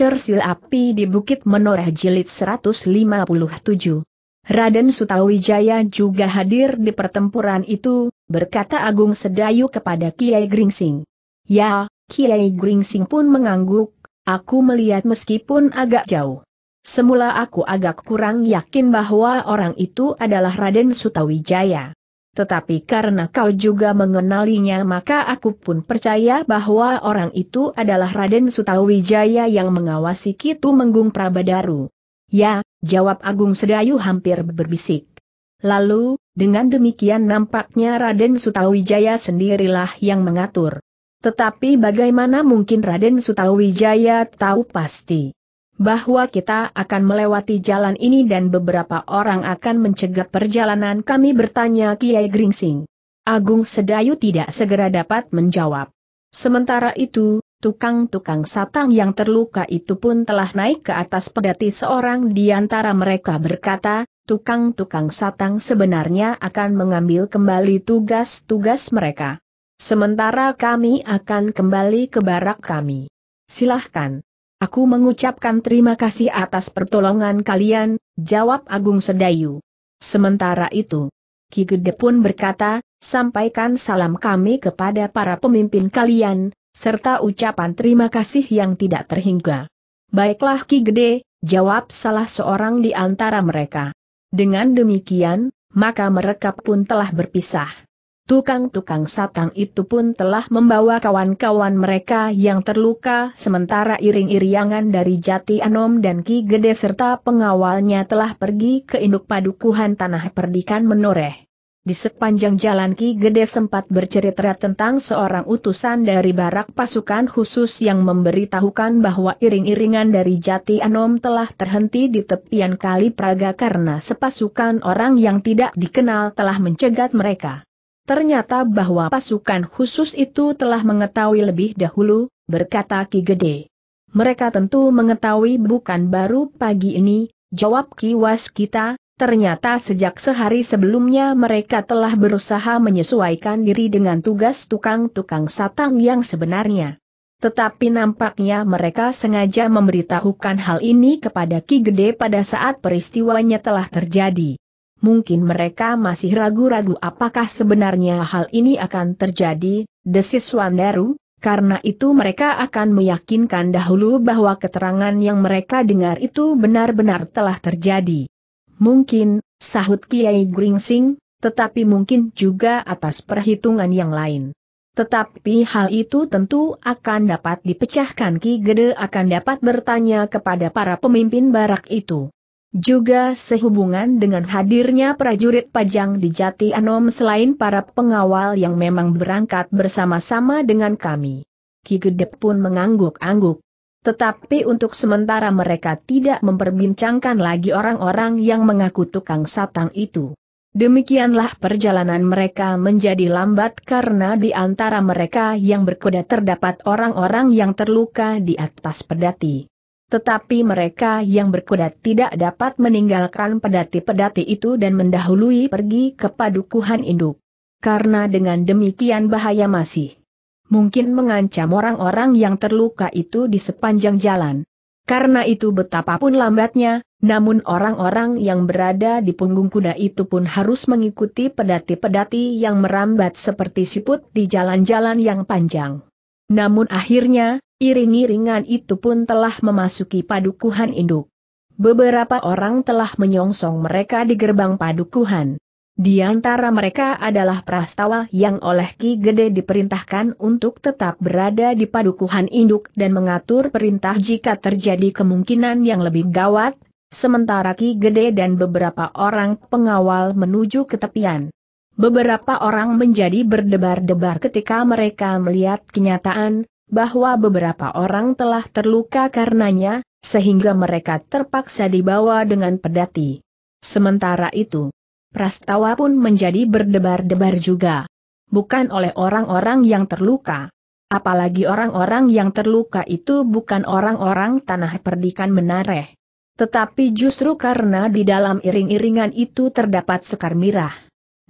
Cersil Api di Bukit Menoreh Jilid 157. Raden Sutawijaya juga hadir di pertempuran itu, berkata Agung Sedayu kepada Kiai Gringsing. Ya, Kiai Gringsing pun mengangguk, aku melihat meskipun agak jauh. Semula aku agak kurang yakin bahwa orang itu adalah Raden Sutawijaya tetapi karena kau juga mengenalinya maka aku pun percaya bahwa orang itu adalah Raden Sutawijaya yang mengawasi Kitu Menggung Prabadaru. Ya, jawab Agung Sedayu hampir berbisik. Lalu, dengan demikian nampaknya Raden Sutawijaya sendirilah yang mengatur. Tetapi bagaimana mungkin Raden Sutawijaya tahu pasti? Bahwa kita akan melewati jalan ini dan beberapa orang akan mencegat perjalanan kami bertanya Kiai Gringsing. Agung Sedayu tidak segera dapat menjawab. Sementara itu, tukang-tukang satang yang terluka itu pun telah naik ke atas pedati seorang di antara mereka berkata, tukang-tukang satang sebenarnya akan mengambil kembali tugas-tugas mereka. Sementara kami akan kembali ke barak kami. Silahkan. Aku mengucapkan terima kasih atas pertolongan kalian, jawab Agung Sedayu. Sementara itu, Ki Gede pun berkata, sampaikan salam kami kepada para pemimpin kalian, serta ucapan terima kasih yang tidak terhingga. Baiklah Ki Gede, jawab salah seorang di antara mereka. Dengan demikian, maka mereka pun telah berpisah. Tukang-tukang satang itu pun telah membawa kawan-kawan mereka yang terluka sementara iring-iringan dari Jati Anom dan Ki Gede serta pengawalnya telah pergi ke induk padukuhan tanah perdikan menoreh. Di sepanjang jalan Ki Gede sempat bercerita tentang seorang utusan dari barak pasukan khusus yang memberitahukan bahwa iring-iringan dari Jati Anom telah terhenti di tepian kali Praga karena sepasukan orang yang tidak dikenal telah mencegat mereka. Ternyata bahwa pasukan khusus itu telah mengetahui lebih dahulu, berkata Ki Gede. Mereka tentu mengetahui bukan baru pagi ini, jawab Ki Was kita, ternyata sejak sehari sebelumnya mereka telah berusaha menyesuaikan diri dengan tugas tukang-tukang satang yang sebenarnya. Tetapi nampaknya mereka sengaja memberitahukan hal ini kepada Ki Gede pada saat peristiwanya telah terjadi mungkin mereka masih ragu-ragu apakah sebenarnya hal ini akan terjadi, desis Wandaru, karena itu mereka akan meyakinkan dahulu bahwa keterangan yang mereka dengar itu benar-benar telah terjadi. Mungkin, sahut Kiai Gringsing, tetapi mungkin juga atas perhitungan yang lain. Tetapi hal itu tentu akan dapat dipecahkan Ki Gede akan dapat bertanya kepada para pemimpin barak itu. Juga sehubungan dengan hadirnya prajurit pajang di Jati Anom selain para pengawal yang memang berangkat bersama-sama dengan kami. Ki Gede pun mengangguk-angguk. Tetapi untuk sementara mereka tidak memperbincangkan lagi orang-orang yang mengaku tukang satang itu. Demikianlah perjalanan mereka menjadi lambat karena di antara mereka yang berkuda terdapat orang-orang yang terluka di atas pedati tetapi mereka yang berkuda tidak dapat meninggalkan pedati-pedati itu dan mendahului pergi ke padukuhan induk. Karena dengan demikian bahaya masih mungkin mengancam orang-orang yang terluka itu di sepanjang jalan. Karena itu betapapun lambatnya, namun orang-orang yang berada di punggung kuda itu pun harus mengikuti pedati-pedati yang merambat seperti siput di jalan-jalan yang panjang. Namun akhirnya, Iring-iringan itu pun telah memasuki padukuhan induk. Beberapa orang telah menyongsong mereka di gerbang padukuhan. Di antara mereka adalah Prastawa yang oleh Ki Gede diperintahkan untuk tetap berada di padukuhan induk dan mengatur perintah jika terjadi kemungkinan yang lebih gawat, sementara Ki Gede dan beberapa orang pengawal menuju ke tepian. Beberapa orang menjadi berdebar-debar ketika mereka melihat kenyataan, bahwa beberapa orang telah terluka karenanya, sehingga mereka terpaksa dibawa dengan pedati. Sementara itu, Prastawa pun menjadi berdebar-debar juga. Bukan oleh orang-orang yang terluka. Apalagi orang-orang yang terluka itu bukan orang-orang tanah perdikan menareh. Tetapi justru karena di dalam iring-iringan itu terdapat sekar mirah.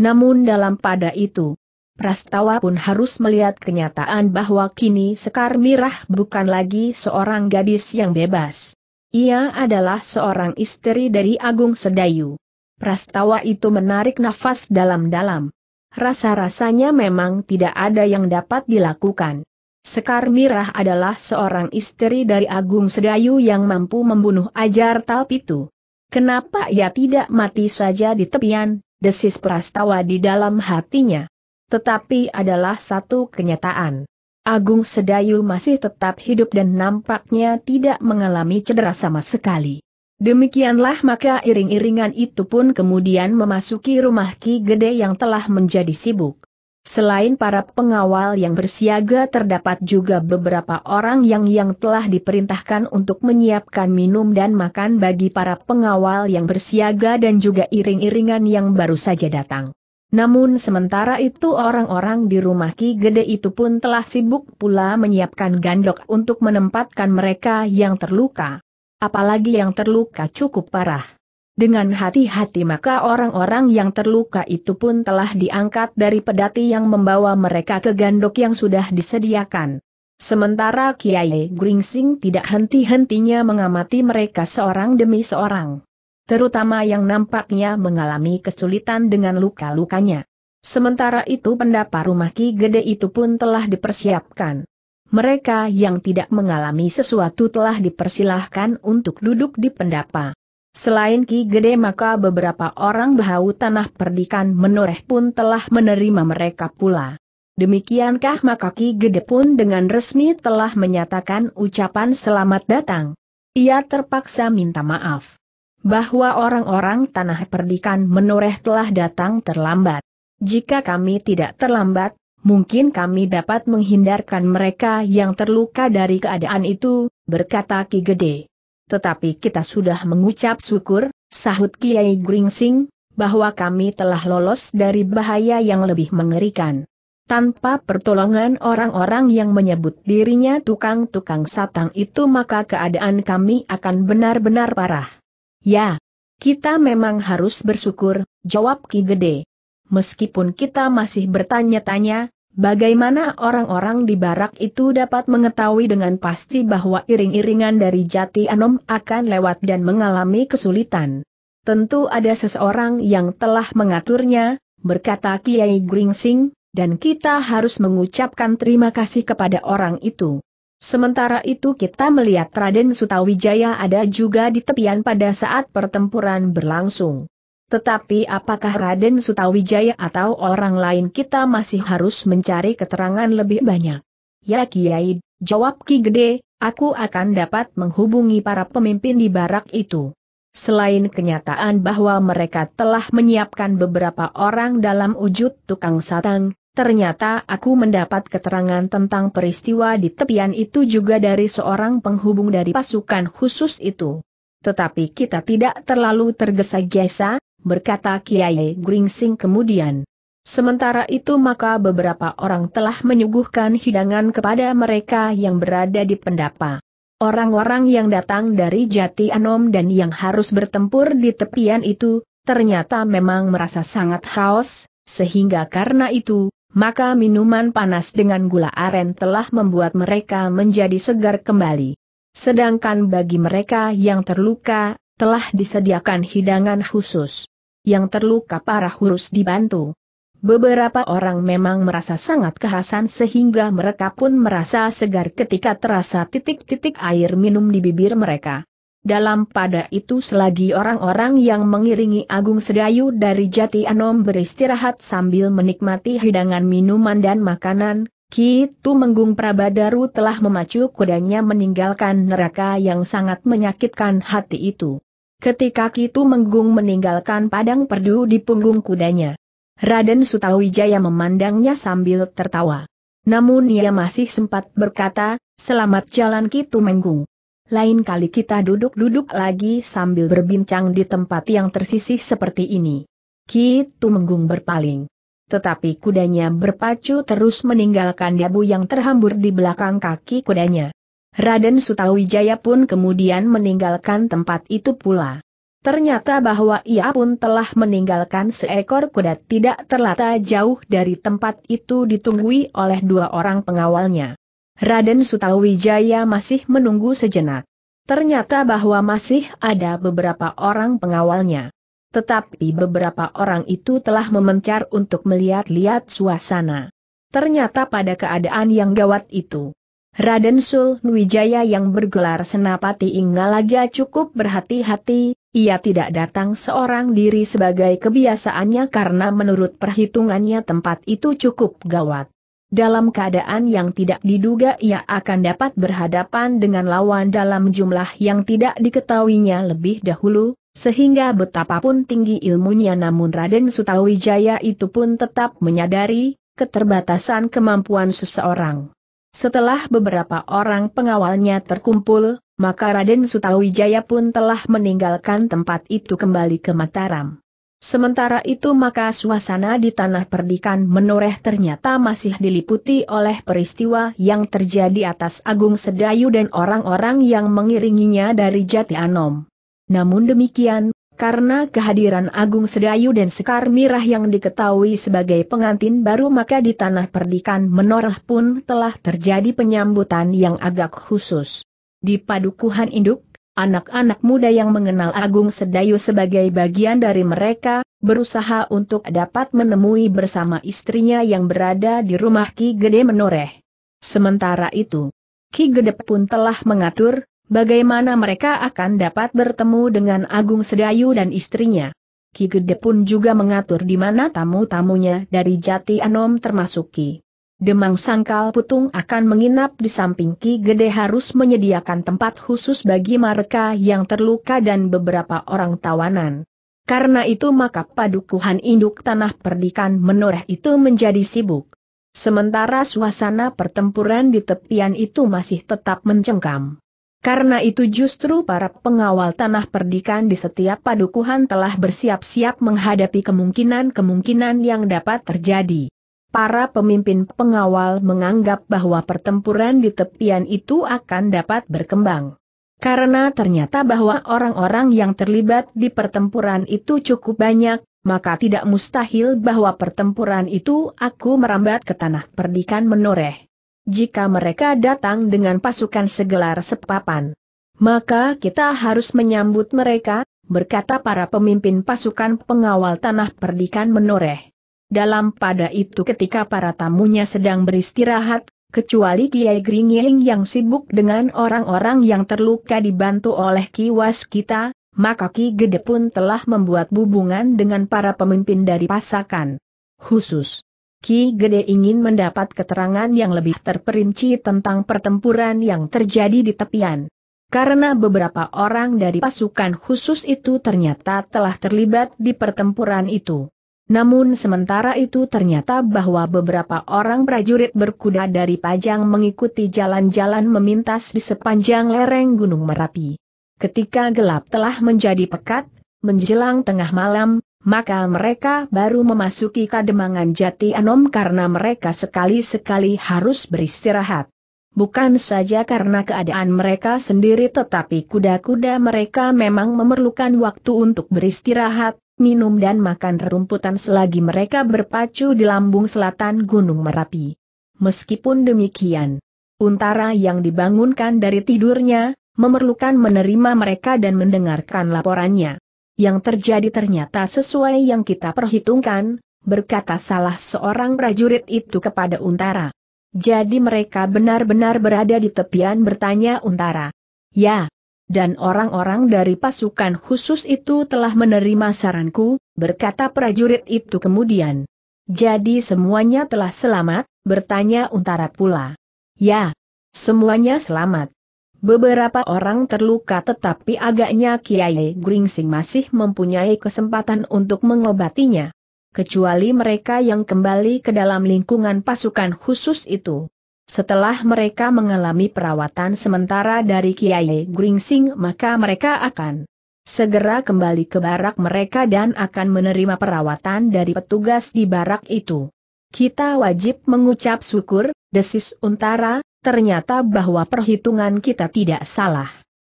Namun dalam pada itu, Prastawa pun harus melihat kenyataan bahwa kini Sekar Mirah bukan lagi seorang gadis yang bebas. Ia adalah seorang istri dari Agung Sedayu. Prastawa itu menarik nafas dalam-dalam. Rasa-rasanya memang tidak ada yang dapat dilakukan. Sekar Mirah adalah seorang istri dari Agung Sedayu yang mampu membunuh ajar Talpitu. Kenapa ia tidak mati saja di tepian, desis Prastawa di dalam hatinya. Tetapi adalah satu kenyataan. Agung Sedayu masih tetap hidup dan nampaknya tidak mengalami cedera sama sekali. Demikianlah maka iring-iringan itu pun kemudian memasuki rumah Ki Gede yang telah menjadi sibuk. Selain para pengawal yang bersiaga terdapat juga beberapa orang yang yang telah diperintahkan untuk menyiapkan minum dan makan bagi para pengawal yang bersiaga dan juga iring-iringan yang baru saja datang. Namun sementara itu orang-orang di rumah Ki Gede itu pun telah sibuk pula menyiapkan gandok untuk menempatkan mereka yang terluka. Apalagi yang terluka cukup parah. Dengan hati-hati maka orang-orang yang terluka itu pun telah diangkat dari pedati yang membawa mereka ke gandok yang sudah disediakan. Sementara Kiai Gringsing tidak henti-hentinya mengamati mereka seorang demi seorang terutama yang nampaknya mengalami kesulitan dengan luka-lukanya. Sementara itu pendapa rumah Ki Gede itu pun telah dipersiapkan. Mereka yang tidak mengalami sesuatu telah dipersilahkan untuk duduk di pendapa. Selain Ki Gede maka beberapa orang bau tanah perdikan menoreh pun telah menerima mereka pula. Demikiankah maka Ki Gede pun dengan resmi telah menyatakan ucapan selamat datang. Ia terpaksa minta maaf bahwa orang-orang tanah perdikan menoreh telah datang terlambat. Jika kami tidak terlambat, mungkin kami dapat menghindarkan mereka yang terluka dari keadaan itu, berkata Ki Gede. Tetapi kita sudah mengucap syukur, sahut Kiai Gringsing, bahwa kami telah lolos dari bahaya yang lebih mengerikan. Tanpa pertolongan orang-orang yang menyebut dirinya tukang-tukang satang itu maka keadaan kami akan benar-benar parah. Ya, kita memang harus bersyukur, jawab Ki Gede. Meskipun kita masih bertanya-tanya, bagaimana orang-orang di barak itu dapat mengetahui dengan pasti bahwa iring-iringan dari Jati Anom akan lewat dan mengalami kesulitan. Tentu ada seseorang yang telah mengaturnya, berkata Kiai Gringsing, dan kita harus mengucapkan terima kasih kepada orang itu. Sementara itu kita melihat Raden Sutawijaya ada juga di tepian pada saat pertempuran berlangsung. Tetapi apakah Raden Sutawijaya atau orang lain kita masih harus mencari keterangan lebih banyak? Ya Kiai, jawab Ki Gede, aku akan dapat menghubungi para pemimpin di barak itu. Selain kenyataan bahwa mereka telah menyiapkan beberapa orang dalam wujud tukang satang, Ternyata aku mendapat keterangan tentang peristiwa di tepian itu juga dari seorang penghubung dari pasukan khusus itu. Tetapi kita tidak terlalu tergesa-gesa, berkata Kiai Gringsing kemudian. Sementara itu maka beberapa orang telah menyuguhkan hidangan kepada mereka yang berada di pendapa. Orang-orang yang datang dari Jati Anom dan yang harus bertempur di tepian itu, ternyata memang merasa sangat haus, sehingga karena itu, maka minuman panas dengan gula aren telah membuat mereka menjadi segar kembali. Sedangkan bagi mereka yang terluka, telah disediakan hidangan khusus. Yang terluka parah harus dibantu. Beberapa orang memang merasa sangat kehasan sehingga mereka pun merasa segar ketika terasa titik-titik air minum di bibir mereka. Dalam pada itu selagi orang-orang yang mengiringi Agung Sedayu dari Jati Anom beristirahat sambil menikmati hidangan minuman dan makanan, Ki Tumenggung Prabadaru telah memacu kudanya meninggalkan neraka yang sangat menyakitkan hati itu. Ketika Ki Tumenggung meninggalkan padang perdu di punggung kudanya, Raden Sutawijaya memandangnya sambil tertawa. Namun ia masih sempat berkata, selamat jalan Ki Tumenggung lain kali kita duduk-duduk lagi sambil berbincang di tempat yang tersisih seperti ini. Kitu menggung berpaling. Tetapi kudanya berpacu terus meninggalkan dabu yang terhambur di belakang kaki kudanya. Raden Sutawijaya pun kemudian meninggalkan tempat itu pula. Ternyata bahwa ia pun telah meninggalkan seekor kuda tidak terlata jauh dari tempat itu ditunggui oleh dua orang pengawalnya. Raden Sutawijaya masih menunggu sejenak. Ternyata bahwa masih ada beberapa orang pengawalnya. Tetapi beberapa orang itu telah memencar untuk melihat-lihat suasana. Ternyata pada keadaan yang gawat itu, Raden Sul Wijaya yang bergelar Senapati Inggalaga cukup berhati-hati, ia tidak datang seorang diri sebagai kebiasaannya karena menurut perhitungannya tempat itu cukup gawat. Dalam keadaan yang tidak diduga ia akan dapat berhadapan dengan lawan dalam jumlah yang tidak diketahuinya lebih dahulu, sehingga betapapun tinggi ilmunya namun Raden Sutawijaya itu pun tetap menyadari keterbatasan kemampuan seseorang. Setelah beberapa orang pengawalnya terkumpul, maka Raden Sutawijaya pun telah meninggalkan tempat itu kembali ke Mataram. Sementara itu maka suasana di tanah perdikan menoreh ternyata masih diliputi oleh peristiwa yang terjadi atas Agung Sedayu dan orang-orang yang mengiringinya dari Jati Anom. Namun demikian, karena kehadiran Agung Sedayu dan Sekar Mirah yang diketahui sebagai pengantin baru maka di tanah perdikan menoreh pun telah terjadi penyambutan yang agak khusus. Di padukuhan induk, anak-anak muda yang mengenal Agung Sedayu sebagai bagian dari mereka, berusaha untuk dapat menemui bersama istrinya yang berada di rumah Ki Gede Menoreh. Sementara itu, Ki Gede pun telah mengatur, bagaimana mereka akan dapat bertemu dengan Agung Sedayu dan istrinya. Ki Gede pun juga mengatur di mana tamu-tamunya dari Jati Anom termasuk Ki. Demang Sangkal Putung akan menginap di samping Ki Gede harus menyediakan tempat khusus bagi mereka yang terluka dan beberapa orang tawanan. Karena itu maka padukuhan induk tanah perdikan menoreh itu menjadi sibuk. Sementara suasana pertempuran di tepian itu masih tetap mencengkam. Karena itu justru para pengawal tanah perdikan di setiap padukuhan telah bersiap-siap menghadapi kemungkinan-kemungkinan yang dapat terjadi. Para pemimpin pengawal menganggap bahwa pertempuran di tepian itu akan dapat berkembang. Karena ternyata bahwa orang-orang yang terlibat di pertempuran itu cukup banyak, maka tidak mustahil bahwa pertempuran itu aku merambat ke tanah perdikan menoreh jika mereka datang dengan pasukan segelar sepapan. Maka kita harus menyambut mereka, berkata para pemimpin pasukan pengawal tanah perdikan menoreh. Dalam pada itu ketika para tamunya sedang beristirahat, kecuali Kiai Gringying yang sibuk dengan orang-orang yang terluka dibantu oleh Kiwas kita, maka Ki Gede pun telah membuat hubungan dengan para pemimpin dari pasakan. Khusus Ki Gede ingin mendapat keterangan yang lebih terperinci tentang pertempuran yang terjadi di tepian. Karena beberapa orang dari pasukan khusus itu ternyata telah terlibat di pertempuran itu. Namun sementara itu ternyata bahwa beberapa orang prajurit berkuda dari Pajang mengikuti jalan-jalan memintas di sepanjang lereng Gunung Merapi. Ketika gelap telah menjadi pekat, menjelang tengah malam, maka mereka baru memasuki kademangan jati anom karena mereka sekali-sekali harus beristirahat. Bukan saja karena keadaan mereka sendiri tetapi kuda-kuda mereka memang memerlukan waktu untuk beristirahat, minum dan makan rerumputan selagi mereka berpacu di lambung selatan Gunung Merapi. Meskipun demikian, Untara yang dibangunkan dari tidurnya, memerlukan menerima mereka dan mendengarkan laporannya yang terjadi ternyata sesuai yang kita perhitungkan, berkata salah seorang prajurit itu kepada Untara. Jadi mereka benar-benar berada di tepian bertanya Untara. Ya. Dan orang-orang dari pasukan khusus itu telah menerima saranku, berkata prajurit itu kemudian. Jadi semuanya telah selamat, bertanya Untara pula. Ya. Semuanya selamat. Beberapa orang terluka tetapi agaknya Kiai Gringsing masih mempunyai kesempatan untuk mengobatinya. Kecuali mereka yang kembali ke dalam lingkungan pasukan khusus itu. Setelah mereka mengalami perawatan sementara dari Kiai Gringsing maka mereka akan segera kembali ke barak mereka dan akan menerima perawatan dari petugas di barak itu. Kita wajib mengucap syukur, desis Untara, ternyata bahwa perhitungan kita tidak salah.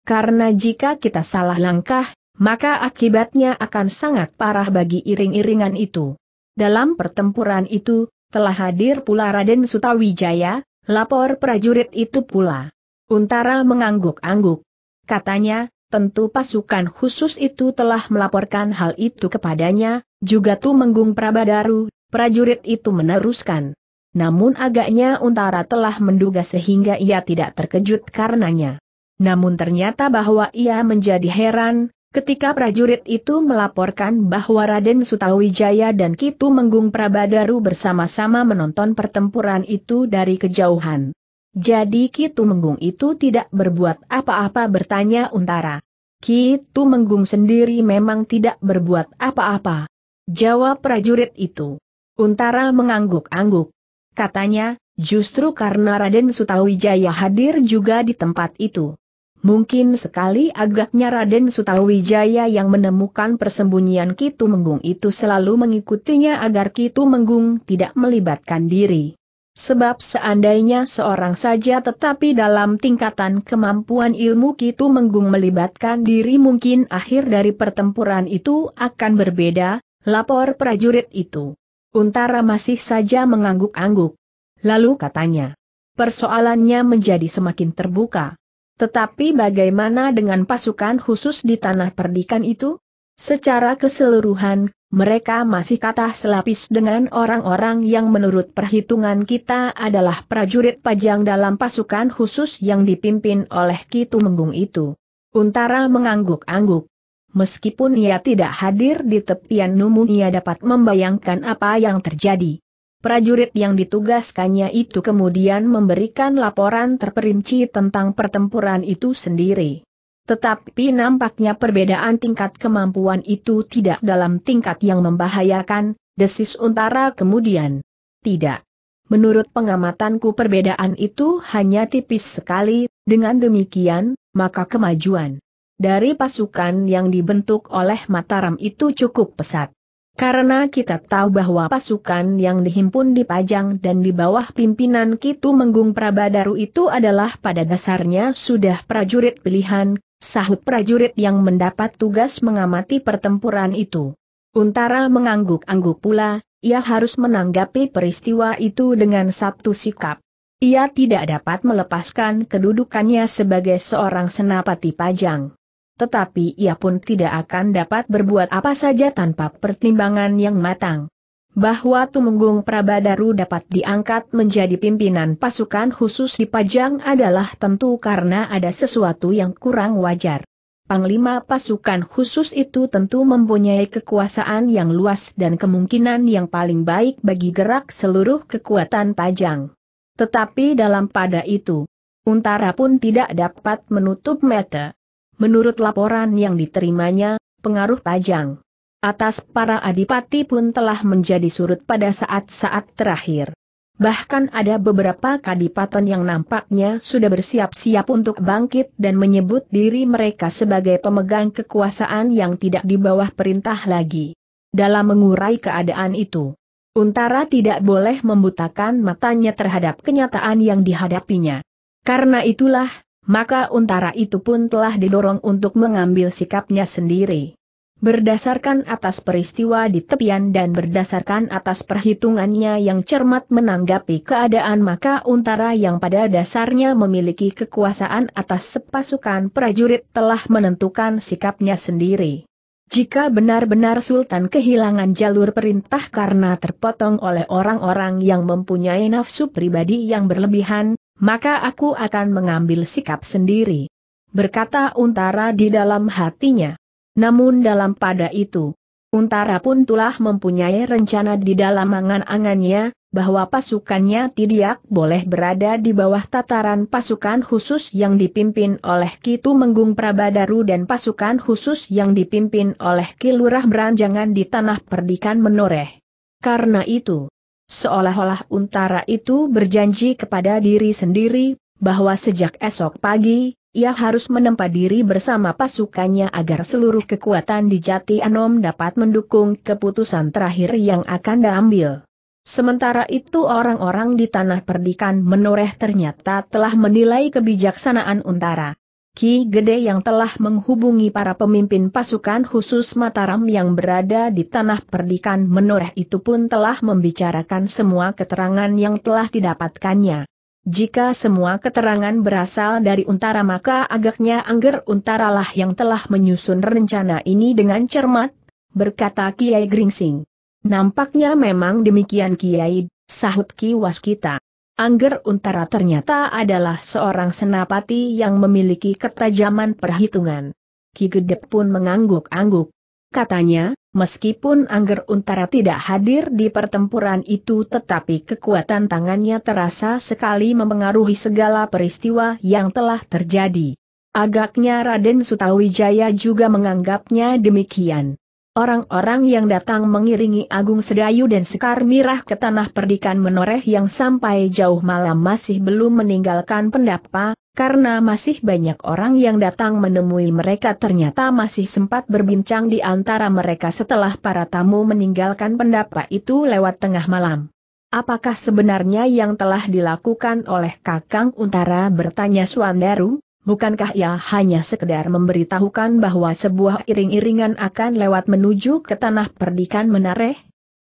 Karena jika kita salah langkah, maka akibatnya akan sangat parah bagi iring-iringan itu. Dalam pertempuran itu, telah hadir pula Raden Sutawijaya, lapor prajurit itu pula. Untara mengangguk-angguk. Katanya, tentu pasukan khusus itu telah melaporkan hal itu kepadanya, juga Tumenggung Prabadaru, prajurit itu meneruskan. Namun agaknya Untara telah menduga sehingga ia tidak terkejut karenanya. Namun ternyata bahwa ia menjadi heran, ketika prajurit itu melaporkan bahwa Raden Sutawijaya dan Kitu Menggung Prabadaru bersama-sama menonton pertempuran itu dari kejauhan. Jadi Kitu Menggung itu tidak berbuat apa-apa bertanya Untara. Kitu Menggung sendiri memang tidak berbuat apa-apa. Jawab prajurit itu. Untara mengangguk-angguk. Katanya, justru karena Raden Sutawijaya hadir juga di tempat itu. Mungkin sekali agaknya Raden Sutawijaya yang menemukan persembunyian Kitu Menggung itu selalu mengikutinya agar Kitu Menggung tidak melibatkan diri. Sebab seandainya seorang saja tetapi dalam tingkatan kemampuan ilmu Kitu Menggung melibatkan diri mungkin akhir dari pertempuran itu akan berbeda, lapor prajurit itu. Untara masih saja mengangguk-angguk. Lalu katanya, persoalannya menjadi semakin terbuka. Tetapi bagaimana dengan pasukan khusus di tanah perdikan itu? Secara keseluruhan, mereka masih kata selapis dengan orang-orang yang menurut perhitungan kita adalah prajurit pajang dalam pasukan khusus yang dipimpin oleh Kitu Menggung itu. Untara mengangguk-angguk. Meskipun ia tidak hadir di tepian Numu ia dapat membayangkan apa yang terjadi. Prajurit yang ditugaskannya itu kemudian memberikan laporan terperinci tentang pertempuran itu sendiri. Tetapi nampaknya perbedaan tingkat kemampuan itu tidak dalam tingkat yang membahayakan, desis Untara kemudian. Tidak. Menurut pengamatanku perbedaan itu hanya tipis sekali, dengan demikian, maka kemajuan dari pasukan yang dibentuk oleh Mataram itu cukup pesat. Karena kita tahu bahwa pasukan yang dihimpun di Pajang dan di bawah pimpinan Kitu Menggung Prabadaru itu adalah pada dasarnya sudah prajurit pilihan, sahut prajurit yang mendapat tugas mengamati pertempuran itu. Untara mengangguk-angguk pula, ia harus menanggapi peristiwa itu dengan satu sikap. Ia tidak dapat melepaskan kedudukannya sebagai seorang senapati Pajang tetapi ia pun tidak akan dapat berbuat apa saja tanpa pertimbangan yang matang. Bahwa Tumenggung Prabadaru dapat diangkat menjadi pimpinan pasukan khusus di Pajang adalah tentu karena ada sesuatu yang kurang wajar. Panglima pasukan khusus itu tentu mempunyai kekuasaan yang luas dan kemungkinan yang paling baik bagi gerak seluruh kekuatan Pajang. Tetapi dalam pada itu, Untara pun tidak dapat menutup mata. Menurut laporan yang diterimanya, pengaruh Pajang atas para adipati pun telah menjadi surut pada saat-saat terakhir. Bahkan ada beberapa kadipaten yang nampaknya sudah bersiap-siap untuk bangkit dan menyebut diri mereka sebagai pemegang kekuasaan yang tidak di bawah perintah lagi. Dalam mengurai keadaan itu, Untara tidak boleh membutakan matanya terhadap kenyataan yang dihadapinya. Karena itulah, maka untara itu pun telah didorong untuk mengambil sikapnya sendiri. Berdasarkan atas peristiwa di tepian dan berdasarkan atas perhitungannya yang cermat menanggapi keadaan maka untara yang pada dasarnya memiliki kekuasaan atas sepasukan prajurit telah menentukan sikapnya sendiri. Jika benar-benar Sultan kehilangan jalur perintah karena terpotong oleh orang-orang yang mempunyai nafsu pribadi yang berlebihan, maka aku akan mengambil sikap sendiri. Berkata Untara di dalam hatinya. Namun dalam pada itu, Untara pun telah mempunyai rencana di dalam angan-angannya, bahwa pasukannya tidak boleh berada di bawah tataran pasukan khusus yang dipimpin oleh Kitu Menggung Prabadaru dan pasukan khusus yang dipimpin oleh Kilurah Beranjangan di Tanah Perdikan Menoreh. Karena itu, Seolah-olah Untara itu berjanji kepada diri sendiri, bahwa sejak esok pagi, ia harus menempa diri bersama pasukannya agar seluruh kekuatan di Jati Anom dapat mendukung keputusan terakhir yang akan diambil. Sementara itu orang-orang di tanah perdikan menoreh ternyata telah menilai kebijaksanaan Untara. Ki Gede yang telah menghubungi para pemimpin pasukan khusus Mataram yang berada di tanah perdikan menoreh itu pun telah membicarakan semua keterangan yang telah didapatkannya. Jika semua keterangan berasal dari Untara maka agaknya Angger Untara lah yang telah menyusun rencana ini dengan cermat, berkata Kiai Gringsing. Nampaknya memang demikian Kiai, sahut Ki Waskita. Angger Untara ternyata adalah seorang senapati yang memiliki ketajaman perhitungan. Ki Gedep pun mengangguk-angguk. Katanya, meskipun Angger Untara tidak hadir di pertempuran itu tetapi kekuatan tangannya terasa sekali mempengaruhi segala peristiwa yang telah terjadi. Agaknya Raden Sutawijaya juga menganggapnya demikian. Orang-orang yang datang mengiringi Agung Sedayu dan Sekar Mirah ke tanah perdikan menoreh yang sampai jauh malam masih belum meninggalkan pendapa, karena masih banyak orang yang datang menemui mereka ternyata masih sempat berbincang di antara mereka setelah para tamu meninggalkan pendapa itu lewat tengah malam. Apakah sebenarnya yang telah dilakukan oleh Kakang Untara bertanya Swandaru? Bukankah ia hanya sekedar memberitahukan bahwa sebuah iring-iringan akan lewat menuju ke tanah perdikan menareh?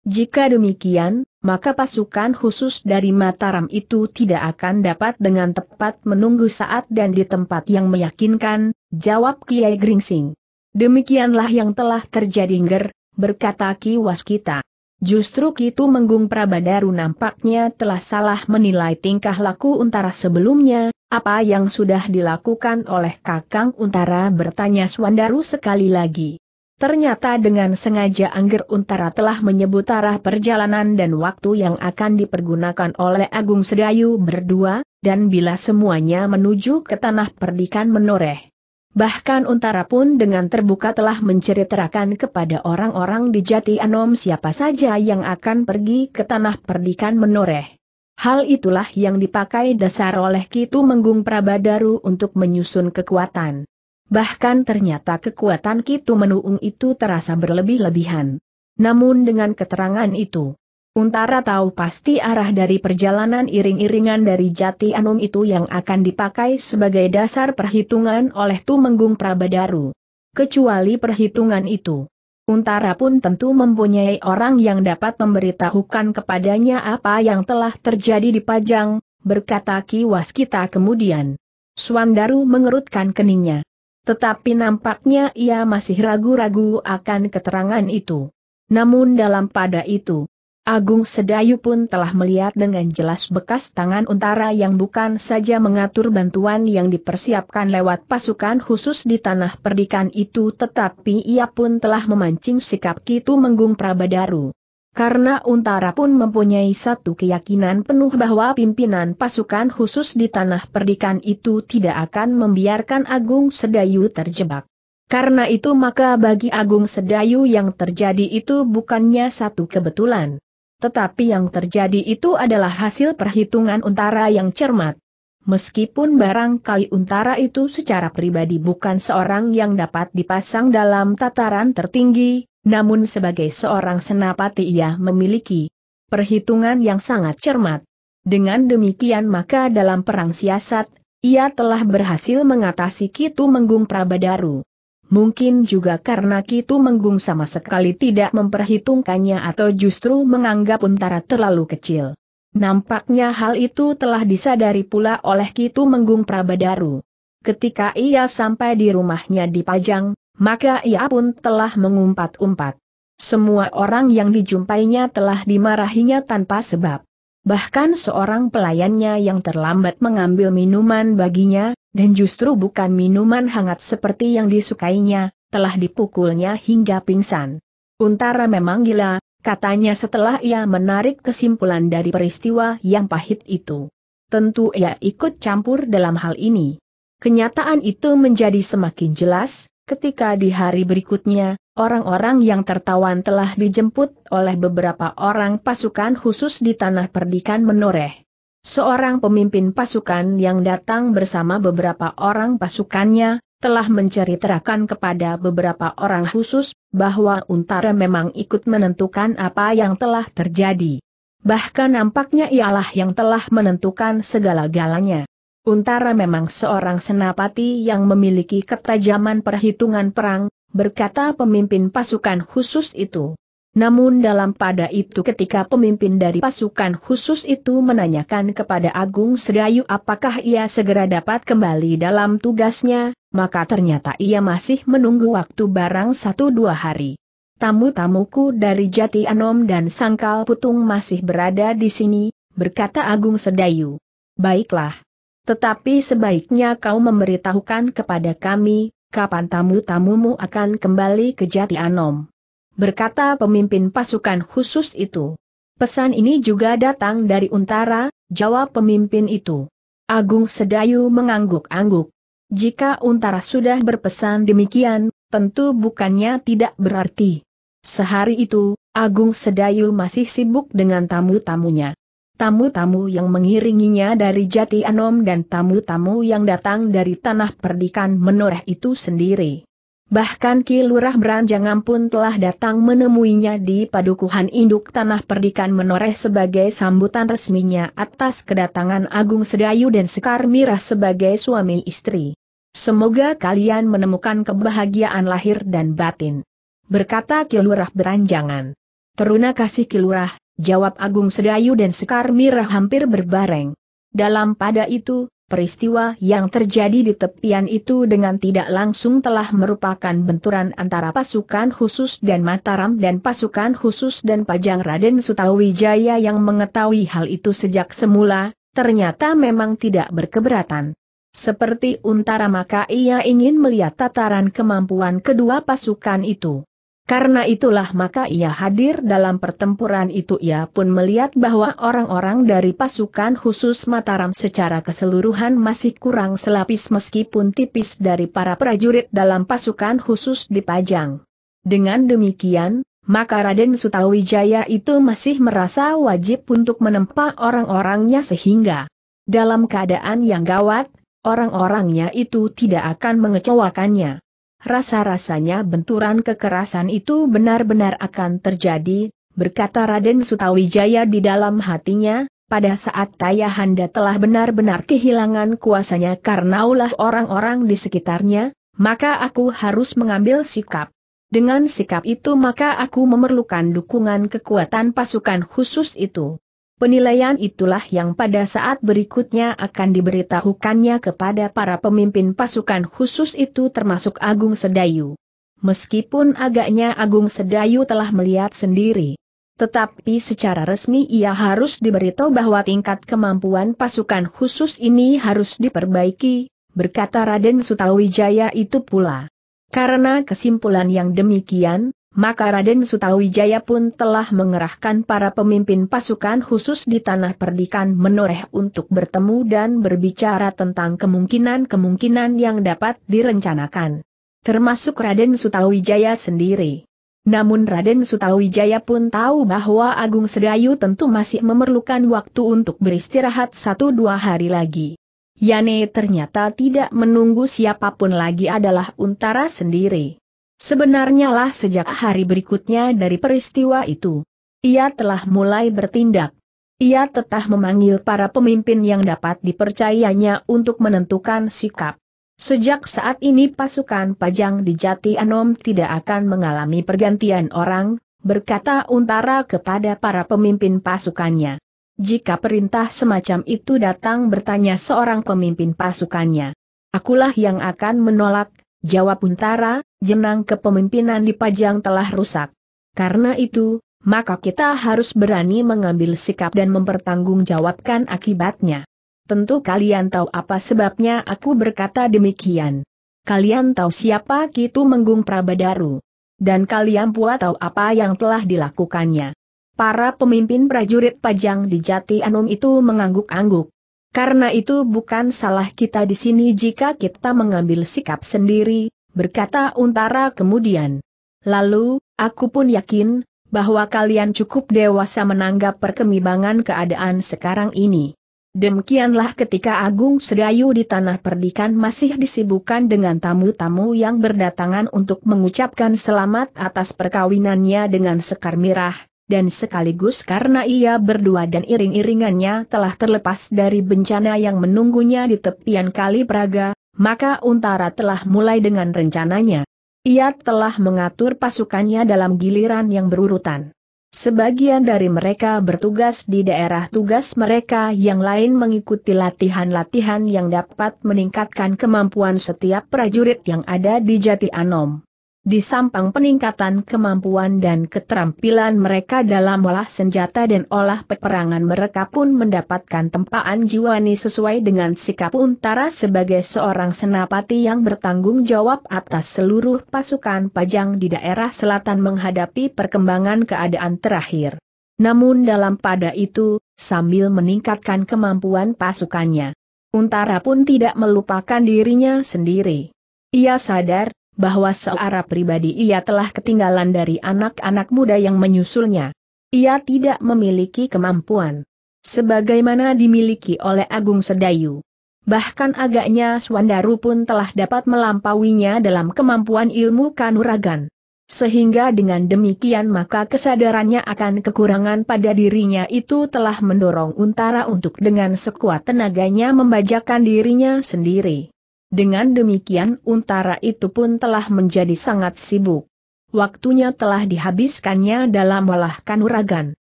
Jika demikian, maka pasukan khusus dari Mataram itu tidak akan dapat dengan tepat menunggu saat dan di tempat yang meyakinkan, jawab Kiai Gringsing. Demikianlah yang telah terjadi nger, berkata Ki Waskita. Justru Kitu Menggung Prabadaru nampaknya telah salah menilai tingkah laku Untara sebelumnya, apa yang sudah dilakukan oleh Kakang Untara bertanya Swandaru sekali lagi. Ternyata dengan sengaja Angger Untara telah menyebut arah perjalanan dan waktu yang akan dipergunakan oleh Agung Sedayu berdua, dan bila semuanya menuju ke tanah perdikan menoreh. Bahkan Untara pun dengan terbuka telah menceritakan kepada orang-orang di Jati Anom siapa saja yang akan pergi ke tanah perdikan menoreh. Hal itulah yang dipakai dasar oleh Kitu Menggung Prabadaru untuk menyusun kekuatan. Bahkan ternyata kekuatan Kitu Menuung itu terasa berlebih-lebihan. Namun dengan keterangan itu, Untara tahu pasti arah dari perjalanan iring-iringan dari Jati Anum itu yang akan dipakai sebagai dasar perhitungan oleh Tumenggung Prabadaru. Kecuali perhitungan itu, Untara pun tentu mempunyai orang yang dapat memberitahukan kepadanya apa yang telah terjadi di Pajang, berkata Ki Waskita kemudian. Swandaru mengerutkan keningnya. Tetapi nampaknya ia masih ragu-ragu akan keterangan itu. Namun dalam pada itu, Agung Sedayu pun telah melihat dengan jelas bekas tangan Untara yang bukan saja mengatur bantuan yang dipersiapkan lewat pasukan khusus di tanah perdikan itu tetapi ia pun telah memancing sikap Kitu Menggung Prabadaru. Karena Untara pun mempunyai satu keyakinan penuh bahwa pimpinan pasukan khusus di tanah perdikan itu tidak akan membiarkan Agung Sedayu terjebak. Karena itu maka bagi Agung Sedayu yang terjadi itu bukannya satu kebetulan. Tetapi yang terjadi itu adalah hasil perhitungan Untara yang cermat. Meskipun barangkali Untara itu secara pribadi bukan seorang yang dapat dipasang dalam tataran tertinggi, namun sebagai seorang senapati ia memiliki perhitungan yang sangat cermat. Dengan demikian maka dalam perang siasat, ia telah berhasil mengatasi Kitu Menggung Prabadaru. Mungkin juga karena Kitu Menggung sama sekali tidak memperhitungkannya atau justru menganggap Untara terlalu kecil. Nampaknya hal itu telah disadari pula oleh Kitu Menggung Prabadaru. Ketika ia sampai di rumahnya di Pajang, maka ia pun telah mengumpat-umpat. Semua orang yang dijumpainya telah dimarahinya tanpa sebab. Bahkan seorang pelayannya yang terlambat mengambil minuman baginya, dan justru bukan minuman hangat seperti yang disukainya, telah dipukulnya hingga pingsan. Untara memang gila, katanya setelah ia menarik kesimpulan dari peristiwa yang pahit itu. Tentu ia ikut campur dalam hal ini. Kenyataan itu menjadi semakin jelas, ketika di hari berikutnya, orang-orang yang tertawan telah dijemput oleh beberapa orang pasukan khusus di tanah perdikan menoreh. Seorang pemimpin pasukan yang datang bersama beberapa orang pasukannya, telah menceritakan kepada beberapa orang khusus, bahwa Untara memang ikut menentukan apa yang telah terjadi. Bahkan nampaknya ialah yang telah menentukan segala-galanya. Untara memang seorang senapati yang memiliki ketajaman perhitungan perang, berkata pemimpin pasukan khusus itu. Namun dalam pada itu ketika pemimpin dari pasukan khusus itu menanyakan kepada Agung Sedayu apakah ia segera dapat kembali dalam tugasnya, maka ternyata ia masih menunggu waktu barang satu dua hari. Tamu-tamuku dari Jati Anom dan Sangkal Putung masih berada di sini, berkata Agung Sedayu. Baiklah. Tetapi sebaiknya kau memberitahukan kepada kami, kapan tamu-tamumu akan kembali ke Jati Anom. Berkata pemimpin pasukan khusus itu. Pesan ini juga datang dari Untara, jawab pemimpin itu. Agung Sedayu mengangguk-angguk. Jika Untara sudah berpesan demikian, tentu bukannya tidak berarti. Sehari itu, Agung Sedayu masih sibuk dengan tamu-tamunya tamu-tamu yang mengiringinya dari Jati Anom dan tamu-tamu yang datang dari tanah perdikan menoreh itu sendiri. Bahkan Ki Lurah Beranjangan pun telah datang menemuinya di padukuhan induk tanah perdikan menoreh sebagai sambutan resminya atas kedatangan Agung Sedayu dan Sekar Mirah sebagai suami istri. Semoga kalian menemukan kebahagiaan lahir dan batin. Berkata Ki Lurah Beranjangan. Teruna kasih Ki Lurah, jawab Agung Sedayu dan Sekar Mirah hampir berbareng. Dalam pada itu, peristiwa yang terjadi di tepian itu dengan tidak langsung telah merupakan benturan antara pasukan khusus dan Mataram dan pasukan khusus dan Pajang Raden Sutawijaya yang mengetahui hal itu sejak semula, ternyata memang tidak berkeberatan. Seperti untara maka ia ingin melihat tataran kemampuan kedua pasukan itu. Karena itulah maka ia hadir dalam pertempuran itu ia pun melihat bahwa orang-orang dari pasukan khusus Mataram secara keseluruhan masih kurang selapis meskipun tipis dari para prajurit dalam pasukan khusus di Pajang. Dengan demikian, maka Raden Sutawijaya itu masih merasa wajib untuk menempa orang-orangnya sehingga dalam keadaan yang gawat, orang-orangnya itu tidak akan mengecewakannya rasa-rasanya benturan kekerasan itu benar-benar akan terjadi, berkata Raden Sutawijaya di dalam hatinya, pada saat Tayahanda telah benar-benar kehilangan kuasanya karena ulah orang-orang di sekitarnya, maka aku harus mengambil sikap. Dengan sikap itu maka aku memerlukan dukungan kekuatan pasukan khusus itu. Penilaian itulah yang pada saat berikutnya akan diberitahukannya kepada para pemimpin pasukan khusus itu termasuk Agung Sedayu. Meskipun agaknya Agung Sedayu telah melihat sendiri. Tetapi secara resmi ia harus diberitahu bahwa tingkat kemampuan pasukan khusus ini harus diperbaiki, berkata Raden Sutawijaya itu pula. Karena kesimpulan yang demikian, maka Raden Sutawijaya pun telah mengerahkan para pemimpin pasukan khusus di tanah perdikan menoreh untuk bertemu dan berbicara tentang kemungkinan-kemungkinan yang dapat direncanakan. Termasuk Raden Sutawijaya sendiri. Namun Raden Sutawijaya pun tahu bahwa Agung Sedayu tentu masih memerlukan waktu untuk beristirahat satu dua hari lagi. Yane ternyata tidak menunggu siapa pun lagi adalah Untara sendiri. Sebenarnya lah sejak hari berikutnya dari peristiwa itu, ia telah mulai bertindak. Ia tetap memanggil para pemimpin yang dapat dipercayanya untuk menentukan sikap. Sejak saat ini pasukan Pajang di Jati Anom tidak akan mengalami pergantian orang, berkata Untara kepada para pemimpin pasukannya. Jika perintah semacam itu datang bertanya seorang pemimpin pasukannya. Akulah yang akan menolak, jawab Untara, jenang kepemimpinan di Pajang telah rusak. Karena itu, maka kita harus berani mengambil sikap dan mempertanggungjawabkan akibatnya. Tentu kalian tahu apa sebabnya aku berkata demikian. Kalian tahu siapa Kitu Menggung Prabadaru. Dan kalian pula tahu apa yang telah dilakukannya. Para pemimpin prajurit Pajang di Jati Anum itu mengangguk-angguk. Karena itu bukan salah kita di sini jika kita mengambil sikap sendiri, berkata Untara kemudian. Lalu, aku pun yakin, bahwa kalian cukup dewasa menanggap perkembangan keadaan sekarang ini. Demikianlah ketika Agung Sedayu di Tanah Perdikan masih disibukkan dengan tamu-tamu yang berdatangan untuk mengucapkan selamat atas perkawinannya dengan Sekar Mirah, dan sekaligus karena ia berdua dan iring-iringannya telah terlepas dari bencana yang menunggunya di tepian kali Praga, maka Untara telah mulai dengan rencananya. Ia telah mengatur pasukannya dalam giliran yang berurutan. Sebagian dari mereka bertugas di daerah tugas mereka yang lain mengikuti latihan-latihan yang dapat meningkatkan kemampuan setiap prajurit yang ada di Jati Anom di samping peningkatan kemampuan dan keterampilan mereka dalam olah senjata dan olah peperangan mereka pun mendapatkan tempaan jiwani sesuai dengan sikap Untara sebagai seorang senapati yang bertanggung jawab atas seluruh pasukan pajang di daerah selatan menghadapi perkembangan keadaan terakhir. Namun dalam pada itu, sambil meningkatkan kemampuan pasukannya, Untara pun tidak melupakan dirinya sendiri. Ia sadar, bahwa secara pribadi ia telah ketinggalan dari anak-anak muda yang menyusulnya. Ia tidak memiliki kemampuan. Sebagaimana dimiliki oleh Agung Sedayu. Bahkan agaknya Swandaru pun telah dapat melampauinya dalam kemampuan ilmu kanuragan. Sehingga dengan demikian maka kesadarannya akan kekurangan pada dirinya itu telah mendorong Untara untuk dengan sekuat tenaganya membajakan dirinya sendiri. Dengan demikian untara itu pun telah menjadi sangat sibuk. Waktunya telah dihabiskannya dalam olah kanuragan.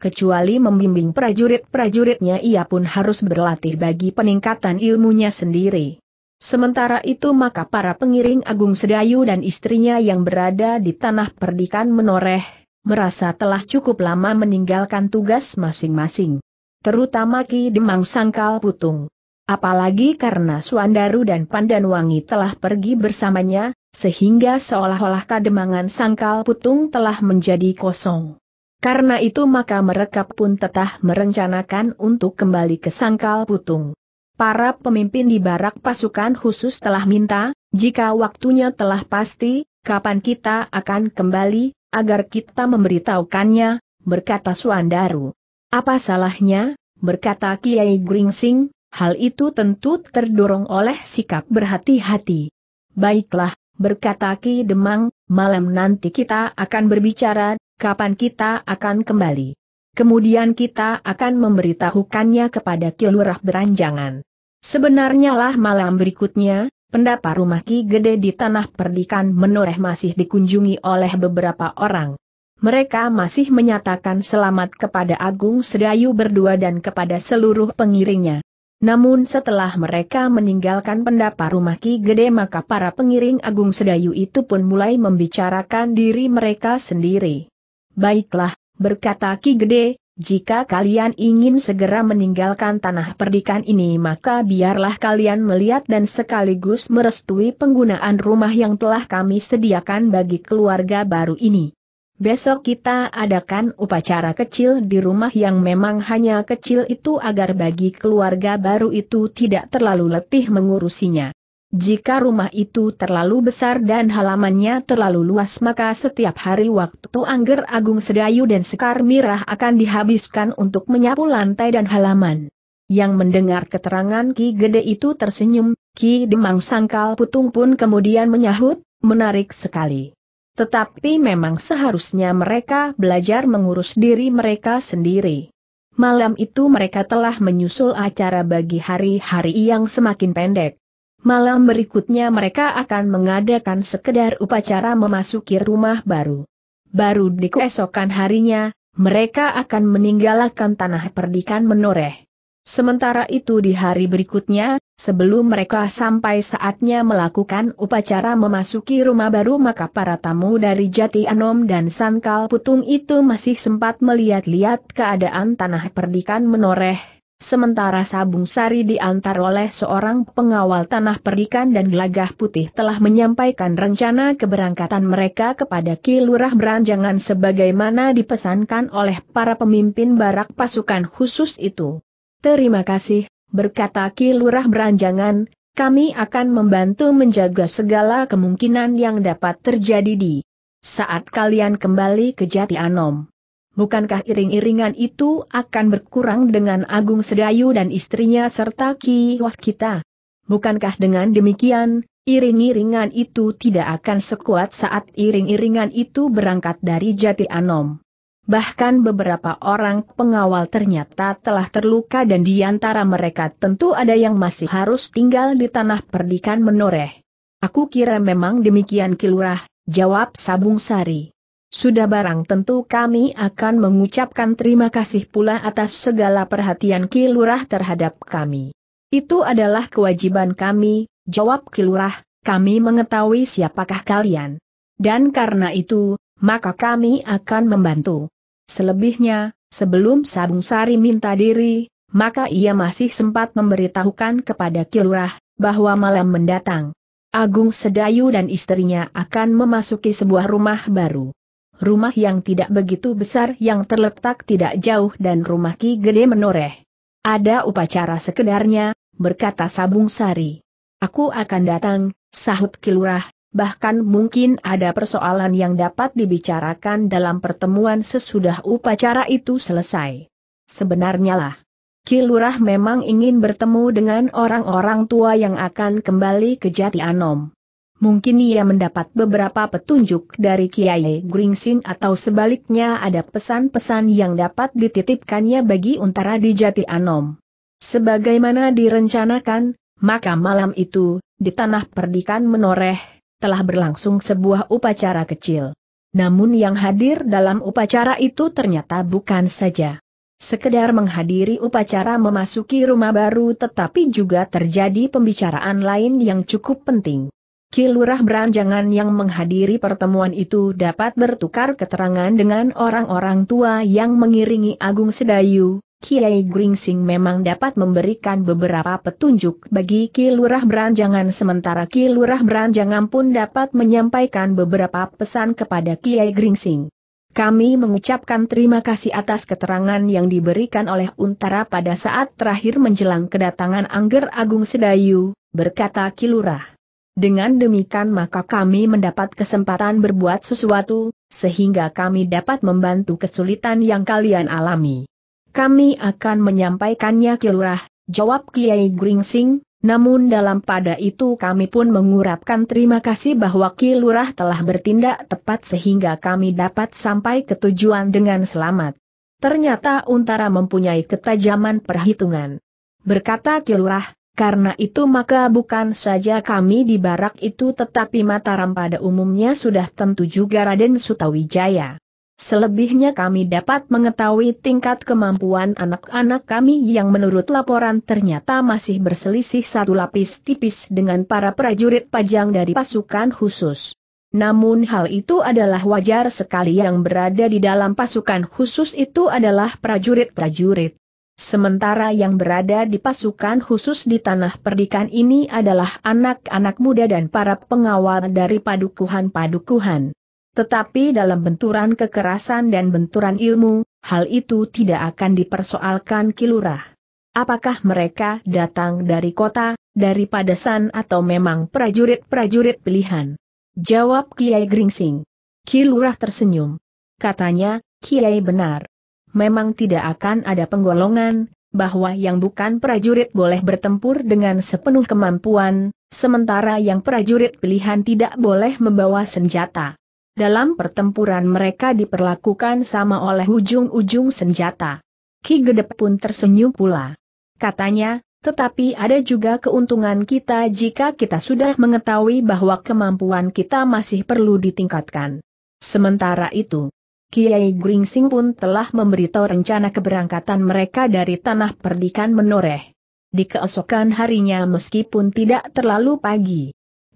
Kecuali membimbing prajurit-prajuritnya ia pun harus berlatih bagi peningkatan ilmunya sendiri. Sementara itu maka para pengiring Agung Sedayu dan istrinya yang berada di tanah perdikan menoreh, merasa telah cukup lama meninggalkan tugas masing-masing. Terutama Ki Demang Sangkal Putung. Apalagi karena Suandaru dan Pandanwangi telah pergi bersamanya, sehingga seolah-olah kademangan sangkal putung telah menjadi kosong. Karena itu maka mereka pun tetap merencanakan untuk kembali ke sangkal putung. Para pemimpin di barak pasukan khusus telah minta, jika waktunya telah pasti, kapan kita akan kembali, agar kita memberitahukannya, berkata Suandaru. Apa salahnya, berkata Kiai Gringsing, Hal itu tentu terdorong oleh sikap berhati-hati. Baiklah, berkata Ki Demang, malam nanti kita akan berbicara, kapan kita akan kembali. Kemudian kita akan memberitahukannya kepada Ki Lurah Beranjangan. Sebenarnya lah malam berikutnya, pendapa rumah Ki Gede di Tanah Perdikan menoreh masih dikunjungi oleh beberapa orang. Mereka masih menyatakan selamat kepada Agung Sedayu berdua dan kepada seluruh pengiringnya. Namun setelah mereka meninggalkan pendapa rumah Ki Gede maka para pengiring Agung Sedayu itu pun mulai membicarakan diri mereka sendiri. Baiklah, berkata Ki Gede, jika kalian ingin segera meninggalkan tanah perdikan ini maka biarlah kalian melihat dan sekaligus merestui penggunaan rumah yang telah kami sediakan bagi keluarga baru ini. Besok kita adakan upacara kecil di rumah yang memang hanya kecil itu agar bagi keluarga baru itu tidak terlalu letih mengurusinya. Jika rumah itu terlalu besar dan halamannya terlalu luas maka setiap hari waktu Angger Agung Sedayu dan Sekar Mirah akan dihabiskan untuk menyapu lantai dan halaman. Yang mendengar keterangan Ki Gede itu tersenyum, Ki Demang Sangkal Putung pun kemudian menyahut, menarik sekali. Tetapi memang seharusnya mereka belajar mengurus diri mereka sendiri. Malam itu mereka telah menyusul acara bagi hari-hari yang semakin pendek. Malam berikutnya mereka akan mengadakan sekedar upacara memasuki rumah baru. Baru di keesokan harinya, mereka akan meninggalkan tanah perdikan menoreh. Sementara itu di hari berikutnya, sebelum mereka sampai saatnya melakukan upacara memasuki rumah baru maka para tamu dari Jati Anom dan Sankal Putung itu masih sempat melihat-lihat keadaan tanah perdikan menoreh. Sementara Sabung Sari diantar oleh seorang pengawal tanah perdikan dan gelagah putih telah menyampaikan rencana keberangkatan mereka kepada Ki Lurah Beranjangan sebagaimana dipesankan oleh para pemimpin barak pasukan khusus itu. Terima kasih, berkata Ki Lurah Beranjangan, kami akan membantu menjaga segala kemungkinan yang dapat terjadi di saat kalian kembali ke Jati Anom. Bukankah iring-iringan itu akan berkurang dengan Agung Sedayu dan istrinya serta Ki Waskita? Bukankah dengan demikian, iring-iringan itu tidak akan sekuat saat iring-iringan itu berangkat dari Jati Anom? Bahkan beberapa orang pengawal ternyata telah terluka dan di antara mereka tentu ada yang masih harus tinggal di tanah perdikan menoreh. Aku kira memang demikian kilurah, jawab Sabung Sari. Sudah barang tentu kami akan mengucapkan terima kasih pula atas segala perhatian kilurah terhadap kami. Itu adalah kewajiban kami, jawab kilurah, kami mengetahui siapakah kalian. Dan karena itu, maka kami akan membantu. Selebihnya, sebelum Sabung Sari minta diri, maka ia masih sempat memberitahukan kepada Kilurah, bahwa malam mendatang, Agung Sedayu dan istrinya akan memasuki sebuah rumah baru. Rumah yang tidak begitu besar yang terletak tidak jauh dan rumah Ki Gede menoreh. Ada upacara sekedarnya, berkata Sabung Sari. Aku akan datang, sahut Kilurah, bahkan mungkin ada persoalan yang dapat dibicarakan dalam pertemuan sesudah upacara itu selesai. Sebenarnya lah, Kilurah memang ingin bertemu dengan orang-orang tua yang akan kembali ke Jati Anom. Mungkin ia mendapat beberapa petunjuk dari Kiai Gringsing atau sebaliknya ada pesan-pesan yang dapat dititipkannya bagi Untara di Jati Anom. Sebagaimana direncanakan, maka malam itu, di tanah perdikan menoreh, telah berlangsung sebuah upacara kecil. Namun yang hadir dalam upacara itu ternyata bukan saja sekedar menghadiri upacara memasuki rumah baru tetapi juga terjadi pembicaraan lain yang cukup penting. Kilurah beranjangan yang menghadiri pertemuan itu dapat bertukar keterangan dengan orang-orang tua yang mengiringi Agung Sedayu, Kiai Gringsing memang dapat memberikan beberapa petunjuk bagi Ki Lurah Beranjangan sementara Ki Lurah Beranjangan pun dapat menyampaikan beberapa pesan kepada Kiai Gringsing. Kami mengucapkan terima kasih atas keterangan yang diberikan oleh Untara pada saat terakhir menjelang kedatangan Angger Agung Sedayu, berkata Ki Lurah. Dengan demikian maka kami mendapat kesempatan berbuat sesuatu, sehingga kami dapat membantu kesulitan yang kalian alami. Kami akan menyampaikannya ke lurah, jawab Kiai Gringsing, namun dalam pada itu kami pun mengurapkan terima kasih bahwa Ki Lurah telah bertindak tepat sehingga kami dapat sampai ke tujuan dengan selamat. Ternyata Untara mempunyai ketajaman perhitungan. Berkata Ki Lurah, karena itu maka bukan saja kami di barak itu tetapi Mataram pada umumnya sudah tentu juga Raden Sutawijaya. Selebihnya kami dapat mengetahui tingkat kemampuan anak-anak kami yang menurut laporan ternyata masih berselisih satu lapis tipis dengan para prajurit pajang dari pasukan khusus. Namun hal itu adalah wajar sekali yang berada di dalam pasukan khusus itu adalah prajurit-prajurit. Sementara yang berada di pasukan khusus di tanah perdikan ini adalah anak-anak muda dan para pengawal dari padukuhan-padukuhan. Tetapi dalam benturan kekerasan dan benturan ilmu, hal itu tidak akan dipersoalkan Kilurah. Apakah mereka datang dari kota, dari padesan atau memang prajurit-prajurit pilihan? Jawab Kiai Gringsing. Kilurah tersenyum. Katanya, Kiai benar. Memang tidak akan ada penggolongan, bahwa yang bukan prajurit boleh bertempur dengan sepenuh kemampuan, sementara yang prajurit pilihan tidak boleh membawa senjata. Dalam pertempuran mereka diperlakukan sama oleh ujung-ujung senjata. Ki Gedep pun tersenyum pula. Katanya, tetapi ada juga keuntungan kita jika kita sudah mengetahui bahwa kemampuan kita masih perlu ditingkatkan. Sementara itu, Kiai Gringsing pun telah memberitahu rencana keberangkatan mereka dari tanah perdikan menoreh. Di keesokan harinya meskipun tidak terlalu pagi.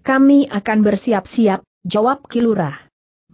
Kami akan bersiap-siap, jawab Kilurah.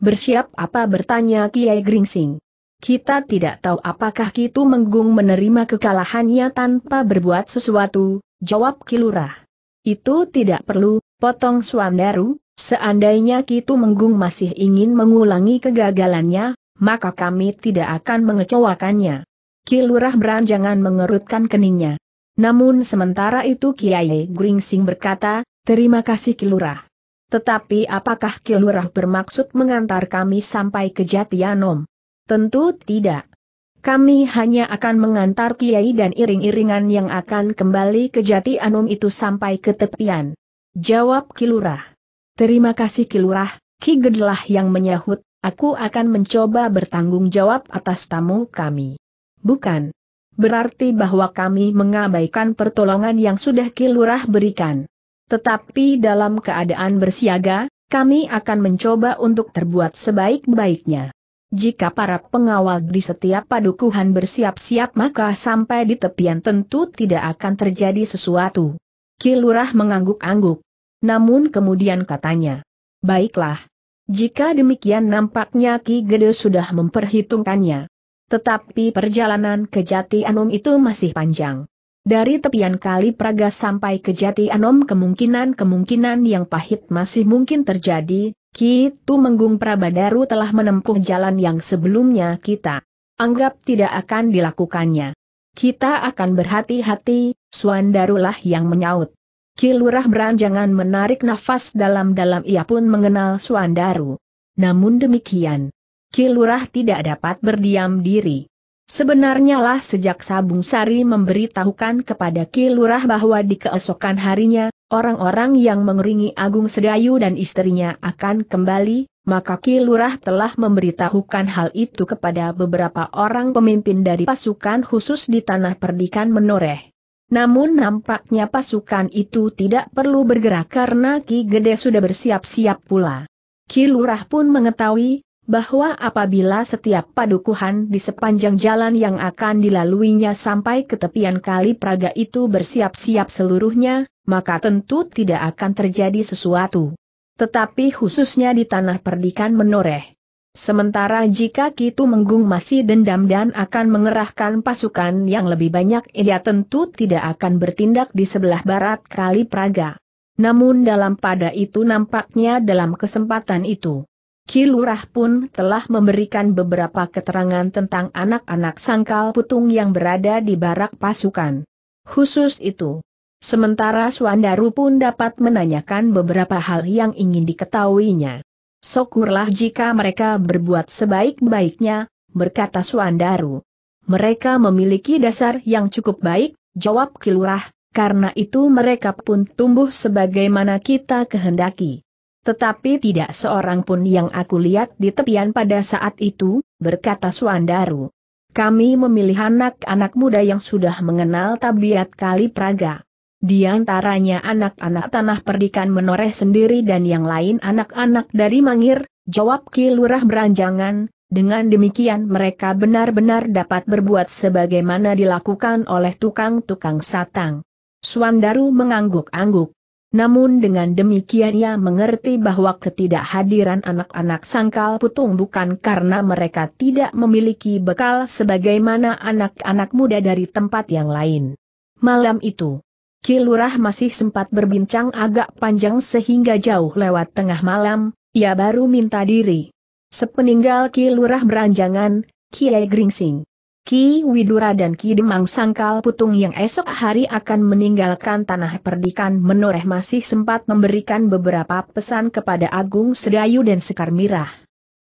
Bersiap apa bertanya Kiai Gringsing. Kita tidak tahu apakah Kitu Menggung menerima kekalahannya tanpa berbuat sesuatu, jawab Kilurah. Itu tidak perlu, potong Suandaru, seandainya Kitu Menggung masih ingin mengulangi kegagalannya, maka kami tidak akan mengecewakannya. Kilurah beranjangan mengerutkan keningnya. Namun sementara itu Kiai Gringsing berkata, terima kasih Kilurah. Tetapi apakah Kilurah bermaksud mengantar kami sampai ke Jatianom? Tentu tidak. Kami hanya akan mengantar Kiai dan iring-iringan yang akan kembali ke Jatianom itu sampai ke tepian. Jawab Kilurah. Terima kasih Kilurah, Ki Gedlah yang menyahut, aku akan mencoba bertanggung jawab atas tamu kami. Bukan. Berarti bahwa kami mengabaikan pertolongan yang sudah Kilurah berikan. Tetapi dalam keadaan bersiaga, kami akan mencoba untuk terbuat sebaik-baiknya. Jika para pengawal di setiap padukuhan bersiap-siap maka sampai di tepian tentu tidak akan terjadi sesuatu. Kilurah mengangguk-angguk. Namun kemudian katanya, Baiklah. Jika demikian nampaknya Ki Gede sudah memperhitungkannya. Tetapi perjalanan ke Jati Anom itu masih panjang. Dari tepian kali Praga sampai ke Jati Anom kemungkinan-kemungkinan yang pahit masih mungkin terjadi, Ki Tumenggung Prabadaru telah menempuh jalan yang sebelumnya kita anggap tidak akan dilakukannya. Kita akan berhati-hati, Suandarulah yang menyaut. Kilurah beranjangan menarik nafas dalam-dalam ia pun mengenal Suandaru. Namun demikian, Kilurah tidak dapat berdiam diri. Sebenarnya lah sejak Sabung Sari memberitahukan kepada Kilurah bahwa di keesokan harinya, orang-orang yang mengeringi Agung Sedayu dan istrinya akan kembali, maka Kilurah telah memberitahukan hal itu kepada beberapa orang pemimpin dari pasukan khusus di Tanah Perdikan Menoreh. Namun nampaknya pasukan itu tidak perlu bergerak karena Ki Gede sudah bersiap-siap pula. Ki Lurah pun mengetahui, bahwa apabila setiap padukuhan di sepanjang jalan yang akan dilaluinya sampai ke tepian kali Praga itu bersiap-siap seluruhnya, maka tentu tidak akan terjadi sesuatu. Tetapi khususnya di tanah perdikan menoreh. Sementara jika Kitu Menggung masih dendam dan akan mengerahkan pasukan yang lebih banyak ia tentu tidak akan bertindak di sebelah barat kali Praga. Namun dalam pada itu nampaknya dalam kesempatan itu. Kilurah pun telah memberikan beberapa keterangan tentang anak-anak sangkal putung yang berada di barak pasukan. Khusus itu. Sementara Suandaru pun dapat menanyakan beberapa hal yang ingin diketahuinya. Syukurlah jika mereka berbuat sebaik-baiknya, berkata Suandaru. Mereka memiliki dasar yang cukup baik, jawab Kilurah, karena itu mereka pun tumbuh sebagaimana kita kehendaki. Tetapi tidak seorang pun yang aku lihat di tepian pada saat itu, berkata Suandaru. Kami memilih anak-anak muda yang sudah mengenal tabiat kali praga. Di antaranya anak-anak tanah perdikan menoreh sendiri dan yang lain anak-anak dari Mangir, jawab Ki Lurah beranjangan, dengan demikian mereka benar-benar dapat berbuat sebagaimana dilakukan oleh tukang-tukang satang. Suandaru mengangguk-angguk. Namun dengan demikian ia mengerti bahwa ketidakhadiran anak-anak sangkal putung bukan karena mereka tidak memiliki bekal sebagaimana anak-anak muda dari tempat yang lain. Malam itu, Kilurah masih sempat berbincang agak panjang sehingga jauh lewat tengah malam, ia baru minta diri. Sepeninggal Kilurah beranjangan, Kiai Gringsing, Ki Widura dan Ki Demang Sangkal Putung yang esok hari akan meninggalkan tanah perdikan menoreh masih sempat memberikan beberapa pesan kepada Agung Sedayu dan Sekar Mirah.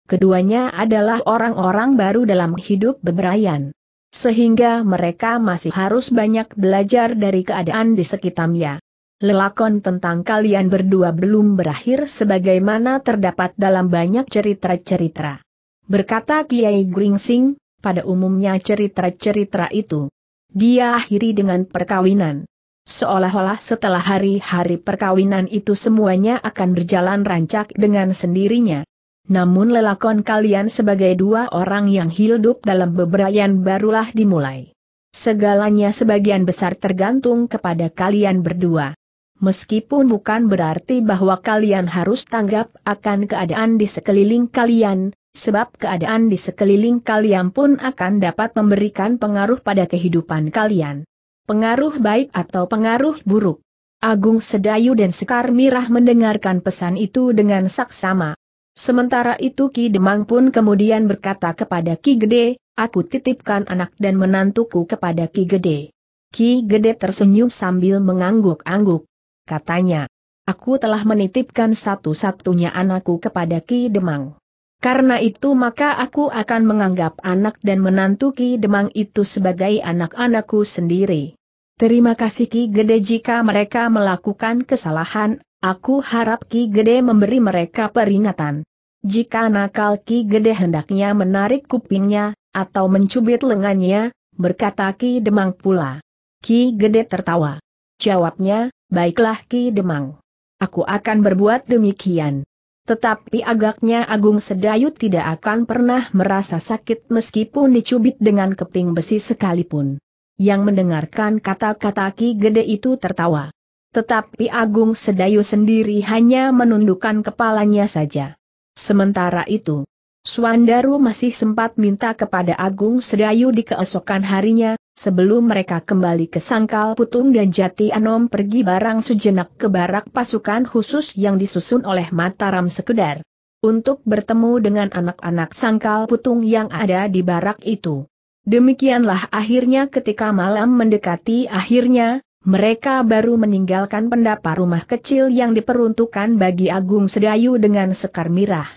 Keduanya adalah orang-orang baru dalam hidup beberayan. Sehingga mereka masih harus banyak belajar dari keadaan di sekitarnya. Lelakon tentang kalian berdua belum berakhir sebagaimana terdapat dalam banyak cerita-cerita. Berkata Kiai Gringsing, pada umumnya cerita-cerita itu. Dia akhiri dengan perkawinan. Seolah-olah setelah hari-hari perkawinan itu semuanya akan berjalan rancak dengan sendirinya. Namun lelakon kalian sebagai dua orang yang hidup dalam beberayan barulah dimulai. Segalanya sebagian besar tergantung kepada kalian berdua. Meskipun bukan berarti bahwa kalian harus tanggap akan keadaan di sekeliling kalian, sebab keadaan di sekeliling kalian pun akan dapat memberikan pengaruh pada kehidupan kalian. Pengaruh baik atau pengaruh buruk. Agung Sedayu dan Sekar Mirah mendengarkan pesan itu dengan saksama. Sementara itu Ki Demang pun kemudian berkata kepada Ki Gede, aku titipkan anak dan menantuku kepada Ki Gede. Ki Gede tersenyum sambil mengangguk-angguk. Katanya, aku telah menitipkan satu-satunya anakku kepada Ki Demang. Karena itu maka aku akan menganggap anak dan menantu Ki Demang itu sebagai anak-anakku sendiri. Terima kasih Ki Gede jika mereka melakukan kesalahan, Aku harap Ki Gede memberi mereka peringatan. Jika nakal Ki Gede hendaknya menarik kupingnya, atau mencubit lengannya, berkata Ki Demang pula. Ki Gede tertawa. Jawabnya, baiklah Ki Demang. Aku akan berbuat demikian. Tetapi agaknya Agung Sedayut tidak akan pernah merasa sakit meskipun dicubit dengan keping besi sekalipun. Yang mendengarkan kata-kata Ki Gede itu tertawa. Tetapi Agung Sedayu sendiri hanya menundukkan kepalanya saja. Sementara itu, Suandaru masih sempat minta kepada Agung Sedayu di keesokan harinya, sebelum mereka kembali ke Sangkal Putung dan Jati Anom pergi barang sejenak ke barak pasukan khusus yang disusun oleh Mataram Sekedar. Untuk bertemu dengan anak-anak Sangkal Putung yang ada di barak itu. Demikianlah akhirnya ketika malam mendekati akhirnya, mereka baru meninggalkan pendapa rumah kecil yang diperuntukkan bagi Agung Sedayu dengan sekar mirah.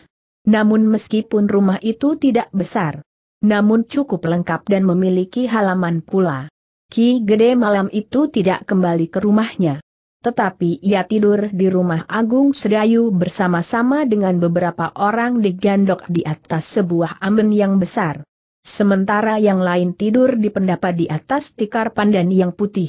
Namun meskipun rumah itu tidak besar, namun cukup lengkap dan memiliki halaman pula. Ki Gede malam itu tidak kembali ke rumahnya. Tetapi ia tidur di rumah Agung Sedayu bersama-sama dengan beberapa orang digandok di atas sebuah amben yang besar. Sementara yang lain tidur di pendapa di atas tikar pandan yang putih.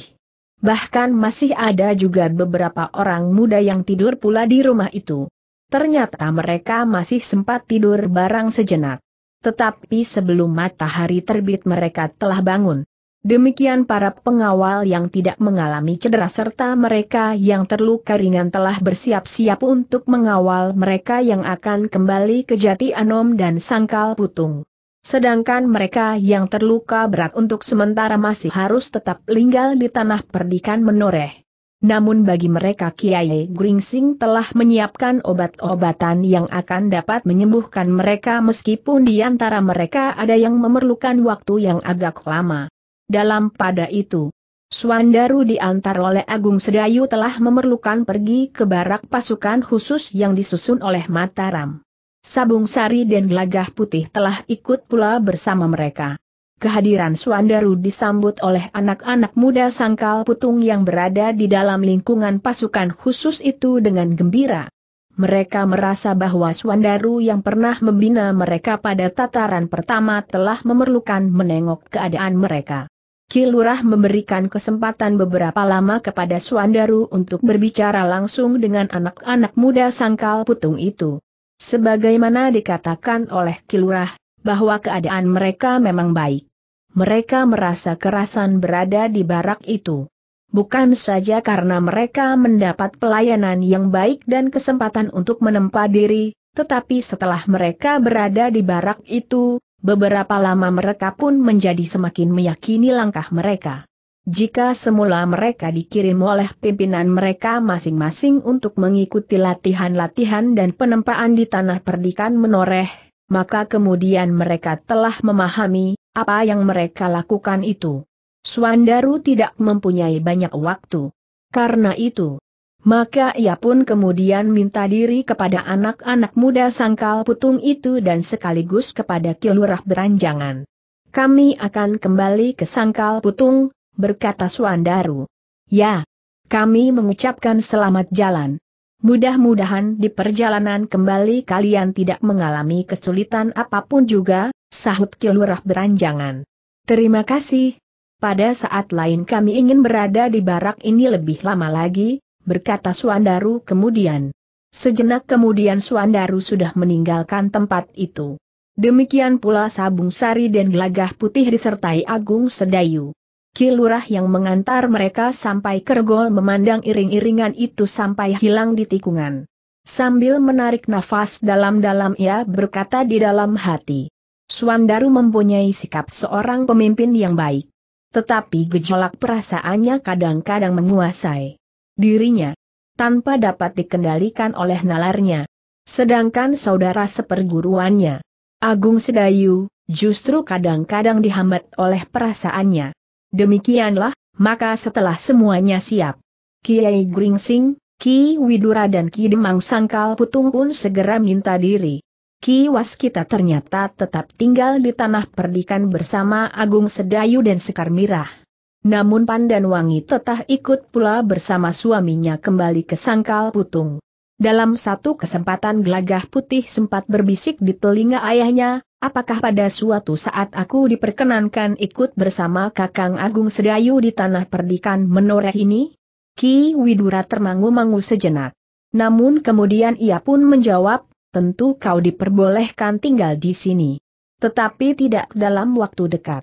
Bahkan masih ada juga beberapa orang muda yang tidur pula di rumah itu. Ternyata mereka masih sempat tidur barang sejenak. Tetapi sebelum matahari terbit mereka telah bangun. Demikian para pengawal yang tidak mengalami cedera serta mereka yang terluka ringan telah bersiap-siap untuk mengawal mereka yang akan kembali ke Jati Anom dan Sangkal Putung sedangkan mereka yang terluka berat untuk sementara masih harus tetap tinggal di tanah perdikan menoreh. Namun bagi mereka Kiai Gringsing telah menyiapkan obat-obatan yang akan dapat menyembuhkan mereka meskipun di antara mereka ada yang memerlukan waktu yang agak lama. Dalam pada itu, Swandaru diantar oleh Agung Sedayu telah memerlukan pergi ke barak pasukan khusus yang disusun oleh Mataram. Sabung Sari dan Gelagah Putih telah ikut pula bersama mereka. Kehadiran Suandaru disambut oleh anak-anak muda Sangkal Putung yang berada di dalam lingkungan pasukan khusus itu dengan gembira. Mereka merasa bahwa Suandaru yang pernah membina mereka pada tataran pertama telah memerlukan menengok keadaan mereka. Kilurah memberikan kesempatan beberapa lama kepada Suandaru untuk berbicara langsung dengan anak-anak muda Sangkal Putung itu. Sebagaimana dikatakan oleh Kilurah, bahwa keadaan mereka memang baik. Mereka merasa kerasan berada di barak itu. Bukan saja karena mereka mendapat pelayanan yang baik dan kesempatan untuk menempa diri, tetapi setelah mereka berada di barak itu, beberapa lama mereka pun menjadi semakin meyakini langkah mereka. Jika semula mereka dikirim oleh pimpinan mereka masing-masing untuk mengikuti latihan-latihan dan penempaan di tanah perdikan menoreh, maka kemudian mereka telah memahami apa yang mereka lakukan itu. Swandaru tidak mempunyai banyak waktu. Karena itu, maka ia pun kemudian minta diri kepada anak-anak muda sangkal putung itu dan sekaligus kepada kilurah beranjangan. Kami akan kembali ke sangkal putung, berkata Suandaru. Ya, kami mengucapkan selamat jalan. Mudah-mudahan di perjalanan kembali kalian tidak mengalami kesulitan apa pun juga, sahut Kilurah beranjangan. Terima kasih. Pada saat lain kami ingin berada di barak ini lebih lama lagi, berkata Suandaru kemudian. Sejenak kemudian Suandaru sudah meninggalkan tempat itu. Demikian pula Sabung Sari dan Gelagah Putih disertai Agung Sedayu. Kilurah yang mengantar mereka sampai kergol memandang iring-iringan itu sampai hilang di tikungan. Sambil menarik nafas dalam-dalam ia berkata di dalam hati. Suandaru mempunyai sikap seorang pemimpin yang baik. Tetapi gejolak perasaannya kadang-kadang menguasai dirinya. Tanpa dapat dikendalikan oleh nalarnya. Sedangkan saudara seperguruannya, Agung Sedayu, justru kadang-kadang dihambat oleh perasaannya. Demikianlah, maka setelah semuanya siap, Kiai Gringsing, Ki Widura dan Ki Demang Sangkal Putung pun segera minta diri. Ki Waskita ternyata tetap tinggal di tanah perdikan bersama Agung Sedayu dan Sekar Mirah. Namun Pandan Wangi tetap ikut pula bersama suaminya kembali ke Sangkal Putung. Dalam satu kesempatan gelagah putih sempat berbisik di telinga ayahnya, apakah pada suatu saat aku diperkenankan ikut bersama Kakang Agung Sedayu di tanah perdikan menoreh ini? Ki Widura termangu-mangu sejenak. Namun kemudian ia pun menjawab, tentu kau diperbolehkan tinggal di sini. Tetapi tidak dalam waktu dekat.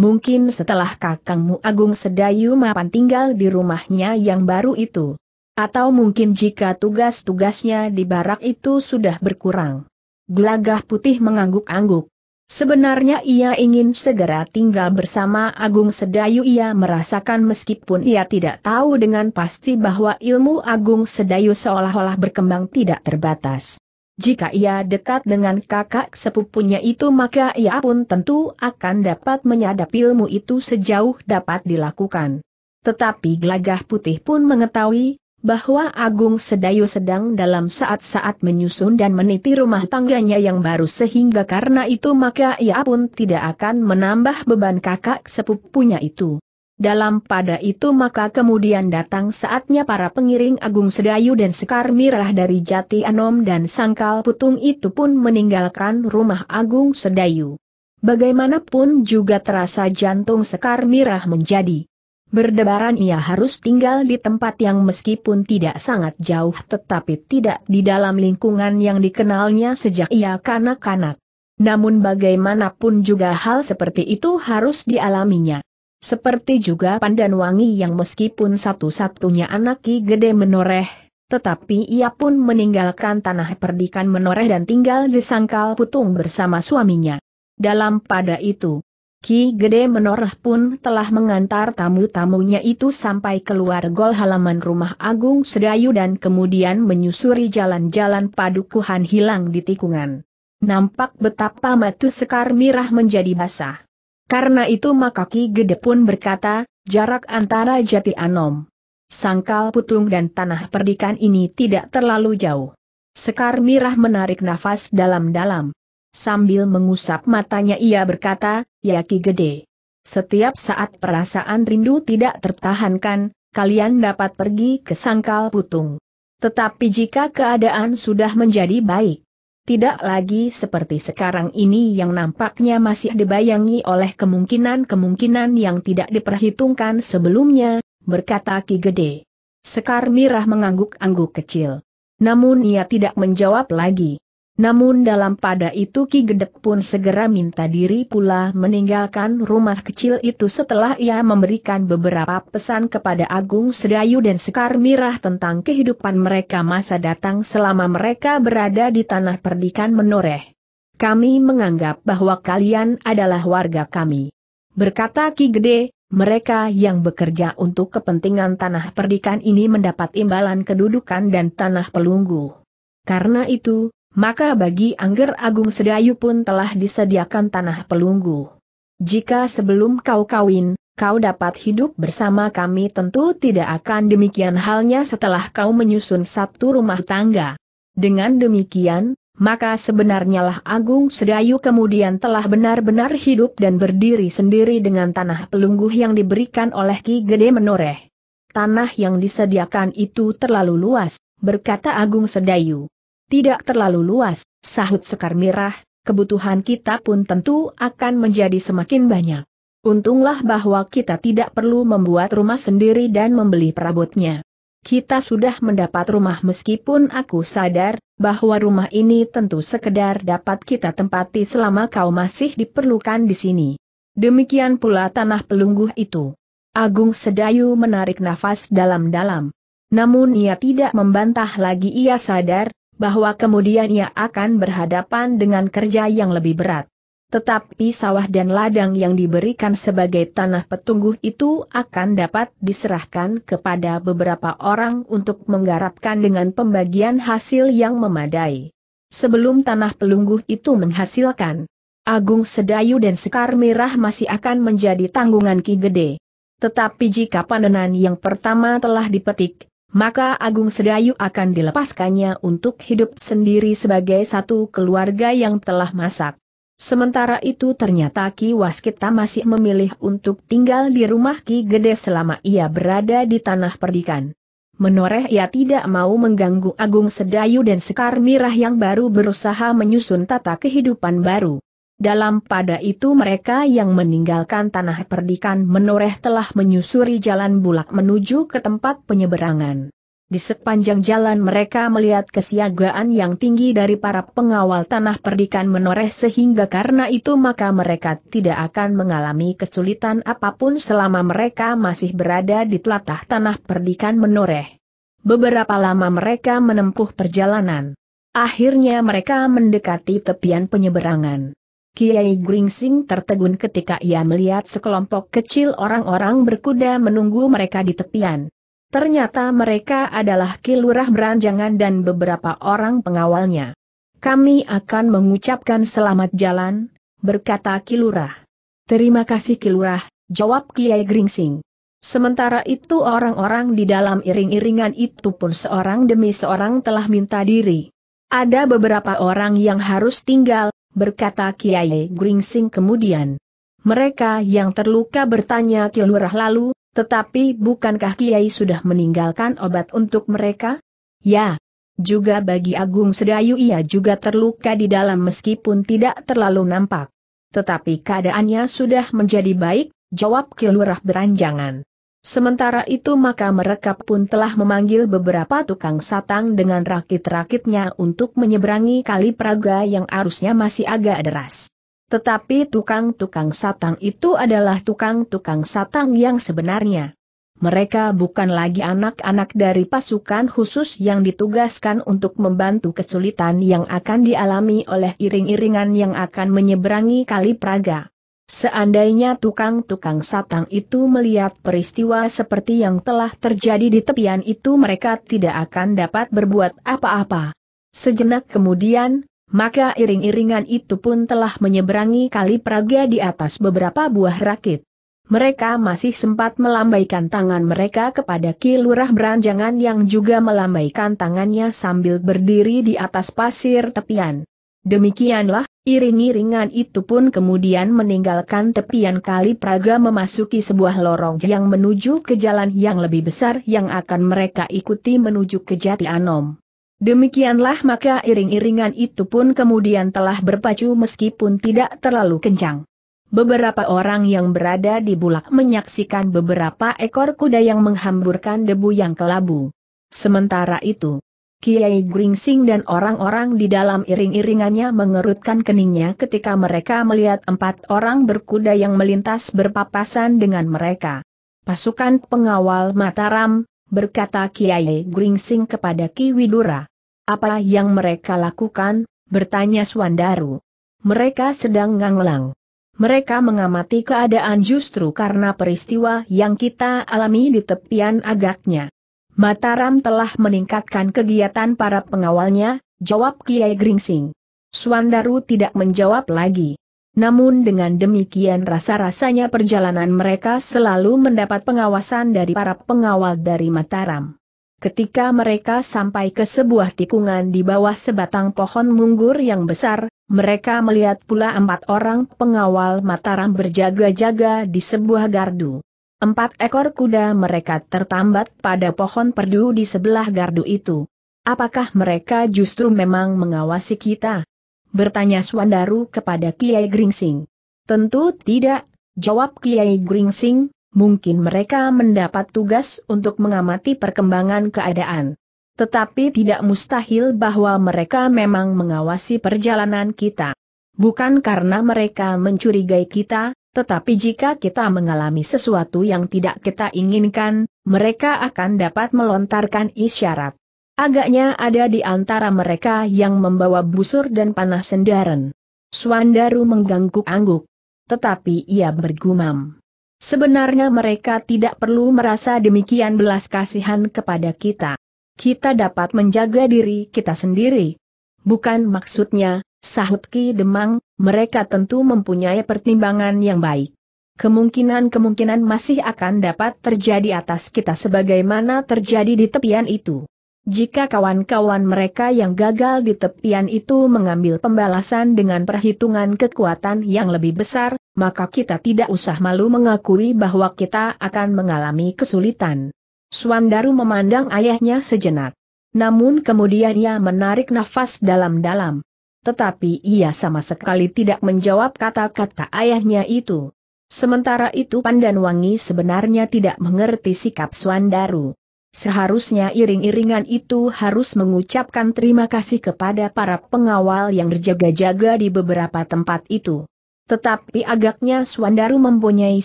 Mungkin setelah kakangmu Agung Sedayu mapan tinggal di rumahnya yang baru itu. Atau mungkin jika tugas-tugasnya di barak itu sudah berkurang. Gelagah putih mengangguk-angguk. Sebenarnya ia ingin segera tinggal bersama Agung Sedayu ia merasakan meskipun ia tidak tahu dengan pasti bahwa ilmu Agung Sedayu seolah-olah berkembang tidak terbatas. Jika ia dekat dengan kakak sepupunya itu maka ia pun tentu akan dapat menyadap ilmu itu sejauh dapat dilakukan. Tetapi gelagah putih pun mengetahui, bahwa Agung Sedayu sedang dalam saat-saat menyusun dan meniti rumah tangganya yang baru sehingga karena itu maka ia pun tidak akan menambah beban kakak sepupunya itu. Dalam pada itu maka kemudian datang saatnya para pengiring Agung Sedayu dan Sekar Mirah dari Jati Anom dan Sangkal Putung itu pun meninggalkan rumah Agung Sedayu. Bagaimanapun juga terasa jantung Sekar Mirah menjadi Berdebaran ia harus tinggal di tempat yang meskipun tidak sangat jauh tetapi tidak di dalam lingkungan yang dikenalnya sejak ia kanak-kanak. Namun bagaimanapun juga hal seperti itu harus dialaminya. Seperti juga Pandan Wangi yang meskipun satu-satunya anak Ki Gede menoreh, tetapi ia pun meninggalkan tanah perdikan menoreh dan tinggal di Sangkal Putung bersama suaminya. Dalam pada itu, Ki Gede Menoreh pun telah mengantar tamu-tamunya itu sampai keluar gol halaman rumah Agung Sedayu dan kemudian menyusuri jalan-jalan padukuhan hilang di tikungan. Nampak betapa matu sekar mirah menjadi basah. Karena itu maka Ki Gede pun berkata, jarak antara Jati Anom, Sangkal Putung dan Tanah Perdikan ini tidak terlalu jauh. Sekar Mirah menarik nafas dalam-dalam. Sambil mengusap matanya ia berkata, Yaki gede. Setiap saat perasaan rindu tidak tertahankan, kalian dapat pergi ke sangkal putung. Tetapi jika keadaan sudah menjadi baik, tidak lagi seperti sekarang ini yang nampaknya masih dibayangi oleh kemungkinan-kemungkinan yang tidak diperhitungkan sebelumnya, berkata Ki Gede. Sekar Mirah mengangguk-angguk kecil. Namun ia tidak menjawab lagi. Namun dalam pada itu Ki Gedek pun segera minta diri pula meninggalkan rumah kecil itu setelah ia memberikan beberapa pesan kepada Agung Sedayu dan Sekar Mirah tentang kehidupan mereka masa datang selama mereka berada di tanah perdikan menoreh. Kami menganggap bahwa kalian adalah warga kami. Berkata Ki Gede, mereka yang bekerja untuk kepentingan tanah perdikan ini mendapat imbalan kedudukan dan tanah pelunggu. Karena itu, maka bagi Angger Agung Sedayu pun telah disediakan tanah pelunggu. Jika sebelum kau kawin, kau dapat hidup bersama kami tentu tidak akan demikian halnya setelah kau menyusun satu rumah tangga. Dengan demikian, maka sebenarnya lah Agung Sedayu kemudian telah benar-benar hidup dan berdiri sendiri dengan tanah pelunggu yang diberikan oleh Ki Gede Menoreh. Tanah yang disediakan itu terlalu luas, berkata Agung Sedayu. Tidak terlalu luas, sahut Sekar Mirah, kebutuhan kita pun tentu akan menjadi semakin banyak. Untunglah bahwa kita tidak perlu membuat rumah sendiri dan membeli perabotnya. Kita sudah mendapat rumah meskipun aku sadar, bahwa rumah ini tentu sekedar dapat kita tempati selama kau masih diperlukan di sini. Demikian pula tanah pelungguh itu. Agung Sedayu menarik nafas dalam-dalam. Namun ia tidak membantah lagi ia sadar, bahwa kemudian ia akan berhadapan dengan kerja yang lebih berat. Tetapi sawah dan ladang yang diberikan sebagai tanah petungguh itu akan dapat diserahkan kepada beberapa orang untuk menggarapkan dengan pembagian hasil yang memadai. Sebelum tanah pelungguh itu menghasilkan, Agung Sedayu dan Sekar Merah masih akan menjadi tanggungan Ki Gede. Tetapi jika panenan yang pertama telah dipetik, maka Agung Sedayu akan dilepaskannya untuk hidup sendiri sebagai satu keluarga yang telah masak. Sementara itu ternyata Ki Waskita masih memilih untuk tinggal di rumah Ki Gede selama ia berada di tanah perdikan. menoreh ia tidak mau mengganggu Agung Sedayu dan Sekar Mirah yang baru berusaha menyusun tata kehidupan baru. Dalam pada itu mereka yang meninggalkan tanah perdikan menoreh telah menyusuri jalan bulak menuju ke tempat penyeberangan. Di sepanjang jalan mereka melihat kesiagaan yang tinggi dari para pengawal tanah perdikan menoreh sehingga karena itu maka mereka tidak akan mengalami kesulitan apa pun selama mereka masih berada di telatah tanah perdikan menoreh. Beberapa lama mereka menempuh perjalanan. Akhirnya mereka mendekati tepian penyeberangan. Kiai Gringsing tertegun ketika ia melihat sekelompok kecil orang-orang berkuda menunggu mereka di tepian. Ternyata mereka adalah Kilurah Beranjangan dan beberapa orang pengawalnya. Kami akan mengucapkan selamat jalan, berkata Kilurah. Terima kasih Kilurah, jawab Kiai Gringsing. Sementara itu orang-orang di dalam iring-iringan itu pun seorang demi seorang telah minta diri. Ada beberapa orang yang harus tinggal, berkata Kiai Gringsing kemudian. Mereka yang terluka bertanya Kilurah lalu, tetapi bukankah Kiai sudah meninggalkan obat untuk mereka? Ya. Juga bagi Agung Sedayu ia juga terluka di dalam meskipun tidak terlalu nampak. Tetapi keadaannya sudah menjadi baik, jawab Kilurah beranjangan. Sementara itu maka mereka pun telah memanggil beberapa tukang satang dengan rakit-rakitnya untuk menyeberangi kali Praga yang arusnya masih agak deras. Tetapi tukang-tukang satang itu adalah tukang-tukang satang yang sebenarnya. Mereka bukan lagi anak-anak dari pasukan khusus yang ditugaskan untuk membantu kesulitan yang akan dialami oleh iring-iringan yang akan menyeberangi kali Praga. Seandainya tukang-tukang satang itu melihat peristiwa seperti yang telah terjadi di tepian itu mereka tidak akan dapat berbuat apa-apa. Sejenak kemudian, maka iring-iringan itu pun telah menyeberangi kali Praga di atas beberapa buah rakit. Mereka masih sempat melambaikan tangan mereka kepada Ki Lurah Beranjangan yang juga melambaikan tangannya sambil berdiri di atas pasir tepian. Demikianlah, iring-iringan itu pun kemudian meninggalkan tepian kali Praga memasuki sebuah lorong yang menuju ke jalan yang lebih besar yang akan mereka ikuti menuju ke Jati Anom. Demikianlah maka iring-iringan itu pun kemudian telah berpacu meskipun tidak terlalu kencang. Beberapa orang yang berada di bulak menyaksikan beberapa ekor kuda yang menghamburkan debu yang kelabu. Sementara itu, Kiai Gringsing dan orang-orang di dalam iring-iringannya mengerutkan keningnya ketika mereka melihat empat orang berkuda yang melintas berpapasan dengan mereka. Pasukan pengawal Mataram, berkata Kiai Gringsing kepada Ki Widura. Apa yang mereka lakukan? bertanya Swandaru. Mereka sedang nganglang. Mereka mengamati keadaan justru karena peristiwa yang kita alami di tepian agaknya. Mataram telah meningkatkan kegiatan para pengawalnya, jawab Kiai Gringsing. Swandaru tidak menjawab lagi. Namun dengan demikian rasa-rasanya perjalanan mereka selalu mendapat pengawasan dari para pengawal dari Mataram. Ketika mereka sampai ke sebuah tikungan di bawah sebatang pohon munggur yang besar, mereka melihat pula empat orang pengawal Mataram berjaga-jaga di sebuah gardu. Empat ekor kuda mereka tertambat pada pohon perdu di sebelah gardu itu. Apakah mereka justru memang mengawasi kita? Bertanya Swandaru kepada Kiai Gringsing. Tentu tidak, jawab Kiai Gringsing, mungkin mereka mendapat tugas untuk mengamati perkembangan keadaan. Tetapi tidak mustahil bahwa mereka memang mengawasi perjalanan kita. Bukan karena mereka mencurigai kita, tetapi jika kita mengalami sesuatu yang tidak kita inginkan, mereka akan dapat melontarkan isyarat. Agaknya ada di antara mereka yang membawa busur dan panah sendaren. Swandaru mengangguk-angguk. Tetapi ia bergumam. Sebenarnya mereka tidak perlu merasa demikian belas kasihan kepada kita. Kita dapat menjaga diri kita sendiri. Bukan maksudnya, sahut Ki Demang, mereka tentu mempunyai pertimbangan yang baik. Kemungkinan-kemungkinan masih akan dapat terjadi atas kita sebagaimana terjadi di tepian itu. Jika kawan-kawan mereka yang gagal di tepian itu mengambil pembalasan dengan perhitungan kekuatan yang lebih besar, maka kita tidak usah malu mengakui bahwa kita akan mengalami kesulitan. Suandaru memandang ayahnya sejenak. Namun kemudian ia menarik nafas dalam-dalam. Tetapi ia sama sekali tidak menjawab kata-kata ayahnya itu. Sementara itu Pandan Wangi sebenarnya tidak mengerti sikap Suandaru. Seharusnya iring-iringan itu harus mengucapkan terima kasih kepada para pengawal yang berjaga-jaga di beberapa tempat itu. Tetapi agaknya Suandaru mempunyai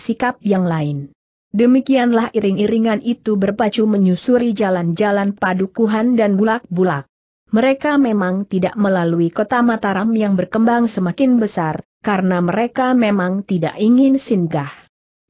sikap yang lain. Demikianlah iring-iringan itu berpacu menyusuri jalan-jalan padukuhan dan bulak-bulak. Mereka memang tidak melalui kota Mataram yang berkembang semakin besar, karena mereka memang tidak ingin singgah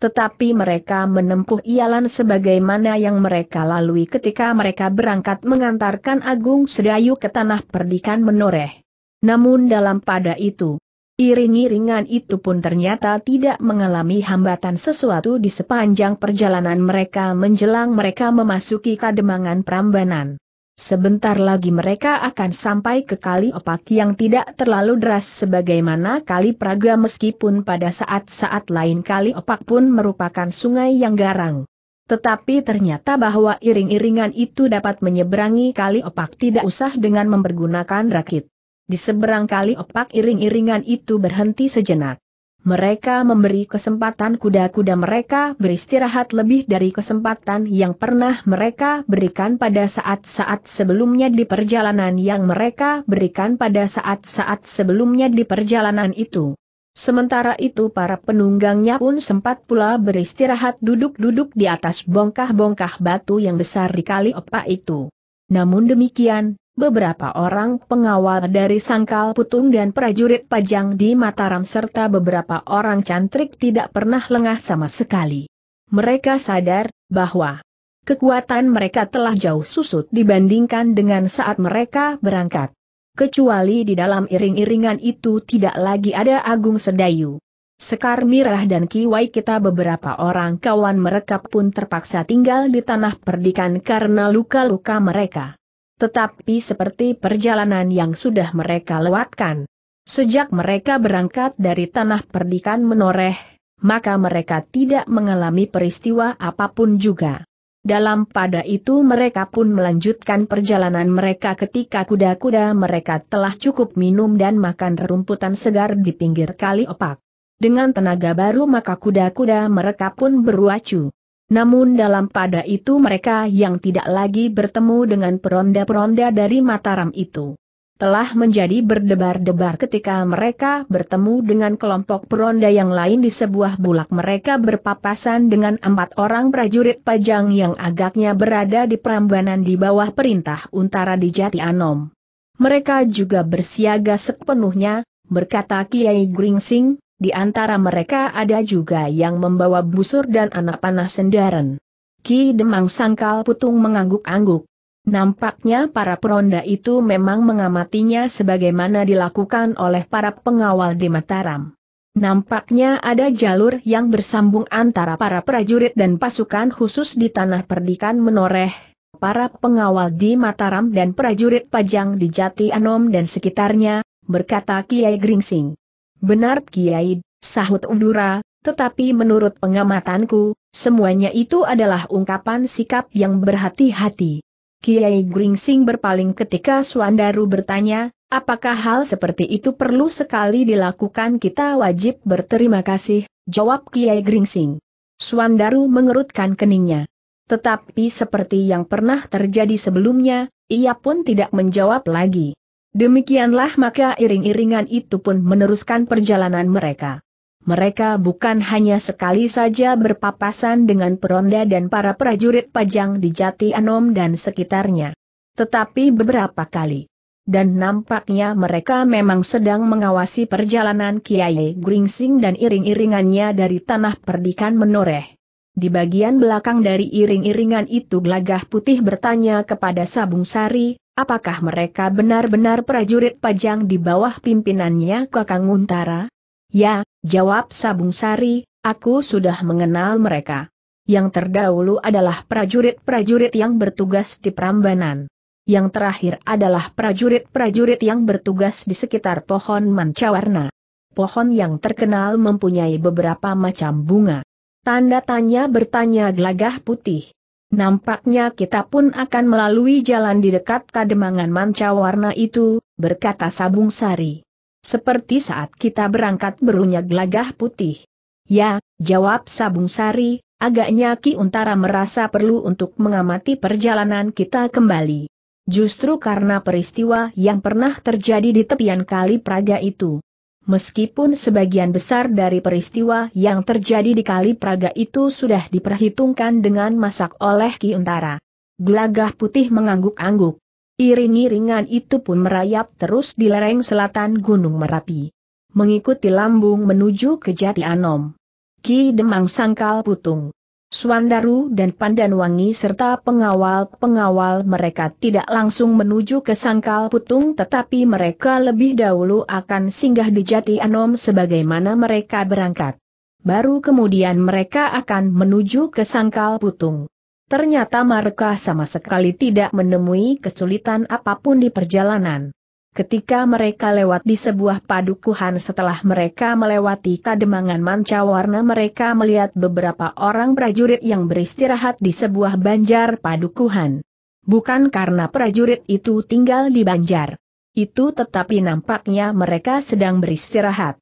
tetapi mereka menempuh ialan sebagaimana yang mereka lalui ketika mereka berangkat mengantarkan Agung Sedayu ke tanah perdikan menoreh. Namun dalam pada itu, iring-iringan itu pun ternyata tidak mengalami hambatan sesuatu di sepanjang perjalanan mereka menjelang mereka memasuki kademangan Prambanan. Sebentar lagi mereka akan sampai ke kali opak yang tidak terlalu deras sebagaimana kali Praga meskipun pada saat-saat lain kali opak pun merupakan sungai yang garang. Tetapi ternyata bahwa iring-iringan itu dapat menyeberangi kali opak tidak usah dengan mempergunakan rakit. Di seberang kali opak iring-iringan itu berhenti sejenak mereka memberi kesempatan kuda-kuda mereka beristirahat lebih dari kesempatan yang pernah mereka berikan pada saat-saat sebelumnya di perjalanan yang mereka berikan pada saat-saat sebelumnya di perjalanan itu. Sementara itu para penunggangnya pun sempat pula beristirahat duduk-duduk di atas bongkah-bongkah batu yang besar di kali opak itu. Namun demikian, beberapa orang pengawal dari Sangkal Putung dan prajurit Pajang di Mataram serta beberapa orang cantrik tidak pernah lengah sama sekali. Mereka sadar bahwa kekuatan mereka telah jauh susut dibandingkan dengan saat mereka berangkat. Kecuali di dalam iring-iringan itu tidak lagi ada Agung Sedayu. Sekar Mirah dan Kiwai kita beberapa orang kawan mereka pun terpaksa tinggal di tanah perdikan karena luka-luka mereka. Tetapi seperti perjalanan yang sudah mereka lewatkan. Sejak mereka berangkat dari tanah perdikan menoreh, maka mereka tidak mengalami peristiwa apa pun juga. Dalam pada itu mereka pun melanjutkan perjalanan mereka ketika kuda-kuda mereka telah cukup minum dan makan rerumputan segar di pinggir kali opak. Dengan tenaga baru maka kuda-kuda mereka pun beruacu. Namun dalam pada itu mereka yang tidak lagi bertemu dengan peronda-peronda dari Mataram itu telah menjadi berdebar-debar ketika mereka bertemu dengan kelompok peronda yang lain di sebuah bulak mereka berpapasan dengan empat orang prajurit pajang yang agaknya berada di perambanan di bawah perintah Untara di Jati Anom. Mereka juga bersiaga sepenuhnya, berkata Kiai Gringsing, di antara mereka ada juga yang membawa busur dan anak panah sendaren. Ki Demang Sangkal Putung mengangguk-angguk. Nampaknya para peronda itu memang mengamatinya sebagaimana dilakukan oleh para pengawal di Mataram. Nampaknya ada jalur yang bersambung antara para prajurit dan pasukan khusus di tanah perdikan menoreh, para pengawal di Mataram dan prajurit pajang di Jati Anom dan sekitarnya, berkata Kiai Gringsing. Benar Kiai, sahut Udura, tetapi menurut pengamatanku, semuanya itu adalah ungkapan sikap yang berhati-hati. Kiai Gringsing berpaling ketika Suandaru bertanya, apakah hal seperti itu perlu sekali dilakukan kita wajib berterima kasih, jawab Kiai Gringsing. Suandaru mengerutkan keningnya. Tetapi seperti yang pernah terjadi sebelumnya, ia pun tidak menjawab lagi. Demikianlah maka iring-iringan itu pun meneruskan perjalanan mereka. Mereka bukan hanya sekali saja berpapasan dengan peronda dan para prajurit pajang di Jati Anom dan sekitarnya. Tetapi beberapa kali. Dan nampaknya mereka memang sedang mengawasi perjalanan Kiai Gringsing dan iring-iringannya dari tanah perdikan menoreh. Di bagian belakang dari iring-iringan itu gelagah putih bertanya kepada Sabung Sari, Apakah mereka benar-benar prajurit pajang di bawah pimpinannya Kakang Untara? Ya, jawab Sabung Sari, aku sudah mengenal mereka. Yang terdahulu adalah prajurit-prajurit yang bertugas di Prambanan. Yang terakhir adalah prajurit-prajurit yang bertugas di sekitar pohon mancawarna. Pohon yang terkenal mempunyai beberapa macam bunga. Tanda tanya bertanya gelagah putih. Nampaknya kita pun akan melalui jalan di dekat kademangan manca warna itu, berkata Sabung Sari. Seperti saat kita berangkat berunya gelagah putih. Ya, jawab Sabung Sari, agaknya Ki Untara merasa perlu untuk mengamati perjalanan kita kembali. Justru karena peristiwa yang pernah terjadi di tepian kali Praga itu. Meskipun sebagian besar dari peristiwa yang terjadi di Kali Praga itu sudah diperhitungkan dengan masak oleh Ki Untara. Gelagah putih mengangguk-angguk. Iring-iringan itu pun merayap terus di lereng selatan Gunung Merapi. Mengikuti lambung menuju ke Jati Anom. Ki Demang Sangkal Putung. Swandaru dan Pandanwangi serta pengawal-pengawal mereka tidak langsung menuju ke Sangkal Putung tetapi mereka lebih dahulu akan singgah di Jati Anom sebagaimana mereka berangkat. Baru kemudian mereka akan menuju ke Sangkal Putung. Ternyata mereka sama sekali tidak menemui kesulitan apa pun di perjalanan. Ketika mereka lewat di sebuah padukuhan setelah mereka melewati kademangan manca warna mereka melihat beberapa orang prajurit yang beristirahat di sebuah banjar padukuhan. Bukan karena prajurit itu tinggal di banjar. Itu tetapi nampaknya mereka sedang beristirahat.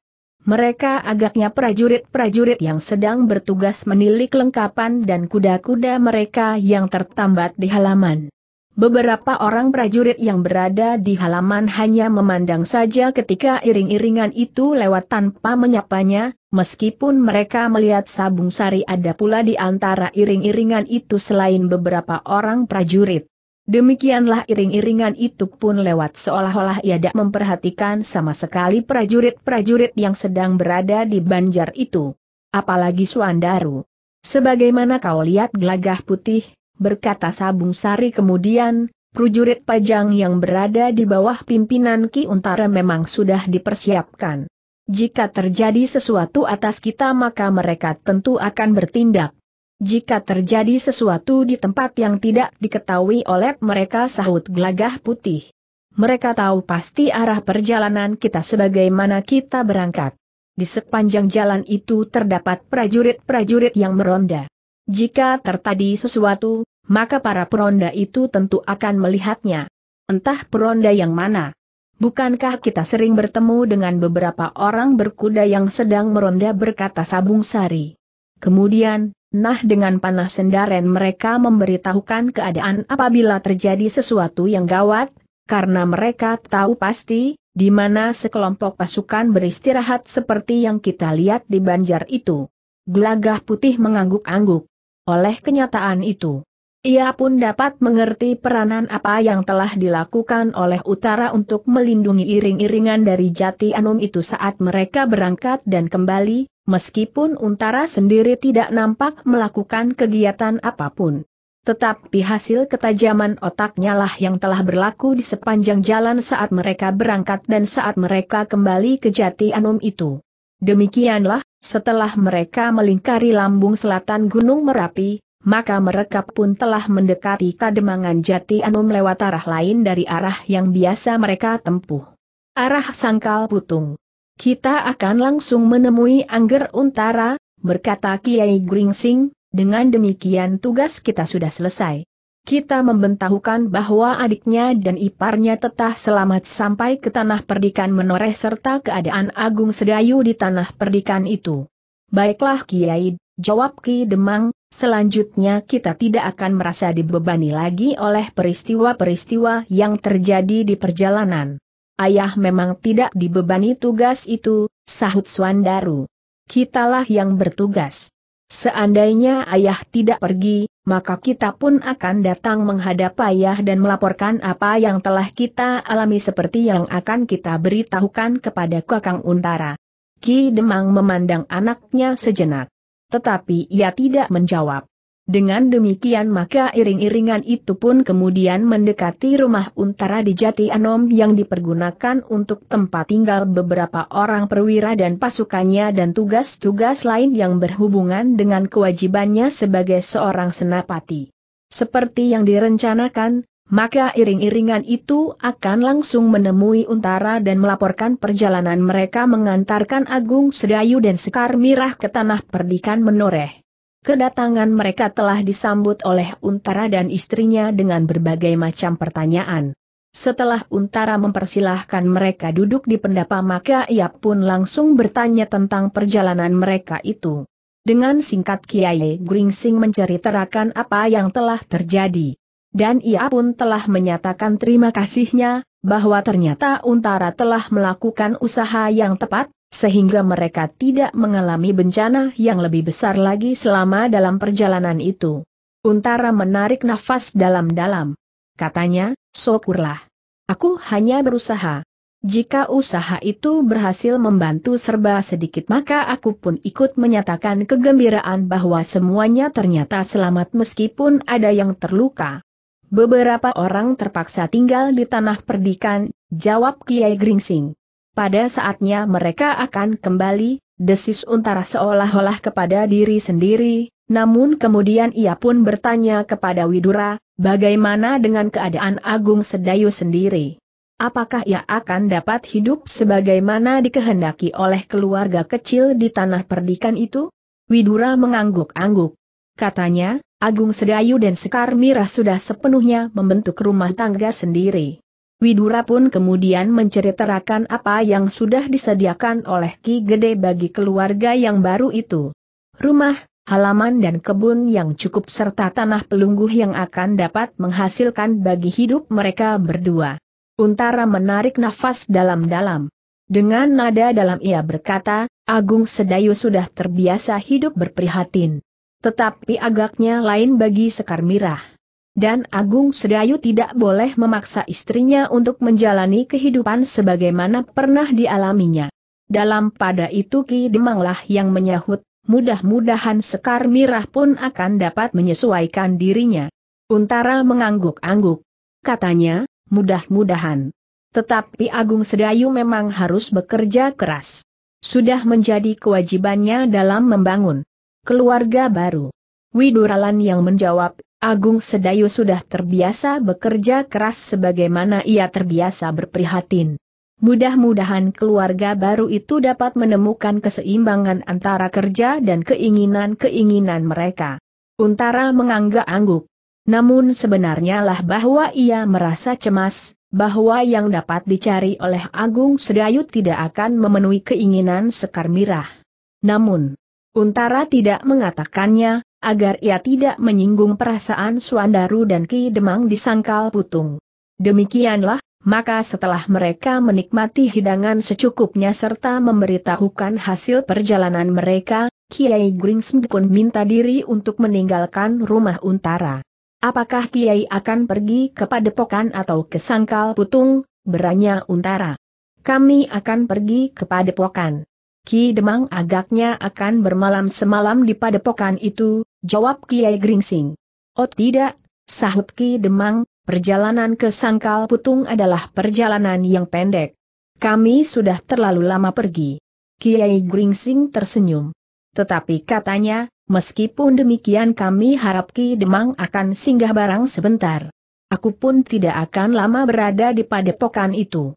Mereka agaknya prajurit-prajurit yang sedang bertugas menilik lengkapan dan kuda-kuda mereka yang tertambat di halaman. Beberapa orang prajurit yang berada di halaman hanya memandang saja ketika iring-iringan itu lewat tanpa menyapanya, meskipun mereka melihat Sabung Sari ada pula di antara iring-iringan itu selain beberapa orang prajurit. Demikianlah iring-iringan itu pun lewat seolah-olah ia tidak memperhatikan sama sekali prajurit-prajurit yang sedang berada di banjar itu. Apalagi Suandaru. Sebagaimana kau lihat gelagah putih, berkata Sabung Sari kemudian, prajurit pajang yang berada di bawah pimpinan Ki Untara memang sudah dipersiapkan. Jika terjadi sesuatu atas kita maka mereka tentu akan bertindak. Jika terjadi sesuatu di tempat yang tidak diketahui oleh mereka sahut gelagah putih. Mereka tahu pasti arah perjalanan kita sebagaimana kita berangkat. Di sepanjang jalan itu terdapat prajurit-prajurit yang meronda. Jika terjadi sesuatu, maka para peronda itu tentu akan melihatnya. Entah peronda yang mana. Bukankah kita sering bertemu dengan beberapa orang berkuda yang sedang meronda berkata Sabung Sari. Kemudian, nah dengan panah sendaren mereka memberitahukan keadaan apabila terjadi sesuatu yang gawat, karena mereka tahu pasti, di mana sekelompok pasukan beristirahat seperti yang kita lihat di Banjar itu. Gelagah putih mengangguk-angguk. Oleh kenyataan itu, ia pun dapat mengerti peranan apa yang telah dilakukan oleh Utara untuk melindungi iring-iringan dari Jati Anum itu saat mereka berangkat dan kembali, meskipun Untara sendiri tidak nampak melakukan kegiatan apa pun. Tetapi hasil ketajaman otaknya lah yang telah berlaku di sepanjang jalan saat mereka berangkat dan saat mereka kembali ke Jati Anum itu. Demikianlah, setelah mereka melingkari lambung selatan Gunung Merapi, maka mereka pun telah mendekati kademangan jati anum lewat arah lain dari arah yang biasa mereka tempuh. Arah Sangkal Putung. Kita akan langsung menemui Angger Untara, berkata Kiai Gringsing, dengan demikian tugas kita sudah selesai kita membentahukan bahwa adiknya dan iparnya tetah selamat sampai ke tanah perdikan menoreh serta keadaan Agung Sedayu di tanah perdikan itu. Baiklah Kiai, jawab Ki Demang, selanjutnya kita tidak akan merasa dibebani lagi oleh peristiwa-peristiwa yang terjadi di perjalanan. Ayah memang tidak dibebani tugas itu, sahut Swandaru. Kitalah yang bertugas. Seandainya ayah tidak pergi, maka kita pun akan datang menghadap ayah dan melaporkan apa yang telah kita alami seperti yang akan kita beritahukan kepada Kakang Untara. Ki Demang memandang anaknya sejenak. Tetapi ia tidak menjawab. Dengan demikian maka iring-iringan itu pun kemudian mendekati rumah Untara di Jati Anom yang dipergunakan untuk tempat tinggal beberapa orang perwira dan pasukannya dan tugas-tugas lain yang berhubungan dengan kewajibannya sebagai seorang senapati. Seperti yang direncanakan, maka iring-iringan itu akan langsung menemui Untara dan melaporkan perjalanan mereka mengantarkan Agung Sedayu dan Sekar Mirah ke tanah perdikan menoreh. Kedatangan mereka telah disambut oleh Untara dan istrinya dengan berbagai macam pertanyaan. Setelah Untara mempersilahkan mereka duduk di pendapa maka ia pun langsung bertanya tentang perjalanan mereka itu. Dengan singkat Kiai Gringsing menceritakan apa yang telah terjadi. Dan ia pun telah menyatakan terima kasihnya, bahwa ternyata Untara telah melakukan usaha yang tepat, sehingga mereka tidak mengalami bencana yang lebih besar lagi selama dalam perjalanan itu. Untara menarik nafas dalam-dalam. Katanya, syukurlah. Aku hanya berusaha. Jika usaha itu berhasil membantu serba sedikit maka aku pun ikut menyatakan kegembiraan bahwa semuanya ternyata selamat meskipun ada yang terluka. Beberapa orang terpaksa tinggal di tanah perdikan, jawab Kiai Gringsing. Pada saatnya mereka akan kembali, desis Untara seolah-olah kepada diri sendiri, namun kemudian ia pun bertanya kepada Widura, bagaimana dengan keadaan Agung Sedayu sendiri? Apakah ia akan dapat hidup sebagaimana dikehendaki oleh keluarga kecil di tanah perdikan itu? Widura mengangguk-angguk. Katanya, Agung Sedayu dan Sekar Mirah sudah sepenuhnya membentuk rumah tangga sendiri. Widura pun kemudian menceritakan apa yang sudah disediakan oleh Ki Gede bagi keluarga yang baru itu. Rumah, halaman dan kebun yang cukup serta tanah pelungguh yang akan dapat menghasilkan bagi hidup mereka berdua. Untara menarik nafas dalam-dalam. Dengan nada dalam ia berkata, Agung Sedayu sudah terbiasa hidup berprihatin. Tetapi agaknya lain bagi Sekar Mirah dan Agung Sedayu tidak boleh memaksa istrinya untuk menjalani kehidupan sebagaimana pernah dialaminya. Dalam pada itu Ki Demanglah yang menyahut, mudah-mudahan Sekar Mirah pun akan dapat menyesuaikan dirinya. Untara mengangguk-angguk. Katanya, mudah-mudahan. Tetapi Agung Sedayu memang harus bekerja keras. Sudah menjadi kewajibannya dalam membangun keluarga baru. Widuralan yang menjawab, Agung Sedayu sudah terbiasa bekerja keras sebagaimana ia terbiasa berprihatin. Mudah-mudahan keluarga baru itu dapat menemukan keseimbangan antara kerja dan keinginan-keinginan mereka. Untara mengangguk-angguk. Namun sebenarnya lah bahwa ia merasa cemas, bahwa yang dapat dicari oleh Agung Sedayu tidak akan memenuhi keinginan Sekar Mirah. Namun, Untara tidak mengatakannya, agar ia tidak menyinggung perasaan Suandaru dan Ki Demang di sangkal putung. Demikianlah, maka setelah mereka menikmati hidangan secukupnya serta memberitahukan hasil perjalanan mereka, Kiai Gringseng pun minta diri untuk meninggalkan rumah Untara. Apakah Kiai akan pergi ke Padepokan atau ke Sangkal Putung, beranya Untara. Kami akan pergi ke Padepokan. Ki Demang agaknya akan bermalam semalam di padepokan itu, jawab Kiai Gringsing. Oh tidak, sahut Ki Demang, perjalanan ke Sangkal Putung adalah perjalanan yang pendek. Kami sudah terlalu lama pergi. Kiai Gringsing tersenyum. Tetapi katanya, meskipun demikian kami harap Ki Demang akan singgah barang sebentar. Aku pun tidak akan lama berada di padepokan itu.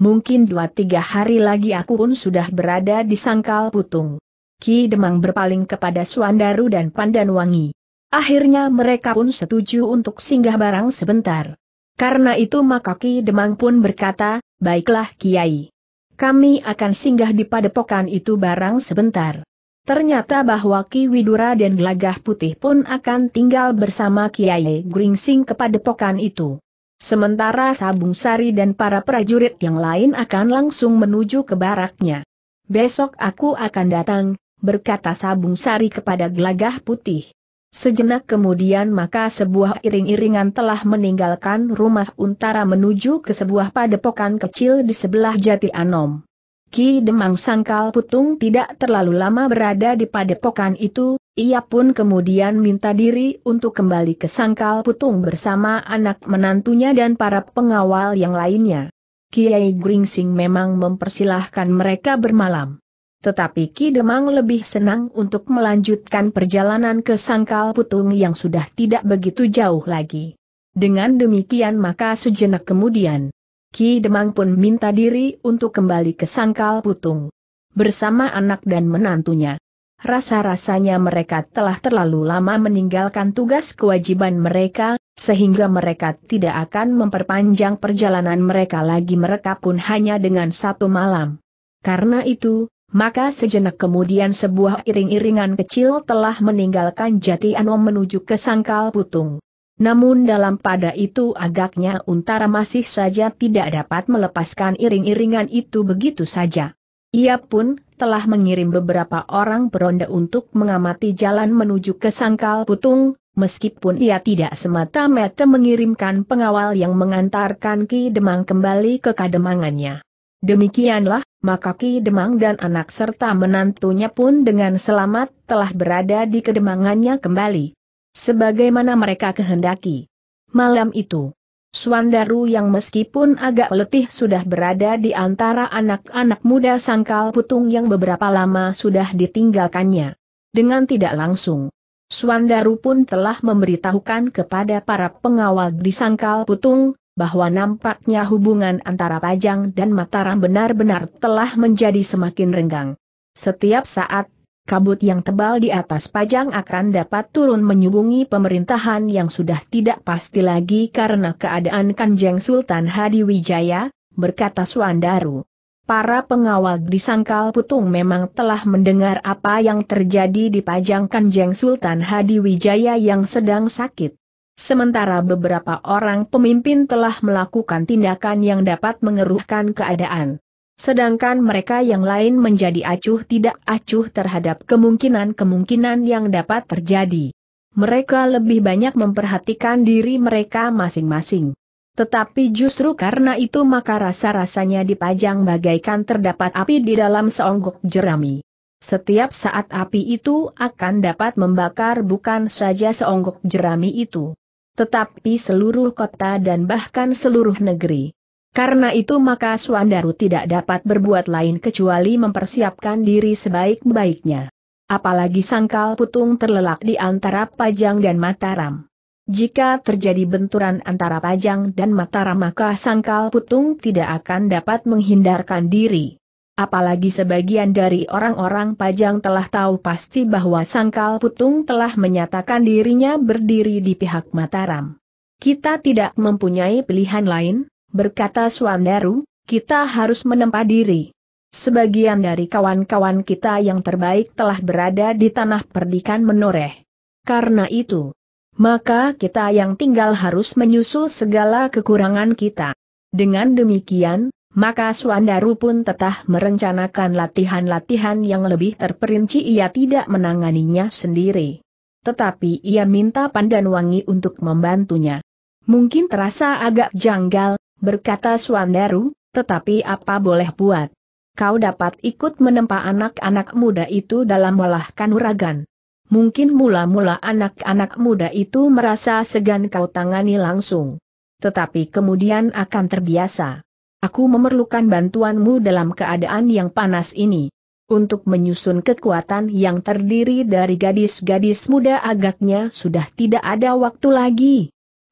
Mungkin dua tiga hari lagi aku pun sudah berada di sangkal putung. Ki Demang berpaling kepada Suandaru dan Pandanwangi. Akhirnya mereka pun setuju untuk singgah barang sebentar. Karena itu maka Ki Demang pun berkata, baiklah Kiai. Kami akan singgah di padepokan itu barang sebentar. Ternyata bahwa Ki Widura dan Gelagah Putih pun akan tinggal bersama Kiai Gringsing ke padepokan itu. Sementara Sabung Sari dan para prajurit yang lain akan langsung menuju ke baraknya. Besok aku akan datang, berkata Sabung Sari kepada Gelagah Putih. Sejenak kemudian maka sebuah iring-iringan telah meninggalkan rumah Untara menuju ke sebuah padepokan kecil di sebelah Jati Anom. Ki Demang Sangkal Putung tidak terlalu lama berada di padepokan itu, ia pun kemudian minta diri untuk kembali ke Sangkal Putung bersama anak menantunya dan para pengawal yang lainnya. Kiai Gringsing memang mempersilahkan mereka bermalam. Tetapi Ki Demang lebih senang untuk melanjutkan perjalanan ke Sangkal Putung yang sudah tidak begitu jauh lagi. Dengan demikian maka sejenak kemudian, Ki Demang pun minta diri untuk kembali ke Sangkal Putung. Bersama anak dan menantunya. rasa-rasanya mereka telah terlalu lama meninggalkan tugas kewajiban mereka, sehingga mereka tidak akan memperpanjang perjalanan mereka lagi mereka pun hanya dengan satu malam. Karena itu, maka sejenak kemudian sebuah iring-iringan kecil telah meninggalkan Jati Anom menuju ke Sangkal Putung. Namun dalam pada itu agaknya Untara masih saja tidak dapat melepaskan iring-iringan itu begitu saja. Ia pun telah mengirim beberapa orang peronda untuk mengamati jalan menuju ke Sangkal Putung, meskipun ia tidak semata-mata mengirimkan pengawal yang mengantarkan Ki Demang kembali ke kademangannya. Demikianlah, maka Ki Demang dan anak serta menantunya pun dengan selamat telah berada di kedemangannya kembali. Sebagaimana mereka kehendaki. Malam itu, Swandaru yang meskipun agak letih sudah berada di antara anak-anak muda sangkal putung yang beberapa lama sudah ditinggalkannya. Dengan tidak langsung, Swandaru pun telah memberitahukan kepada para pengawal di sangkal putung, bahwa nampaknya hubungan antara Pajang dan Mataram benar-benar telah menjadi semakin renggang. Setiap saat, kabut yang tebal di atas pajang akan dapat turun menyubungi pemerintahan yang sudah tidak pasti lagi karena keadaan Kanjeng Sultan Hadiwijaya, berkata Suandaru. Para pengawal di Sangkal Putung memang telah mendengar apa yang terjadi di pajang Kanjeng Sultan Hadiwijaya yang sedang sakit. Sementara beberapa orang pemimpin telah melakukan tindakan yang dapat mengeruhkan keadaan sedangkan mereka yang lain menjadi acuh tidak acuh terhadap kemungkinan-kemungkinan yang dapat terjadi. Mereka lebih banyak memperhatikan diri mereka masing-masing. Tetapi justru karena itu maka rasa-rasanya dipajang bagaikan terdapat api di dalam seonggok jerami. Setiap saat api itu akan dapat membakar bukan saja seonggok jerami itu, tetapi seluruh kota dan bahkan seluruh negeri. Karena itu maka Suandaru tidak dapat berbuat lain kecuali mempersiapkan diri sebaik-baiknya. Apalagi sangkal putung terlelak di antara Pajang dan Mataram. Jika terjadi benturan antara Pajang dan Mataram maka sangkal putung tidak akan dapat menghindarkan diri. Apalagi sebagian dari orang-orang Pajang telah tahu pasti bahwa sangkal putung telah menyatakan dirinya berdiri di pihak Mataram. Kita tidak mempunyai pilihan lain, berkata Swandaru, kita harus menempa diri. Sebagian dari kawan-kawan kita yang terbaik telah berada di tanah perdikan menoreh. Karena itu, maka kita yang tinggal harus menyusul segala kekurangan kita. Dengan demikian, maka Swandaru pun tetap merencanakan latihan-latihan yang lebih terperinci ia tidak menanganinya sendiri. Tetapi ia minta Pandan Wangi untuk membantunya. Mungkin terasa agak janggal, berkata Swandaru, tetapi apa boleh buat. Kau dapat ikut menempa anak-anak muda itu dalam olah kanuragan. Mungkin mula-mula anak-anak muda itu merasa segan kau tangani langsung. Tetapi kemudian akan terbiasa. Aku memerlukan bantuanmu dalam keadaan yang panas ini. Untuk menyusun kekuatan yang terdiri dari gadis-gadis muda agaknya sudah tidak ada waktu lagi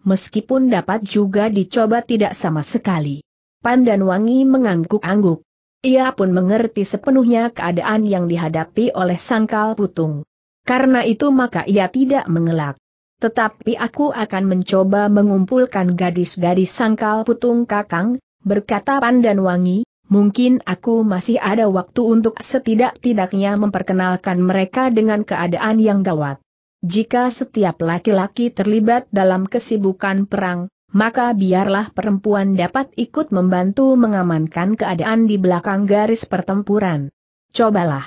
meskipun dapat juga dicoba tidak sama sekali. Pandan Wangi mengangguk-angguk. Ia pun mengerti sepenuhnya keadaan yang dihadapi oleh Sangkal Putung. Karena itu maka ia tidak mengelak. Tetapi aku akan mencoba mengumpulkan gadis-gadis Sangkal Putung Kakang, berkata Pandan Wangi, mungkin aku masih ada waktu untuk setidak-tidaknya memperkenalkan mereka dengan keadaan yang gawat. Jika setiap laki-laki terlibat dalam kesibukan perang, maka biarlah perempuan dapat ikut membantu mengamankan keadaan di belakang garis pertempuran. Cobalah.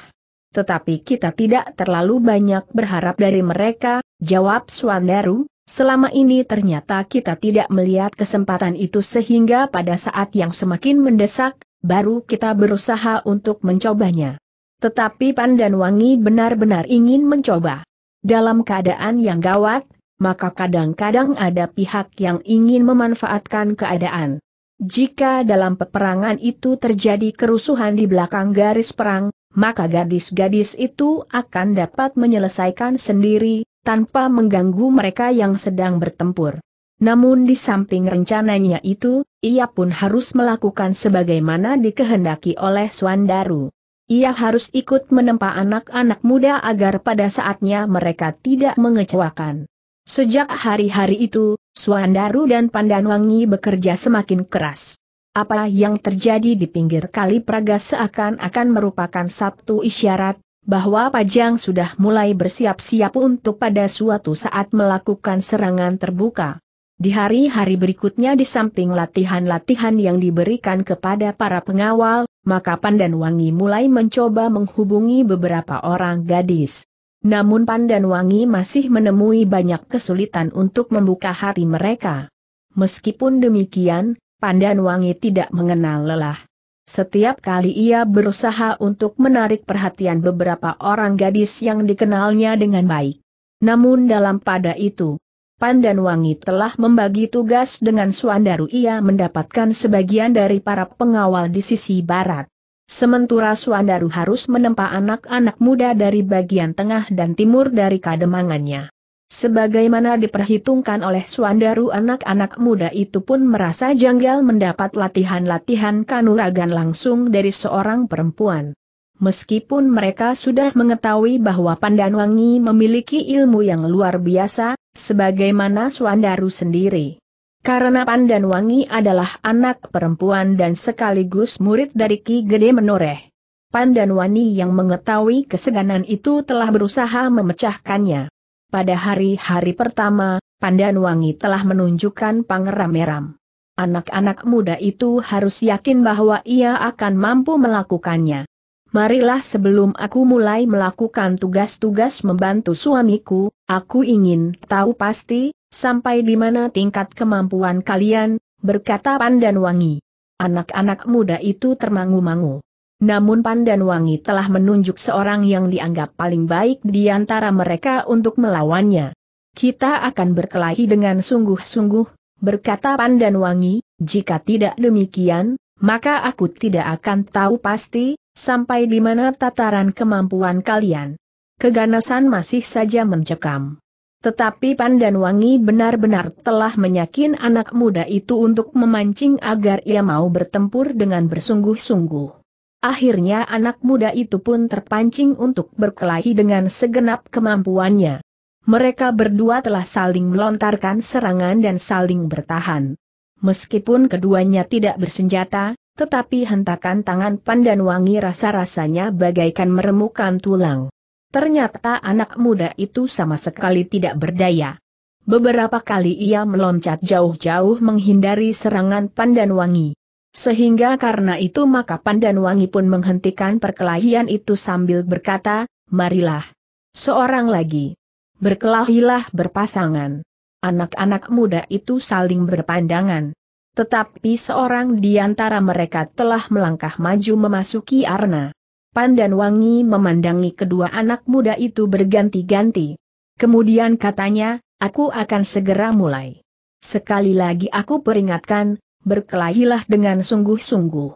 Tetapi kita tidak terlalu banyak berharap dari mereka, jawab Swandaru, selama ini ternyata kita tidak melihat kesempatan itu sehingga pada saat yang semakin mendesak, baru kita berusaha untuk mencobanya. Tetapi Pandan Wangi benar-benar ingin mencoba. Dalam keadaan yang gawat, maka kadang-kadang ada pihak yang ingin memanfaatkan keadaan. Jika dalam peperangan itu terjadi kerusuhan di belakang garis perang, maka gadis-gadis itu akan dapat menyelesaikan sendiri, tanpa mengganggu mereka yang sedang bertempur. Namun di samping rencananya itu, ia pun harus melakukan sebagaimana dikehendaki oleh Swandaru. ia harus ikut menempa anak-anak muda agar pada saatnya mereka tidak mengecewakan. Sejak hari-hari itu, Suandaru dan Pandanwangi bekerja semakin keras. Apa yang terjadi di pinggir kali Praga seakan-akan merupakan satu isyarat, bahwa Pajang sudah mulai bersiap-siap untuk pada suatu saat melakukan serangan terbuka. Di hari-hari berikutnya di samping latihan-latihan yang diberikan kepada para pengawal, maka Pandan Wangi mulai mencoba menghubungi beberapa orang gadis. Namun Pandan Wangi masih menemui banyak kesulitan untuk membuka hati mereka. Meskipun demikian, Pandan Wangi tidak mengenal lelah. Setiap kali ia berusaha untuk menarik perhatian beberapa orang gadis yang dikenalnya dengan baik. Namun dalam pada itu, Pandan Wangi telah membagi tugas dengan Suandaru ia mendapatkan sebagian dari para pengawal di sisi barat. Sementara Suandaru harus menempa anak-anak muda dari bagian tengah dan timur dari kademangannya. Sebagaimana diperhitungkan oleh Suandaru anak-anak muda itu pun merasa janggal mendapat latihan-latihan kanuragan langsung dari seorang perempuan. Meskipun mereka sudah mengetahui bahwa Pandanwangi memiliki ilmu yang luar biasa, sebagaimana Suandaru sendiri. Karena Pandanwangi adalah anak perempuan dan sekaligus murid dari Ki Gede Menoreh. Pandanwangi yang mengetahui keseganan itu telah berusaha memecahkannya. Pada hari-hari pertama, Pandanwangi telah menunjukkan pangeram-eram. Anak-anak muda itu harus yakin bahwa ia akan mampu melakukannya. Marilah sebelum aku mulai melakukan tugas-tugas membantu suamiku, aku ingin tahu pasti, sampai di mana tingkat kemampuan kalian, berkata Pandan Wangi. Anak-anak muda itu termangu-mangu. Namun Pandan Wangi telah menunjuk seorang yang dianggap paling baik di antara mereka untuk melawannya. Kita akan berkelahi dengan sungguh-sungguh, berkata Pandan Wangi, jika tidak demikian, maka aku tidak akan tahu pasti, Sampai di mana tataran kemampuan kalian? Keganasan masih saja mencekam. Tetapi Pandan Wangi benar-benar telah menyakin anak muda itu untuk memancing agar ia mau bertempur dengan bersungguh-sungguh. Akhirnya anak muda itu pun terpancing untuk berkelahi dengan segenap kemampuannya. Mereka berdua telah saling melontarkan serangan dan saling bertahan. Meskipun keduanya tidak bersenjata, tetapi hentakan tangan Pandan Wangi rasa-rasanya bagaikan meremukan tulang. Ternyata anak muda itu sama sekali tidak berdaya. Beberapa kali ia meloncat jauh-jauh menghindari serangan Pandan Wangi. Sehingga karena itu maka Pandan Wangi pun menghentikan perkelahian itu sambil berkata, marilah. Seorang lagi. Berkelahilah berpasangan. Anak-anak muda itu saling berpandangan. Tetapi seorang di antara mereka telah melangkah maju memasuki arna. Pandan Wangi memandangi kedua anak muda itu berganti-ganti. Kemudian katanya, aku akan segera mulai. Sekali lagi aku peringatkan, berkelahilah dengan sungguh-sungguh.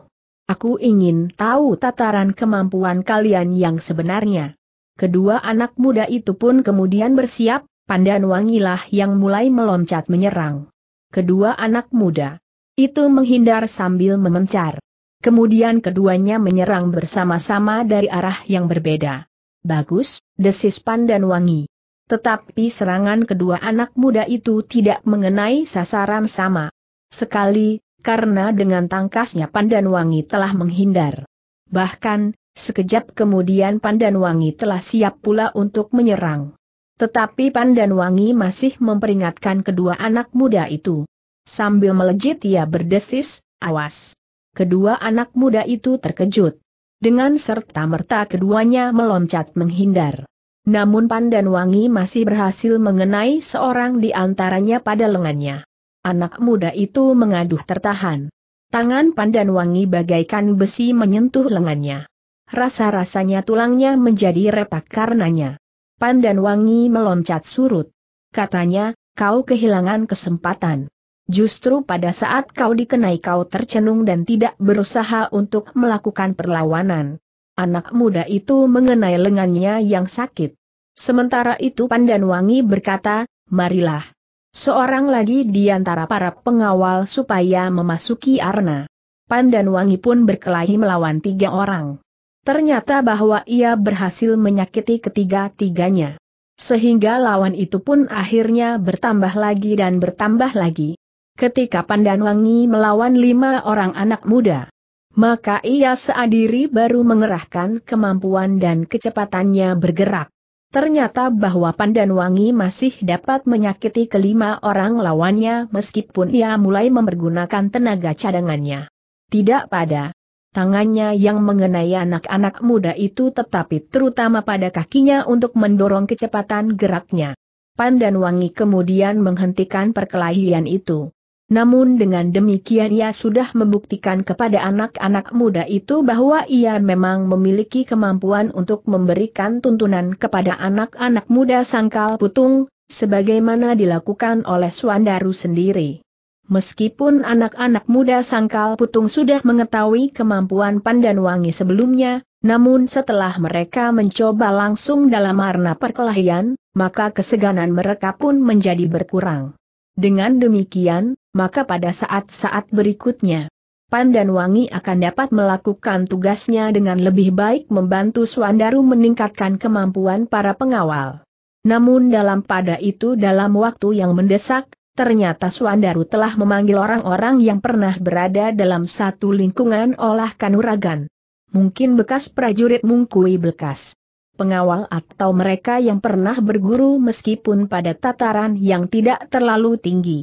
Aku ingin tahu tataran kemampuan kalian yang sebenarnya. Kedua anak muda itu pun kemudian bersiap, Pandan Wangilah yang mulai meloncat menyerang. Kedua anak muda itu menghindar sambil memencar. Kemudian keduanya menyerang bersama-sama dari arah yang berbeda. Bagus, desis Pandan Wangi. Tetapi serangan kedua anak muda itu tidak mengenai sasaran sama. Sekali, karena dengan tangkasnya Pandan Wangi telah menghindar. Bahkan, sekejap kemudian Pandan Wangi telah siap pula untuk menyerang. Tetapi Pandan Wangi masih memperingatkan kedua anak muda itu. Sambil melejit ia berdesis, awas. Kedua anak muda itu terkejut. Dengan serta-merta keduanya meloncat menghindar. Namun Pandan Wangi masih berhasil mengenai seorang di antaranya pada lengannya. Anak muda itu mengaduh tertahan. Tangan Pandan Wangi bagaikan besi menyentuh lengannya. Rasa-rasanya tulangnya menjadi retak karenanya. Pandan Wangi meloncat surut. Katanya, kau kehilangan kesempatan. Justru pada saat kau dikenai kau tercenung dan tidak berusaha untuk melakukan perlawanan. Anak muda itu mengenai lengannya yang sakit. Sementara itu Pandan Wangi berkata, marilah. Seorang lagi di antara para pengawal supaya memasuki arna. Pandan Wangi pun berkelahi melawan tiga orang. Ternyata bahwa ia berhasil menyakiti ketiga-tiganya. Sehingga lawan itu pun akhirnya bertambah lagi dan bertambah lagi. Ketika Pandanwangi melawan lima orang anak muda, maka ia seadiri baru mengerahkan kemampuan dan kecepatannya bergerak. Ternyata bahwa Pandanwangi masih dapat menyakiti kelima orang lawannya meskipun ia mulai mempergunakan tenaga cadangannya. Tidak pada tangannya yang mengenai anak-anak muda itu tetapi terutama pada kakinya untuk mendorong kecepatan geraknya. Pandan Wangi kemudian menghentikan perkelahian itu. Namun dengan demikian ia sudah membuktikan kepada anak-anak muda itu bahwa ia memang memiliki kemampuan untuk memberikan tuntunan kepada anak-anak muda sangkal putung, sebagaimana dilakukan oleh Suandaru sendiri. Meskipun anak-anak muda Sangkal Putung sudah mengetahui kemampuan Pandan Wangi sebelumnya, namun setelah mereka mencoba langsung dalam arna perkelahian, maka keseganan mereka pun menjadi berkurang. Dengan demikian, maka pada saat-saat berikutnya, Pandan Wangi akan dapat melakukan tugasnya dengan lebih baik membantu Swandaru meningkatkan kemampuan para pengawal. Namun dalam pada itu dalam waktu yang mendesak, ternyata Suandaru telah memanggil orang-orang yang pernah berada dalam satu lingkungan olah kanuragan. Mungkin bekas prajurit mungkui bekas pengawal atau mereka yang pernah berguru meskipun pada tataran yang tidak terlalu tinggi.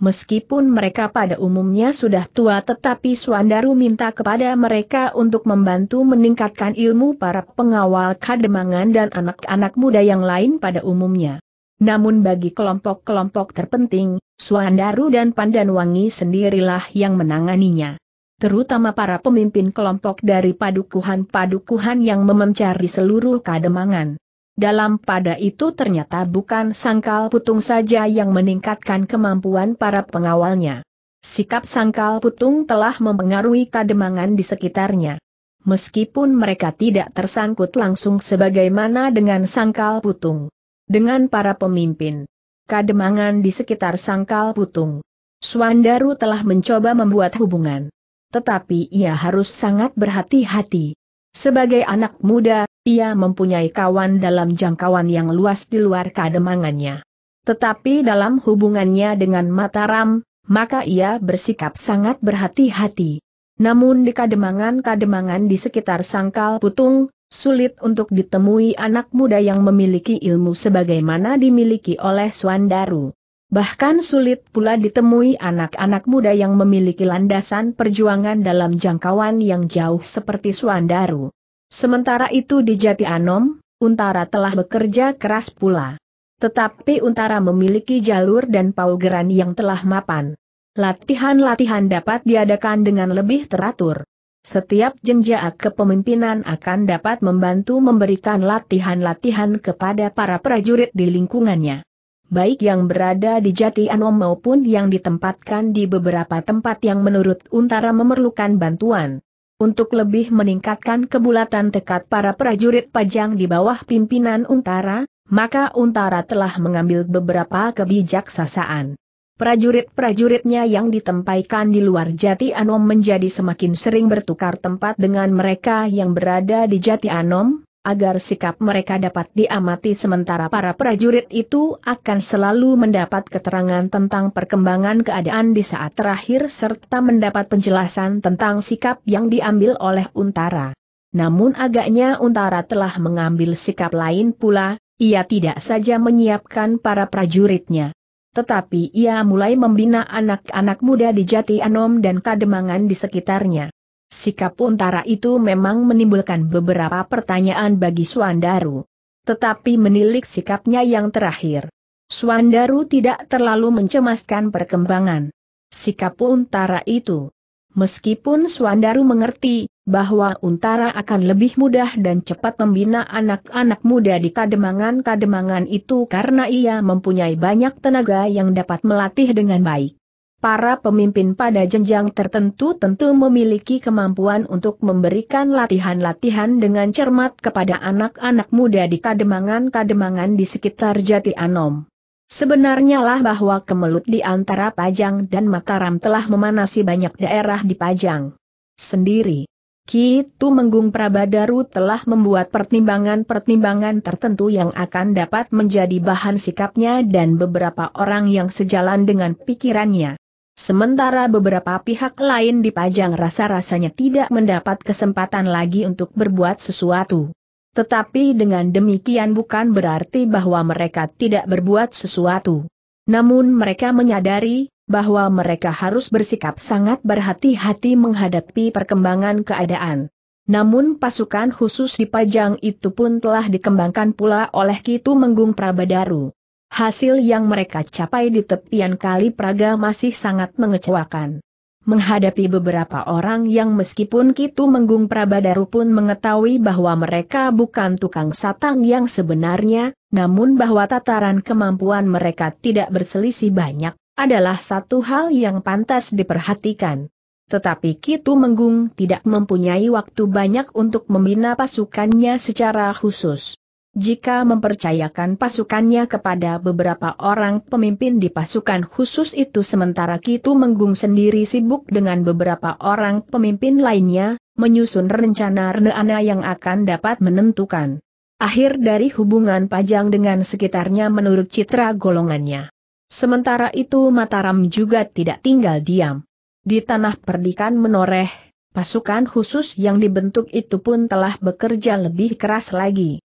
Meskipun mereka pada umumnya sudah tua tetapi Suandaru minta kepada mereka untuk membantu meningkatkan ilmu para pengawal kademangan dan anak-anak muda yang lain pada umumnya. Namun bagi kelompok-kelompok terpenting, Suandaru dan Pandanwangi sendirilah yang menanganinya. Terutama para pemimpin kelompok dari padukuhan-padukuhan yang memencar di seluruh kademangan. Dalam pada itu ternyata bukan sangkal putung saja yang meningkatkan kemampuan para pengawalnya. Sikap sangkal putung telah mempengaruhi kademangan di sekitarnya. Meskipun mereka tidak tersangkut langsung sebagaimana dengan sangkal putung dengan para pemimpin. Kademangan di sekitar Sangkal Putung. Swandaru telah mencoba membuat hubungan. Tetapi ia harus sangat berhati-hati. Sebagai anak muda, ia mempunyai kawan dalam jangkauan yang luas di luar kademangannya. Tetapi dalam hubungannya dengan Mataram, maka ia bersikap sangat berhati-hati. Namun di kademangan-kademangan di sekitar Sangkal Putung, sulit untuk ditemui anak muda yang memiliki ilmu sebagaimana dimiliki oleh Swandaru. Bahkan sulit pula ditemui anak-anak muda yang memiliki landasan perjuangan dalam jangkauan yang jauh seperti Swandaru. Sementara itu di Jati Anom, Untara telah bekerja keras pula. Tetapi Untara memiliki jalur dan paugeran yang telah mapan. Latihan-latihan dapat diadakan dengan lebih teratur. Setiap jenjang kepemimpinan akan dapat membantu memberikan latihan-latihan kepada para prajurit di lingkungannya. Baik yang berada di Jati Anom maupun yang ditempatkan di beberapa tempat yang menurut Untara memerlukan bantuan. Untuk lebih meningkatkan kebulatan tekad para prajurit pajang di bawah pimpinan Untara, maka Untara telah mengambil beberapa kebijaksanaan prajurit-prajuritnya yang ditempaikan di luar Jati Anom menjadi semakin sering bertukar tempat dengan mereka yang berada di Jati Anom, agar sikap mereka dapat diamati sementara para prajurit itu akan selalu mendapat keterangan tentang perkembangan keadaan di saat terakhir serta mendapat penjelasan tentang sikap yang diambil oleh Untara. Namun agaknya Untara telah mengambil sikap lain pula, ia tidak saja menyiapkan para prajuritnya tetapi ia mulai membina anak-anak muda di Jati Anom dan Kademangan di sekitarnya. Sikap Untara itu memang menimbulkan beberapa pertanyaan bagi Swandaru. Tetapi menilik sikapnya yang terakhir. Swandaru tidak terlalu mencemaskan perkembangan. Sikap Untara itu. Meskipun Swandaru mengerti, bahwa Untara akan lebih mudah dan cepat membina anak-anak muda di kademangan-kademangan itu karena ia mempunyai banyak tenaga yang dapat melatih dengan baik. Para pemimpin pada jenjang tertentu tentu memiliki kemampuan untuk memberikan latihan-latihan dengan cermat kepada anak-anak muda di kademangan-kademangan di sekitar Jati Anom. Sebenarnya lah bahwa kemelut di antara Pajang dan Mataram telah memanasi banyak daerah di Pajang sendiri. Ki Tumenggung Prabadaru telah membuat pertimbangan-pertimbangan tertentu yang akan dapat menjadi bahan sikapnya dan beberapa orang yang sejalan dengan pikirannya. Sementara beberapa pihak lain dipajang rasa-rasanya tidak mendapat kesempatan lagi untuk berbuat sesuatu. Tetapi dengan demikian bukan berarti bahwa mereka tidak berbuat sesuatu. Namun mereka menyadari, bahwa mereka harus bersikap sangat berhati-hati menghadapi perkembangan keadaan. Namun pasukan khusus di Pajang itu pun telah dikembangkan pula oleh Kitu Menggung Prabadaru. Hasil yang mereka capai di tepian kali Praga masih sangat mengecewakan. Menghadapi beberapa orang yang meskipun Kitu Menggung Prabadaru pun mengetahui bahwa mereka bukan tukang satang yang sebenarnya, namun bahwa tataran kemampuan mereka tidak berselisih banyak, adalah satu hal yang pantas diperhatikan. Tetapi Kitu Menggung tidak mempunyai waktu banyak untuk membina pasukannya secara khusus. Jika mempercayakan pasukannya kepada beberapa orang pemimpin di pasukan khusus itu sementara Kitu Menggung sendiri sibuk dengan beberapa orang pemimpin lainnya, menyusun rencana-rencana yang akan dapat menentukan akhir dari hubungan Pajang dengan sekitarnya menurut citra golongannya. Sementara itu Mataram juga tidak tinggal diam. Di tanah perdikan menoreh, pasukan khusus yang dibentuk itu pun telah bekerja lebih keras lagi.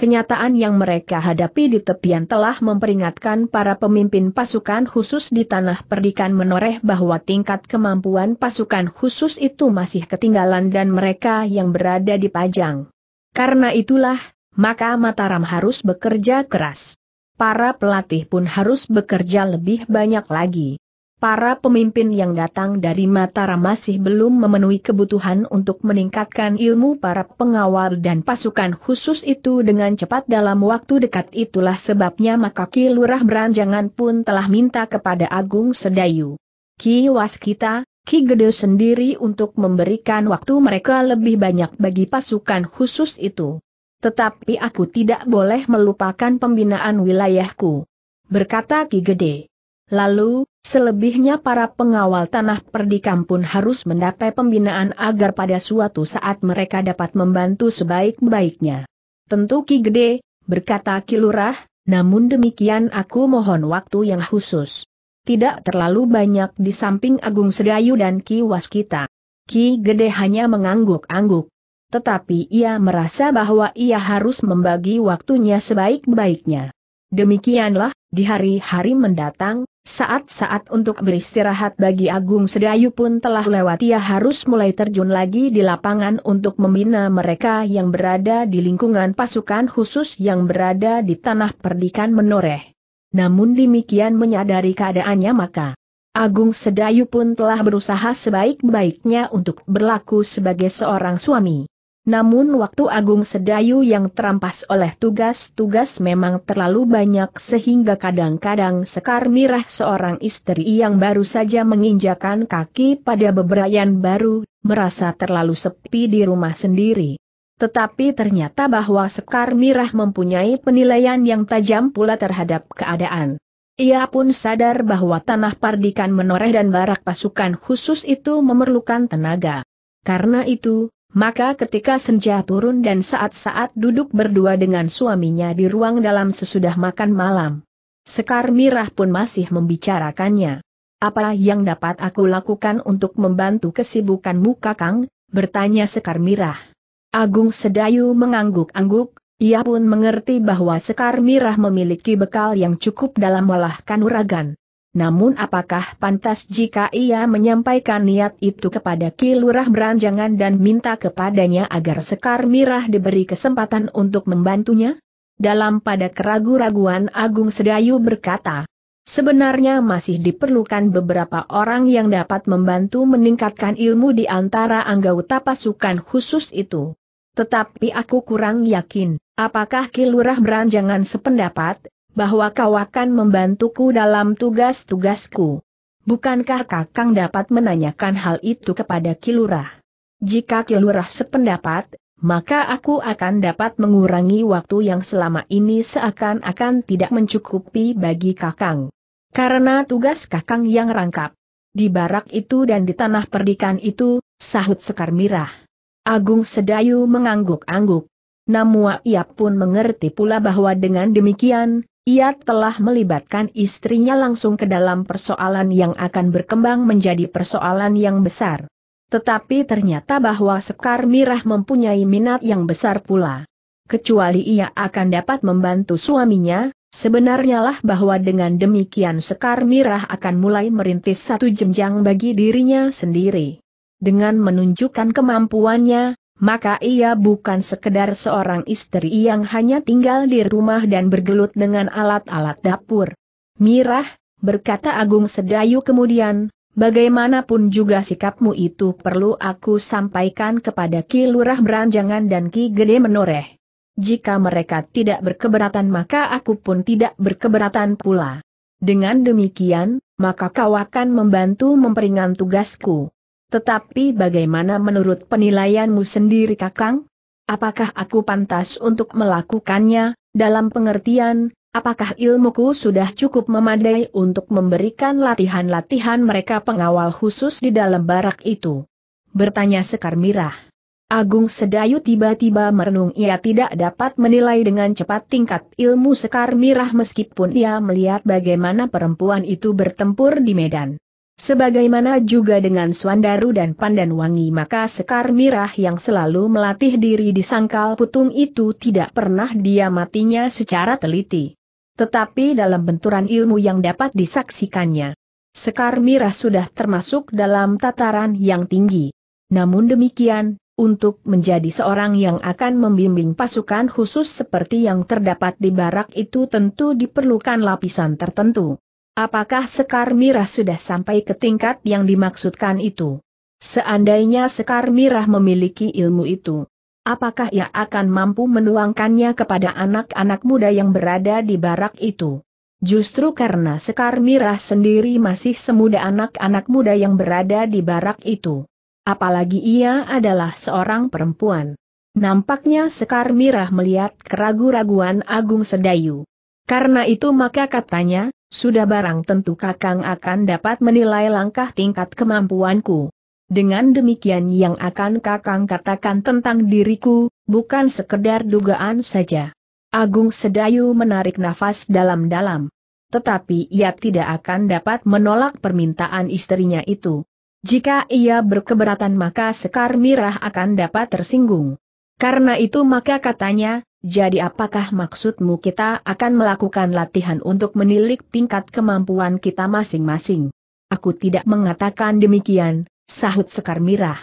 Kenyataan yang mereka hadapi di tepian telah memperingatkan para pemimpin pasukan khusus di tanah perdikan menoreh bahwa tingkat kemampuan pasukan khusus itu masih ketinggalan dan mereka yang berada di Pajang. Karena itulah, maka Mataram harus bekerja keras para pelatih pun harus bekerja lebih banyak lagi. Para pemimpin yang datang dari Mataram masih belum memenuhi kebutuhan untuk meningkatkan ilmu para pengawal dan pasukan khusus itu dengan cepat dalam waktu dekat itulah sebabnya maka Ki Lurah Beranjangan pun telah minta kepada Agung Sedayu. Ki Waskita, Ki Gede sendiri untuk memberikan waktu mereka lebih banyak bagi pasukan khusus itu. Tetapi aku tidak boleh melupakan pembinaan wilayahku. Berkata Ki Gede. Lalu, selebihnya para pengawal tanah perdikan pun harus mendapat pembinaan agar pada suatu saat mereka dapat membantu sebaik-baiknya. Tentu Ki Gede, berkata Ki Lurah, namun demikian aku mohon waktu yang khusus. Tidak terlalu banyak di samping Agung Sedayu dan Ki Waskita. Ki Gede hanya mengangguk-angguk tetapi ia merasa bahwa ia harus membagi waktunya sebaik-baiknya. Demikianlah, di hari-hari mendatang, saat-saat untuk beristirahat bagi Agung Sedayu pun telah lewat ia harus mulai terjun lagi di lapangan untuk membina mereka yang berada di lingkungan pasukan khusus yang berada di tanah perdikan menoreh. Namun demikian menyadari keadaannya maka Agung Sedayu pun telah berusaha sebaik-baiknya untuk berlaku sebagai seorang suami. Namun waktu Agung Sedayu yang terampas oleh tugas-tugas memang terlalu banyak sehingga kadang-kadang Sekar Mirah seorang istri yang baru saja menginjakan kaki pada beberayan baru, merasa terlalu sepi di rumah sendiri. Tetapi ternyata bahwa Sekar Mirah mempunyai penilaian yang tajam pula terhadap keadaan. Ia pun sadar bahwa tanah pardikan menoreh dan barak pasukan khusus itu memerlukan tenaga. Karena itu, maka ketika senja turun dan saat-saat duduk berdua dengan suaminya di ruang dalam sesudah makan malam. Sekar Mirah pun masih membicarakannya. Apa yang dapat aku lakukan untuk membantu kesibukanmu kakang? Bertanya Sekar Mirah. Agung Sedayu mengangguk-angguk, ia pun mengerti bahwa Sekar Mirah memiliki bekal yang cukup dalam olah kanuragan. Namun apakah pantas jika ia menyampaikan niat itu kepada Ki Lurah Beranjangan dan minta kepadanya agar Sekar Mirah diberi kesempatan untuk membantunya? Dalam pada keragu-raguan Agung Sedayu berkata, Sebenarnya masih diperlukan beberapa orang yang dapat membantu meningkatkan ilmu di antara anggota pasukan khusus itu. Tetapi aku kurang yakin, apakah Ki Lurah Beranjangan sependapat, bahwa kau akan membantuku dalam tugas-tugasku. Bukankah Kakang dapat menanyakan hal itu kepada Kilurah? Jika Kilurah sependapat, maka aku akan dapat mengurangi waktu yang selama ini seakan-akan tidak mencukupi bagi Kakang. Karena tugas Kakang yang rangkap. Di barak itu dan di tanah perdikan itu, sahut Sekar Mirah. Agung Sedayu mengangguk-angguk. Namun ia pun mengerti pula bahwa dengan demikian, ia telah melibatkan istrinya langsung ke dalam persoalan yang akan berkembang menjadi persoalan yang besar. Tetapi ternyata bahwa Sekar Mirah mempunyai minat yang besar pula. Kecuali ia akan dapat membantu suaminya, Sebenarnya lah bahwa dengan demikian Sekar Mirah akan mulai merintis satu jenjang bagi dirinya sendiri. Dengan menunjukkan kemampuannya, maka ia bukan sekedar seorang istri yang hanya tinggal di rumah dan bergelut dengan alat-alat dapur. Mirah, berkata Agung Sedayu kemudian, bagaimanapun juga sikapmu itu perlu aku sampaikan kepada Ki Lurah Beranjangan dan Ki Gede Menoreh. Jika mereka tidak berkeberatan maka aku pun tidak berkeberatan pula. Dengan demikian, maka kau akan membantu memperingan tugasku. Tetapi bagaimana menurut penilaianmu sendiri Kakang? Apakah aku pantas untuk melakukannya, dalam pengertian, apakah ilmuku sudah cukup memadai untuk memberikan latihan-latihan mereka pengawal khusus di dalam barak itu? Bertanya Sekar Mirah. Agung Sedayu tiba-tiba merenung ia tidak dapat menilai dengan cepat tingkat ilmu Sekar Mirah meskipun ia melihat bagaimana perempuan itu bertempur di medan. Sebagaimana juga dengan Swandaru dan Pandan Wangi maka Sekar Mirah yang selalu melatih diri di sangkal putung itu tidak pernah dia matinya secara teliti. Tetapi dalam benturan ilmu yang dapat disaksikannya, Sekar Mirah sudah termasuk dalam tataran yang tinggi. Namun demikian, untuk menjadi seorang yang akan membimbing pasukan khusus seperti yang terdapat di barak itu tentu diperlukan lapisan tertentu. Apakah Sekar Mirah sudah sampai ke tingkat yang dimaksudkan itu? Seandainya Sekar Mirah memiliki ilmu itu, apakah ia akan mampu menuangkannya kepada anak-anak muda yang berada di barak itu? Justru karena Sekar Mirah sendiri masih semuda anak-anak muda yang berada di barak itu apalagi ia adalah seorang perempuan. Nampaknya Sekar Mirah melihat keragu-raguan Agung Sedayu. Karena itu maka katanya, sudah barang tentu Kakang akan dapat menilai langkah tingkat kemampuanku. Dengan demikian yang akan Kakang katakan tentang diriku, bukan sekedar dugaan saja. Agung Sedayu menarik nafas dalam-dalam. Tetapi ia tidak akan dapat menolak permintaan istrinya itu. Jika ia berkeberatan maka Sekar Mirah akan dapat tersinggung. Karena itu maka katanya, jadi apakah maksudmu kita akan melakukan latihan untuk menilik tingkat kemampuan kita masing-masing? Aku tidak mengatakan demikian, sahut Sekar Mirah.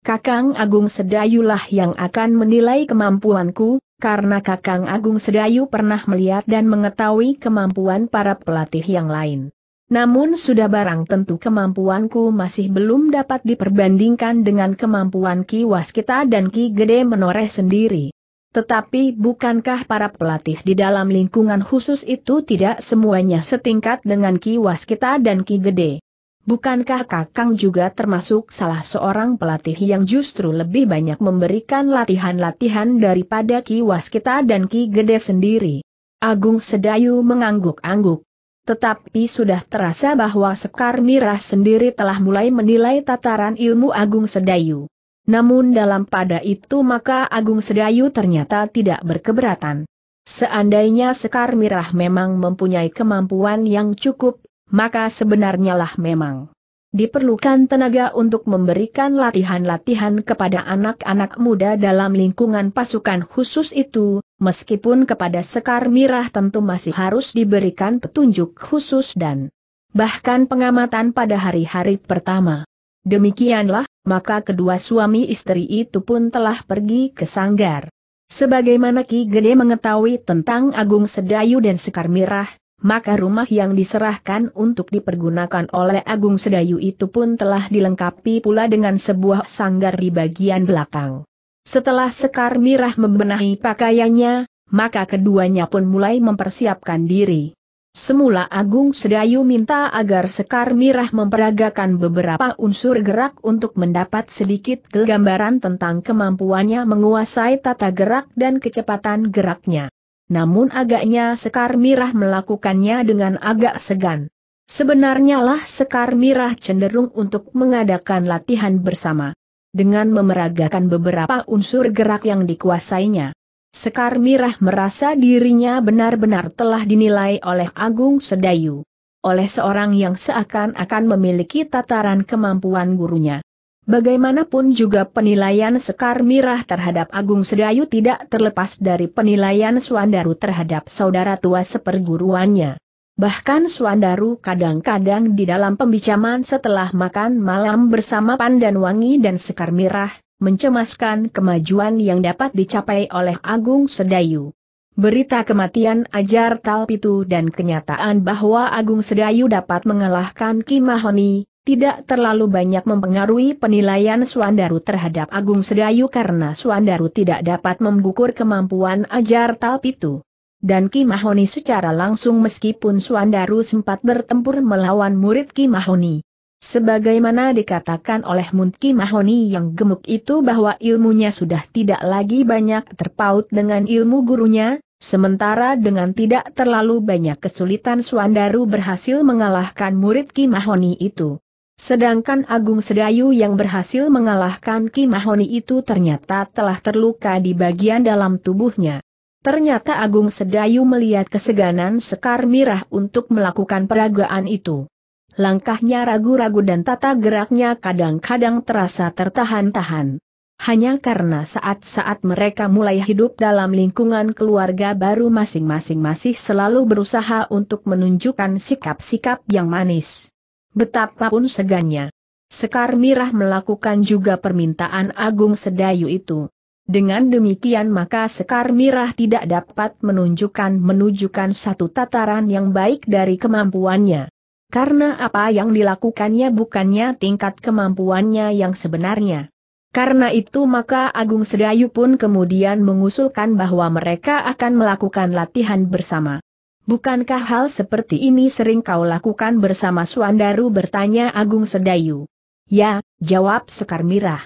Kakang Agung Sedayulah yang akan menilai kemampuanku, karena Kakang Agung Sedayu pernah melihat dan mengetahui kemampuan para pelatih yang lain. Namun sudah barang tentu kemampuanku masih belum dapat diperbandingkan dengan kemampuan Ki Waskita dan Ki Gede Menoreh sendiri. Tetapi bukankah para pelatih di dalam lingkungan khusus itu tidak semuanya setingkat dengan Ki Waskita dan Ki Gede? Bukankah Kakang juga termasuk salah seorang pelatih yang justru lebih banyak memberikan latihan-latihan daripada Ki Waskita dan Ki Gede sendiri? Agung Sedayu mengangguk-angguk tetapi sudah terasa bahwa Sekar Mirah sendiri telah mulai menilai tataran ilmu Agung Sedayu. Namun dalam pada itu maka Agung Sedayu ternyata tidak berkeberatan. Seandainya Sekar Mirah memang mempunyai kemampuan yang cukup, maka sebenarnya lah memang diperlukan tenaga untuk memberikan latihan-latihan kepada anak-anak muda dalam lingkungan pasukan khusus itu, meskipun kepada Sekar Mirah tentu masih harus diberikan petunjuk khusus dan bahkan pengamatan pada hari-hari pertama. Demikianlah, maka kedua suami istri itu pun telah pergi ke sanggar. Sebagaimana Ki Gede mengetahui tentang Agung Sedayu dan Sekar Mirah, maka rumah yang diserahkan untuk dipergunakan oleh Agung Sedayu itu pun telah dilengkapi pula dengan sebuah sanggar di bagian belakang. Setelah Sekar Mirah membenahi pakaiannya, maka keduanya pun mulai mempersiapkan diri. Semula Agung Sedayu minta agar Sekar Mirah memperagakan beberapa unsur gerak untuk mendapat sedikit gambaran tentang kemampuannya menguasai tata gerak dan kecepatan geraknya namun agaknya Sekar Mirah melakukannya dengan agak segan. Sebenarnya lah Sekar Mirah cenderung untuk mengadakan latihan bersama. dengan memeragakan beberapa unsur gerak yang dikuasainya. Sekar Mirah merasa dirinya benar-benar telah dinilai oleh Agung Sedayu. Oleh seorang yang seakan-akan memiliki tataran kemampuan gurunya. Bagaimanapun juga penilaian Sekar Mirah terhadap Agung Sedayu tidak terlepas dari penilaian Suandaru terhadap saudara tua seperguruannya. Bahkan Suandaru kadang-kadang di dalam pembicaraan setelah makan malam bersama Pandan Wangi dan Sekar Mirah, mencemaskan kemajuan yang dapat dicapai oleh Agung Sedayu. Berita kematian Ajar Talpitu dan kenyataan bahwa Agung Sedayu dapat mengalahkan Ki Mahoni, tidak terlalu banyak mempengaruhi penilaian Suandaru terhadap Agung Sedayu karena Suandaru tidak dapat membukur kemampuan Ajar Talpitu. Dan Ki Mahoni secara langsung meskipun Suandaru sempat bertempur melawan murid Ki Mahoni. Sebagaimana dikatakan oleh Munki Mahoni yang gemuk itu bahwa ilmunya sudah tidak lagi banyak terpaut dengan ilmu gurunya, sementara dengan tidak terlalu banyak kesulitan Suandaru berhasil mengalahkan murid Ki Mahoni itu. Sedangkan Agung Sedayu yang berhasil mengalahkan Ki Mahoni itu ternyata telah terluka di bagian dalam tubuhnya. Ternyata Agung Sedayu melihat keseganan Sekar Mirah untuk melakukan peragaan itu langkahnya ragu-ragu dan tata geraknya kadang-kadang terasa tertahan-tahan. Hanya karena saat-saat mereka mulai hidup dalam lingkungan keluarga baru masing-masing masih selalu berusaha untuk menunjukkan sikap-sikap yang manis. Betapapun segannya. Sekar Mirah melakukan juga permintaan Agung Sedayu itu. Dengan demikian maka Sekar Mirah tidak dapat menunjukkan menunjukkan satu tataran yang baik dari kemampuannya. Karena apa yang dilakukannya bukannya tingkat kemampuannya yang sebenarnya. Karena itu maka Agung Sedayu pun kemudian mengusulkan bahwa mereka akan melakukan latihan bersama. Bukankah hal seperti ini sering kau lakukan bersama Suandaru bertanya Agung Sedayu. Ya, jawab Sekar Mirah.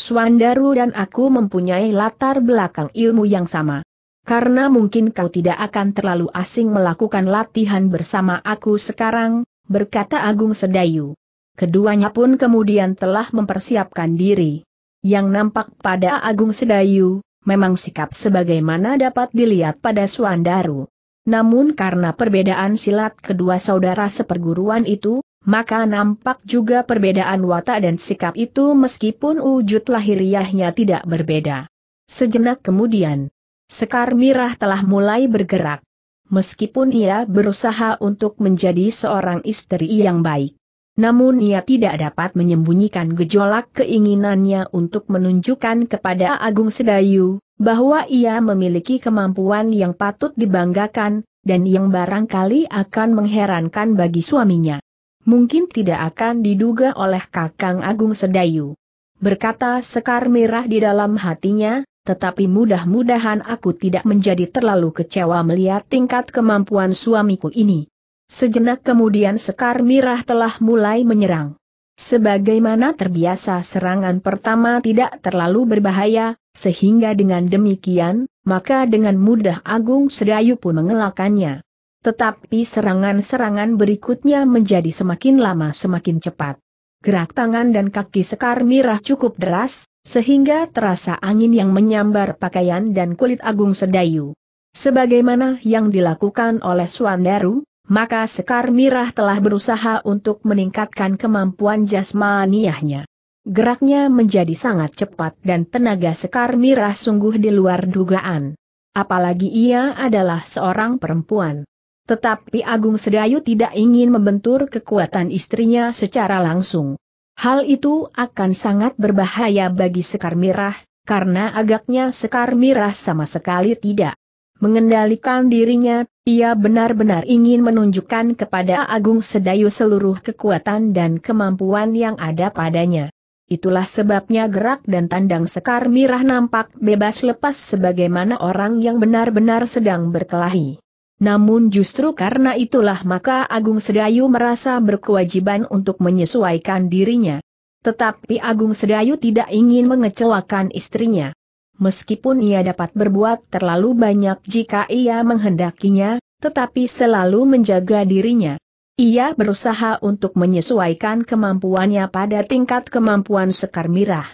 Suandaru dan aku mempunyai latar belakang ilmu yang sama. Karena mungkin kau tidak akan terlalu asing melakukan latihan bersama aku sekarang, berkata Agung Sedayu. Keduanya pun kemudian telah mempersiapkan diri. Yang nampak pada Agung Sedayu, memang sikap sebagaimana dapat dilihat pada Suandaru. Namun karena perbedaan silat kedua saudara seperguruan itu, maka nampak juga perbedaan watak dan sikap itu meskipun wujud lahiriahnya tidak berbeda. Sejenak kemudian, Sekar Mirah telah mulai bergerak meskipun ia berusaha untuk menjadi seorang istri yang baik. Namun ia tidak dapat menyembunyikan gejolak keinginannya untuk menunjukkan kepada Agung Sedayu, bahwa ia memiliki kemampuan yang patut dibanggakan, dan yang barangkali akan mengherankan bagi suaminya. Mungkin tidak akan diduga oleh Kakang Agung Sedayu. Berkata Sekar Merah di dalam hatinya, tetapi mudah-mudahan aku tidak menjadi terlalu kecewa melihat tingkat kemampuan suamiku ini. Sejenak kemudian Sekar Mirah telah mulai menyerang. Sebagaimana terbiasa serangan pertama tidak terlalu berbahaya, sehingga dengan demikian, maka dengan mudah Agung Sedayu pun mengelakkannya. Tetapi serangan-serangan berikutnya menjadi semakin lama semakin cepat. Gerak tangan dan kaki Sekar Mirah cukup deras, sehingga terasa angin yang menyambar pakaian dan kulit Agung Sedayu. Sebagaimana yang dilakukan oleh Suandaru, maka Sekar Mirah telah berusaha untuk meningkatkan kemampuan jasmaniahnya. Geraknya menjadi sangat cepat dan tenaga Sekar Mirah sungguh di luar dugaan. Apalagi ia adalah seorang perempuan. Tetapi Agung Sedayu tidak ingin membentur kekuatan istrinya secara langsung. Hal itu akan sangat berbahaya bagi Sekar Mirah, karena agaknya Sekar Mirah sama sekali tidak mengendalikan dirinya, ia benar-benar ingin menunjukkan kepada Agung Sedayu seluruh kekuatan dan kemampuan yang ada padanya. Itulah sebabnya gerak dan tandang Sekar Mirah nampak bebas lepas sebagaimana orang yang benar-benar sedang berkelahi. Namun justru karena itulah maka Agung Sedayu merasa berkewajiban untuk menyesuaikan dirinya. Tetapi Agung Sedayu tidak ingin mengecewakan istrinya. Meskipun ia dapat berbuat terlalu banyak jika ia menghendakinya, tetapi selalu menjaga dirinya. Ia berusaha untuk menyesuaikan kemampuannya pada tingkat kemampuan Sekar Mirah.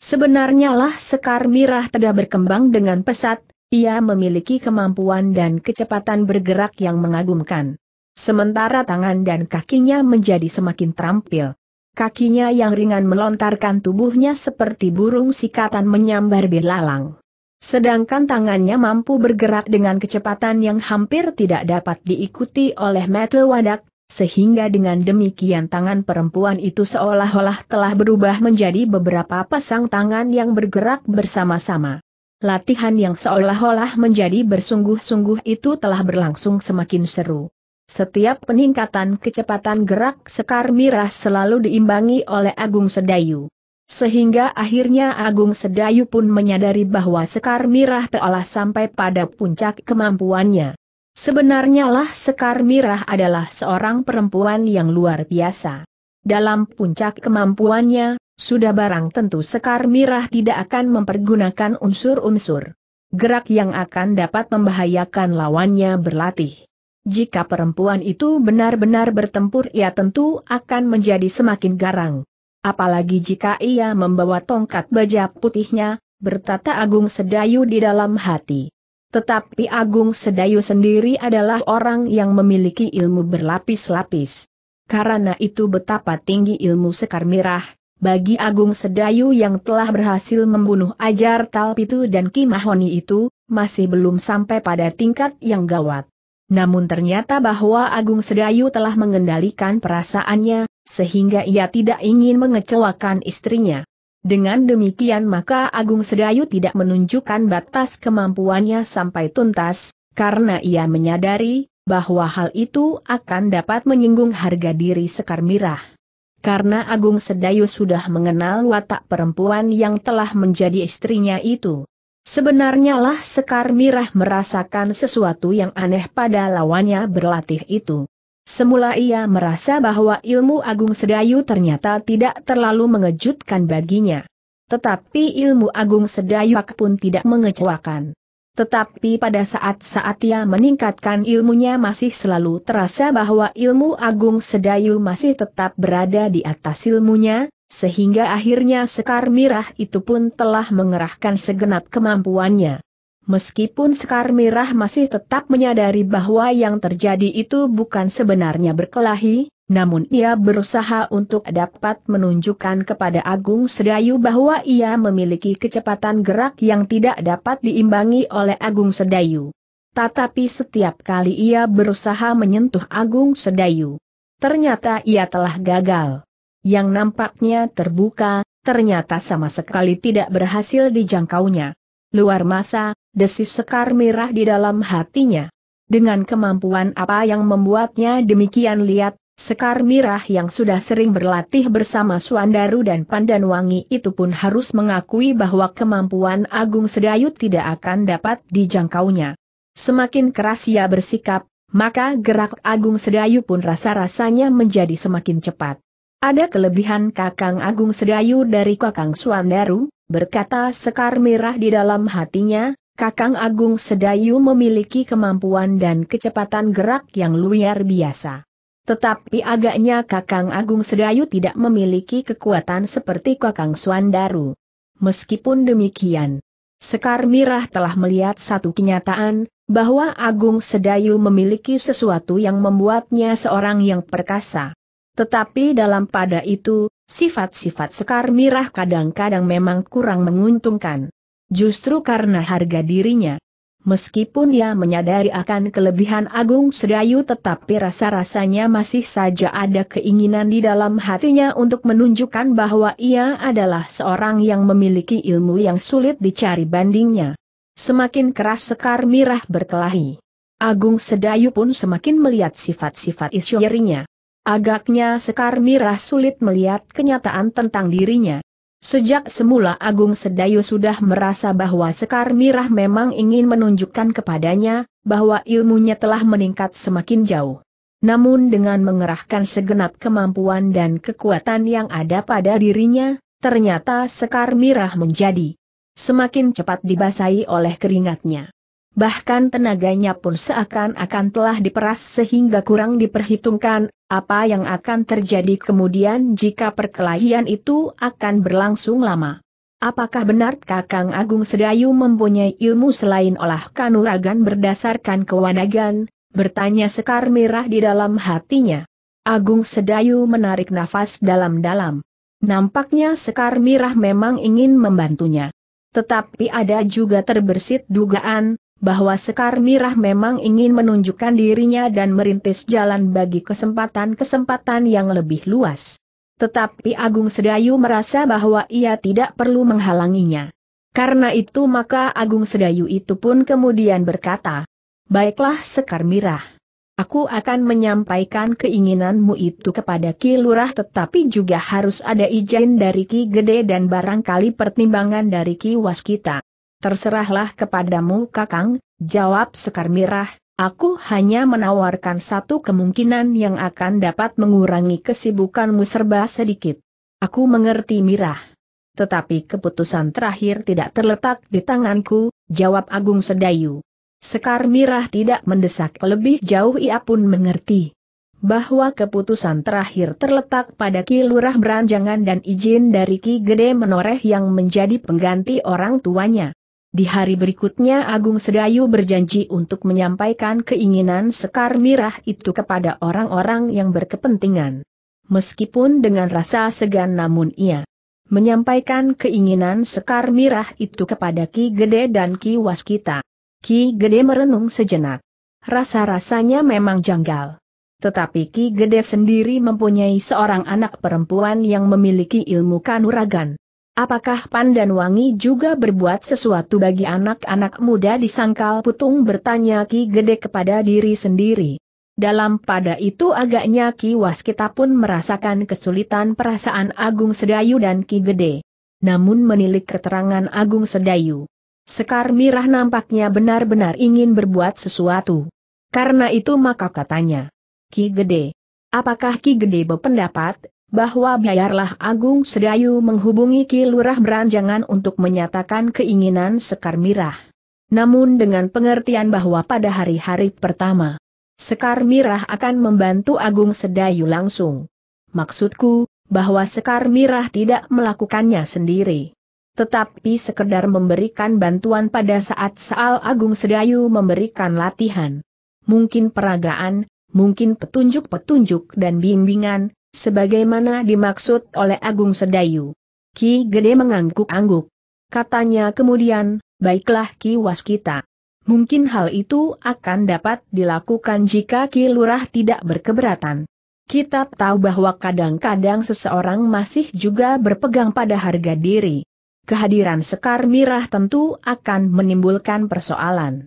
Sebenarnya lah Sekar Mirah tidak berkembang dengan pesat, ia memiliki kemampuan dan kecepatan bergerak yang mengagumkan. Sementara tangan dan kakinya menjadi semakin terampil. Kakinya yang ringan melontarkan tubuhnya seperti burung sikatan menyambar bilalang. Sedangkan tangannya mampu bergerak dengan kecepatan yang hampir tidak dapat diikuti oleh mata wadak, sehingga dengan demikian tangan perempuan itu seolah-olah telah berubah menjadi beberapa pasang tangan yang bergerak bersama-sama. Latihan yang seolah-olah menjadi bersungguh-sungguh itu telah berlangsung semakin seru. Setiap peningkatan kecepatan gerak Sekar Mirah selalu diimbangi oleh Agung Sedayu. Sehingga akhirnya Agung Sedayu pun menyadari bahwa Sekar Mirah telah sampai pada puncak kemampuannya. Sebenarnya lah Sekar Mirah adalah seorang perempuan yang luar biasa. Dalam puncak kemampuannya, sudah barang tentu Sekar Mirah tidak akan mempergunakan unsur-unsur gerak yang akan dapat membahayakan lawannya berlatih. Jika perempuan itu benar-benar bertempur ia tentu akan menjadi semakin garang apalagi jika ia membawa tongkat baja putihnya, bertata Agung Sedayu di dalam hati. Tetapi Agung Sedayu sendiri adalah orang yang memiliki ilmu berlapis-lapis. Karena itu betapa tinggi ilmu Sekar Mirah, bagi Agung Sedayu yang telah berhasil membunuh Ajar Talpitu dan Kimahoni itu, masih belum sampai pada tingkat yang gawat. Namun ternyata bahwa Agung Sedayu telah mengendalikan perasaannya, sehingga ia tidak ingin mengecewakan istrinya. Dengan demikian maka Agung Sedayu tidak menunjukkan batas kemampuannya sampai tuntas, karena ia menyadari, bahwa hal itu akan dapat menyinggung harga diri Sekar Mirah. Karena Agung Sedayu sudah mengenal watak perempuan yang telah menjadi istrinya itu. Sebenarnya lah Sekar Mirah merasakan sesuatu yang aneh pada lawannya berlatih itu. Semula ia merasa bahwa ilmu Agung Sedayu ternyata tidak terlalu mengejutkan baginya. Tetapi ilmu Agung Sedayu pun tidak mengecewakan. Tetapi pada saat-saat ia meningkatkan ilmunya masih selalu terasa bahwa ilmu Agung Sedayu masih tetap berada di atas ilmunya, sehingga akhirnya Sekar Mirah itu pun telah mengerahkan segenap kemampuannya. Meskipun Sekar Mirah masih tetap menyadari bahwa yang terjadi itu bukan sebenarnya berkelahi, namun ia berusaha untuk dapat menunjukkan kepada Agung Sedayu bahwa ia memiliki kecepatan gerak yang tidak dapat diimbangi oleh Agung Sedayu. Tetapi setiap kali ia berusaha menyentuh Agung Sedayu, ternyata ia telah gagal yang nampaknya terbuka, ternyata sama sekali tidak berhasil dijangkaunya. Luar masa, desis sekar merah di dalam hatinya. Dengan kemampuan apa yang membuatnya demikian lihat, Sekar Mirah yang sudah sering berlatih bersama Suandaru dan Pandanwangi itu pun harus mengakui bahwa kemampuan Agung Sedayu tidak akan dapat dijangkaunya. Semakin keras ia bersikap, maka gerak Agung Sedayu pun rasa-rasanya menjadi semakin cepat. Ada kelebihan Kakang Agung Sedayu dari Kakang Suandaru, berkata Sekar Merah di dalam hatinya, Kakang Agung Sedayu memiliki kemampuan dan kecepatan gerak yang luar biasa. Tetapi agaknya Kakang Agung Sedayu tidak memiliki kekuatan seperti Kakang Suandaru. Meskipun demikian, Sekar Mirah telah melihat satu kenyataan, bahwa Agung Sedayu memiliki sesuatu yang membuatnya seorang yang perkasa. Tetapi dalam pada itu, sifat-sifat Sekar Mirah kadang-kadang memang kurang menguntungkan. Justru karena harga dirinya. Meskipun ia menyadari akan kelebihan Agung Sedayu tetapi rasa-rasanya masih saja ada keinginan di dalam hatinya untuk menunjukkan bahwa ia adalah seorang yang memiliki ilmu yang sulit dicari bandingnya. Semakin keras Sekar Mirah berkelahi. Agung Sedayu pun semakin melihat sifat-sifat isyarinya. Agaknya Sekar Mirah sulit melihat kenyataan tentang dirinya. Sejak semula Agung Sedayu sudah merasa bahwa Sekar Mirah memang ingin menunjukkan kepadanya, bahwa ilmunya telah meningkat semakin jauh. Namun dengan mengerahkan segenap kemampuan dan kekuatan yang ada pada dirinya, ternyata Sekar Mirah menjadi semakin cepat dibasahi oleh keringatnya bahkan tenaganya pun seakan-akan telah diperas sehingga kurang diperhitungkan, apa yang akan terjadi kemudian jika perkelahian itu akan berlangsung lama. Apakah benar Kakang Agung Sedayu mempunyai ilmu selain olah kanuragan berdasarkan kewanagan? Bertanya Sekar Mirah di dalam hatinya. Agung Sedayu menarik nafas dalam-dalam. Nampaknya Sekar Mirah memang ingin membantunya. Tetapi ada juga terbersit dugaan, bahwa Sekar Mirah memang ingin menunjukkan dirinya dan merintis jalan bagi kesempatan-kesempatan yang lebih luas. Tetapi Agung Sedayu merasa bahwa ia tidak perlu menghalanginya. Karena itu maka Agung Sedayu itu pun kemudian berkata, Baiklah Sekar Mirah. Aku akan menyampaikan keinginanmu itu kepada Ki Lurah tetapi juga harus ada izin dari Ki Gede dan barangkali pertimbangan dari Ki Waskita. Terserahlah kepadamu Kakang, jawab Sekar Mirah, Aku hanya menawarkan satu kemungkinan yang akan dapat mengurangi kesibukanmu serba sedikit. Aku mengerti Mirah. Tetapi keputusan terakhir tidak terletak di tanganku, jawab Agung Sedayu. Sekar Mirah tidak mendesak lebih jauh ia pun mengerti. Bahwa keputusan terakhir terletak pada Ki Lurah Beranjangan dan izin dari Ki Gede Menoreh yang menjadi pengganti orang tuanya. Di hari berikutnya Agung Sedayu berjanji untuk menyampaikan keinginan Sekar Mirah itu kepada orang-orang yang berkepentingan. Meskipun dengan rasa segan namun ia menyampaikan keinginan Sekar Mirah itu kepada Ki Gede dan Ki Waskita. Ki Gede merenung sejenak. Rasa-rasanya memang janggal. Tetapi Ki Gede sendiri mempunyai seorang anak perempuan yang memiliki ilmu kanuragan. Apakah Pandan Wangi juga berbuat sesuatu bagi anak-anak muda di sangkal putung bertanya Ki Gede kepada diri sendiri. Dalam pada itu agaknya Ki Waskita pun merasakan kesulitan perasaan Agung Sedayu dan Ki Gede. Namun menilik keterangan Agung Sedayu. Sekar Mirah nampaknya benar-benar ingin berbuat sesuatu. Karena itu maka katanya. Ki Gede. Apakah Ki Gede berpendapat, bahwa biarlah Agung Sedayu menghubungi Ki Lurah Beranjangan untuk menyatakan keinginan Sekar Mirah. Namun dengan pengertian bahwa pada hari-hari pertama, Sekar Mirah akan membantu Agung Sedayu langsung. Maksudku, bahwa Sekar Mirah tidak melakukannya sendiri. Tetapi sekedar memberikan bantuan pada saat Saal Agung Sedayu memberikan latihan. Mungkin peragaan, mungkin petunjuk-petunjuk dan bimbingan, sebagaimana dimaksud oleh Agung Sedayu. Ki Gede mengangguk-angguk. Katanya kemudian, baiklah Ki Waskita. Mungkin hal itu akan dapat dilakukan jika Ki Lurah tidak berkeberatan. Kita tahu bahwa kadang-kadang seseorang masih juga berpegang pada harga diri. Kehadiran Sekar Mirah tentu akan menimbulkan persoalan.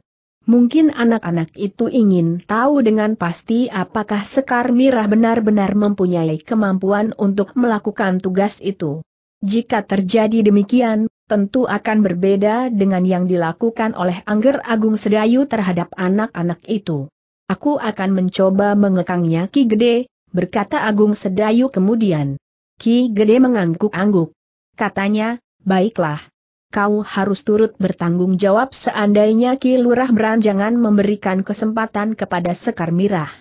Mungkin anak-anak itu ingin tahu dengan pasti apakah Sekar Mirah benar-benar mempunyai kemampuan untuk melakukan tugas itu. Jika terjadi demikian, tentu akan berbeda dengan yang dilakukan oleh Angger Agung Sedayu terhadap anak-anak itu. Aku akan mencoba mengekangnya Ki Gede, berkata Agung Sedayu kemudian. Ki Gede mengangguk-angguk. Katanya, baiklah, kau harus turut bertanggung jawab seandainya Ki Lurah Beranjangan memberikan kesempatan kepada Sekar Mirah.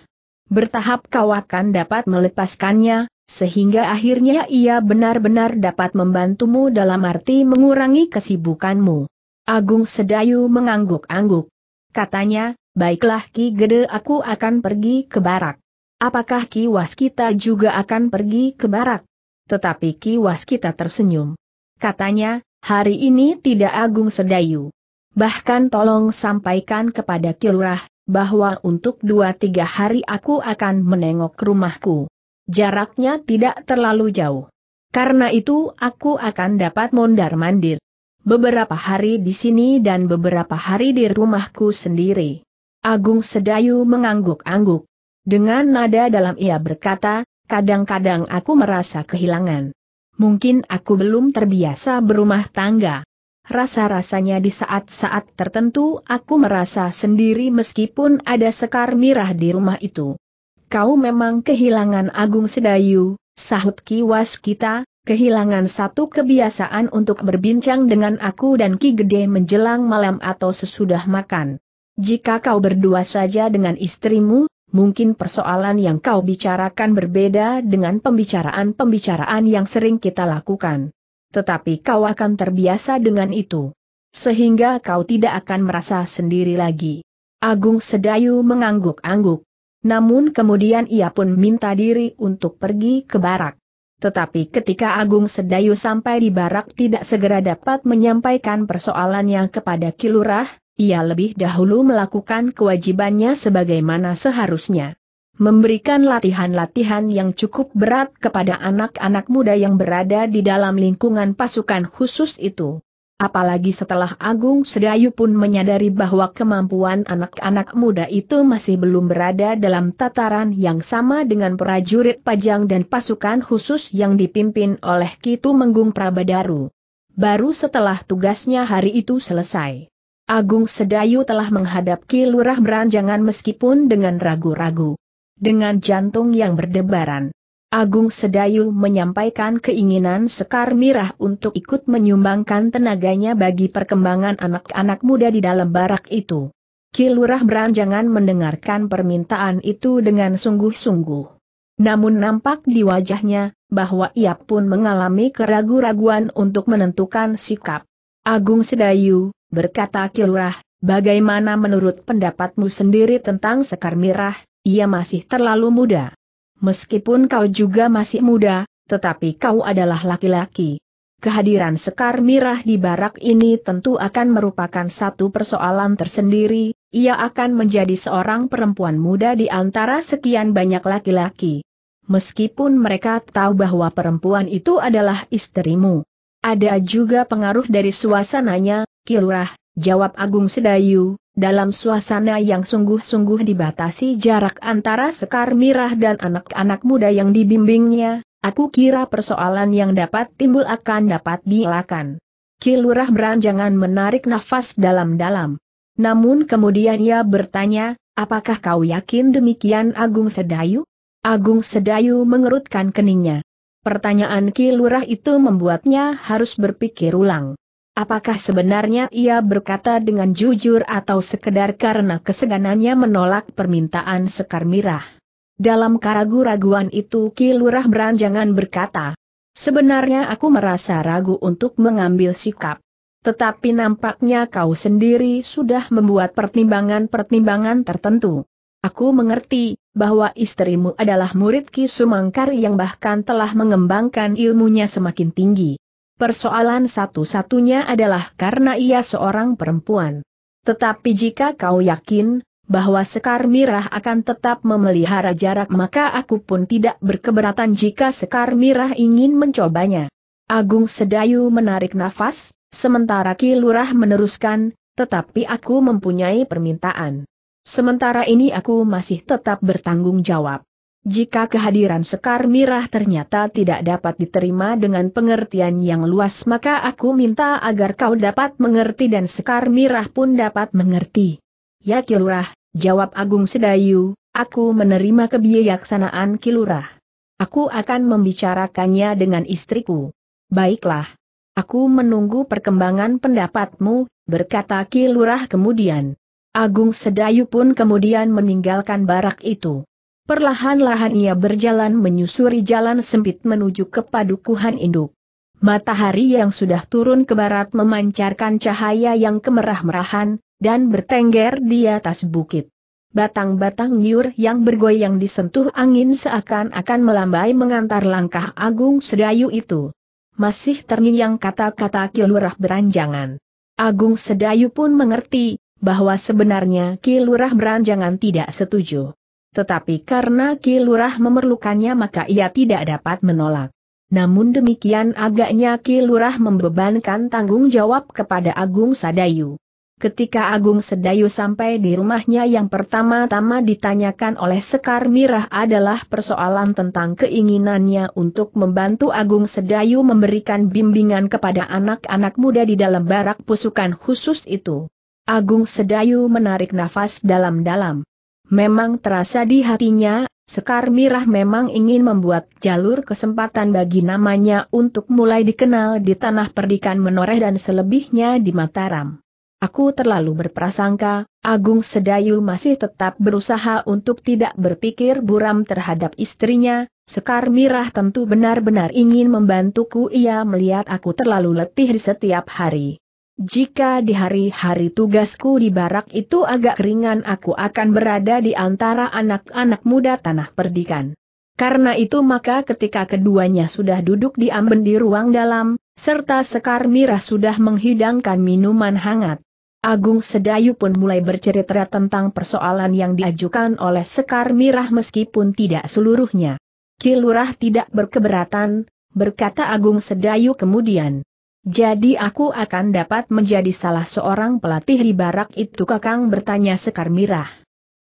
Bertahap kau akan dapat melepaskannya, sehingga akhirnya ia benar-benar dapat membantumu dalam arti mengurangi kesibukanmu. Agung Sedayu mengangguk-angguk. Katanya, baiklah Ki Gede aku akan pergi ke barak. Apakah Ki Waskita juga akan pergi ke barak? Tetapi Ki Waskita tersenyum. Katanya, Hari ini tidak Agung Sedayu. Bahkan tolong sampaikan kepada Kilurah, bahwa untuk dua tiga hari aku akan menengok rumahku. Jaraknya tidak terlalu jauh. Karena itu aku akan dapat mondar-mandir. Beberapa hari di sini dan beberapa hari di rumahku sendiri. Agung Sedayu mengangguk-angguk. Dengan nada dalam ia berkata, kadang-kadang aku merasa kehilangan. Mungkin aku belum terbiasa berumah tangga. Rasa-rasanya di saat-saat tertentu aku merasa sendiri meskipun ada sekar mirah di rumah itu. Kau memang kehilangan Agung Sedayu, sahut kiwas kita, kehilangan satu kebiasaan untuk berbincang dengan aku dan Ki Gede menjelang malam atau sesudah makan. Jika kau berdua saja dengan istrimu, mungkin persoalan yang kau bicarakan berbeda dengan pembicaraan-pembicaraan yang sering kita lakukan. tetapi kau akan terbiasa dengan itu. Sehingga kau tidak akan merasa sendiri lagi. Agung Sedayu mengangguk-angguk. Namun kemudian ia pun minta diri untuk pergi ke barak. Tetapi ketika Agung Sedayu sampai di barak tidak segera dapat menyampaikan persoalannya kepada Kilurah, ia lebih dahulu melakukan kewajibannya sebagaimana seharusnya. Memberikan latihan-latihan yang cukup berat kepada anak-anak muda yang berada di dalam lingkungan pasukan khusus itu. Apalagi setelah Agung Sedayu pun menyadari bahwa kemampuan anak-anak muda itu masih belum berada dalam tataran yang sama dengan prajurit pajang dan pasukan khusus yang dipimpin oleh Kitu Menggung Prabadaru. Baru setelah tugasnya hari itu selesai. Agung Sedayu telah menghadap Ki Lurah Beranjangan meskipun dengan ragu-ragu. Dengan jantung yang berdebaran. Agung Sedayu menyampaikan keinginan Sekar Mirah untuk ikut menyumbangkan tenaganya bagi perkembangan anak-anak muda di dalam barak itu. Ki Lurah Beranjangan mendengarkan permintaan itu dengan sungguh-sungguh. Namun nampak di wajahnya, bahwa ia pun mengalami keragu-raguan untuk menentukan sikap. Agung Sedayu, berkata Kilurah, bagaimana menurut pendapatmu sendiri tentang Sekar Mirah, ia masih terlalu muda. Meskipun kau juga masih muda, tetapi kau adalah laki-laki. Kehadiran Sekar Mirah di barak ini tentu akan merupakan satu persoalan tersendiri, ia akan menjadi seorang perempuan muda di antara sekian banyak laki-laki. Meskipun mereka tahu bahwa perempuan itu adalah istrimu. Ada juga pengaruh dari suasananya, Kilurah, jawab Agung Sedayu, dalam suasana yang sungguh-sungguh dibatasi jarak antara Sekar Mirah dan anak-anak muda yang dibimbingnya, aku kira persoalan yang dapat timbul akan dapat dielakkan. Kilurah beranjangan menarik nafas dalam-dalam. Namun kemudian ia bertanya, apakah kau yakin demikian Agung Sedayu? Agung Sedayu mengerutkan keningnya. Pertanyaan Kilurah itu membuatnya harus berpikir ulang. Apakah sebenarnya ia berkata dengan jujur atau sekedar karena keseganannya menolak permintaan Sekar Mirah? Dalam keragu-raguan itu Ki Lurah Beranjangan berkata, Sebenarnya aku merasa ragu untuk mengambil sikap. Tetapi nampaknya kau sendiri sudah membuat pertimbangan-pertimbangan tertentu. Aku mengerti, bahwa istrimu adalah murid Ki Sumangkar yang bahkan telah mengembangkan ilmunya semakin tinggi. Persoalan satu-satunya adalah karena ia seorang perempuan. Tetapi jika kau yakin, bahwa Sekar Mirah akan tetap memelihara jarak maka aku pun tidak berkeberatan jika Sekar Mirah ingin mencobanya. Agung Sedayu menarik nafas, sementara Ki Lurah meneruskan, tetapi aku mempunyai permintaan. Sementara ini aku masih tetap bertanggung jawab. Jika kehadiran Sekar Mirah ternyata tidak dapat diterima dengan pengertian yang luas maka aku minta agar kau dapat mengerti dan Sekar Mirah pun dapat mengerti. Ya Kilurah, jawab Agung Sedayu, aku menerima kebijaksanaan Kilurah. Aku akan membicarakannya dengan istriku. Baiklah. Aku menunggu perkembangan pendapatmu, berkata Kilurah kemudian. Agung Sedayu pun kemudian meninggalkan barak itu. Perlahan-lahan ia berjalan menyusuri jalan sempit menuju ke padukuhan induk. Matahari yang sudah turun ke barat memancarkan cahaya yang kemerah-merahan, dan bertengger di atas bukit. Batang-batang nyur yang bergoyang disentuh angin seakan-akan melambai mengantar langkah Agung Sedayu itu. Masih terngiang kata-kata kilurah beranjangan. Agung Sedayu pun mengerti, bahwa sebenarnya kilurah beranjangan tidak setuju. Tetapi karena Ki Lurah memerlukannya maka ia tidak dapat menolak. Namun demikian agaknya Ki Lurah membebankan tanggung jawab kepada Agung Sadayu. Ketika Agung Sedayu sampai di rumahnya yang pertama-tama ditanyakan oleh Sekar Mirah adalah persoalan tentang keinginannya untuk membantu Agung Sedayu memberikan bimbingan kepada anak-anak muda di dalam barak pusukan khusus itu. Agung Sedayu menarik nafas dalam-dalam. Memang terasa di hatinya, Sekar Mirah memang ingin membuat jalur kesempatan bagi namanya untuk mulai dikenal di tanah perdikan menoreh dan selebihnya di Mataram. Aku terlalu berprasangka, Agung Sedayu masih tetap berusaha untuk tidak berpikir buram terhadap istrinya, Sekar Mirah tentu benar-benar ingin membantuku ia melihat aku terlalu letih di setiap hari. Jika di hari-hari tugasku di barak itu agak ringan aku akan berada di antara anak-anak muda tanah perdikan. Karena itu maka ketika keduanya sudah duduk di amben di ruang dalam, serta Sekar Mirah sudah menghidangkan minuman hangat, Agung Sedayu pun mulai bercerita tentang persoalan yang diajukan oleh Sekar Mirah meskipun tidak seluruhnya. Kilurah tidak berkeberatan, berkata Agung Sedayu kemudian. Jadi aku akan dapat menjadi salah seorang pelatih di barak itu kakang bertanya Sekar Mirah.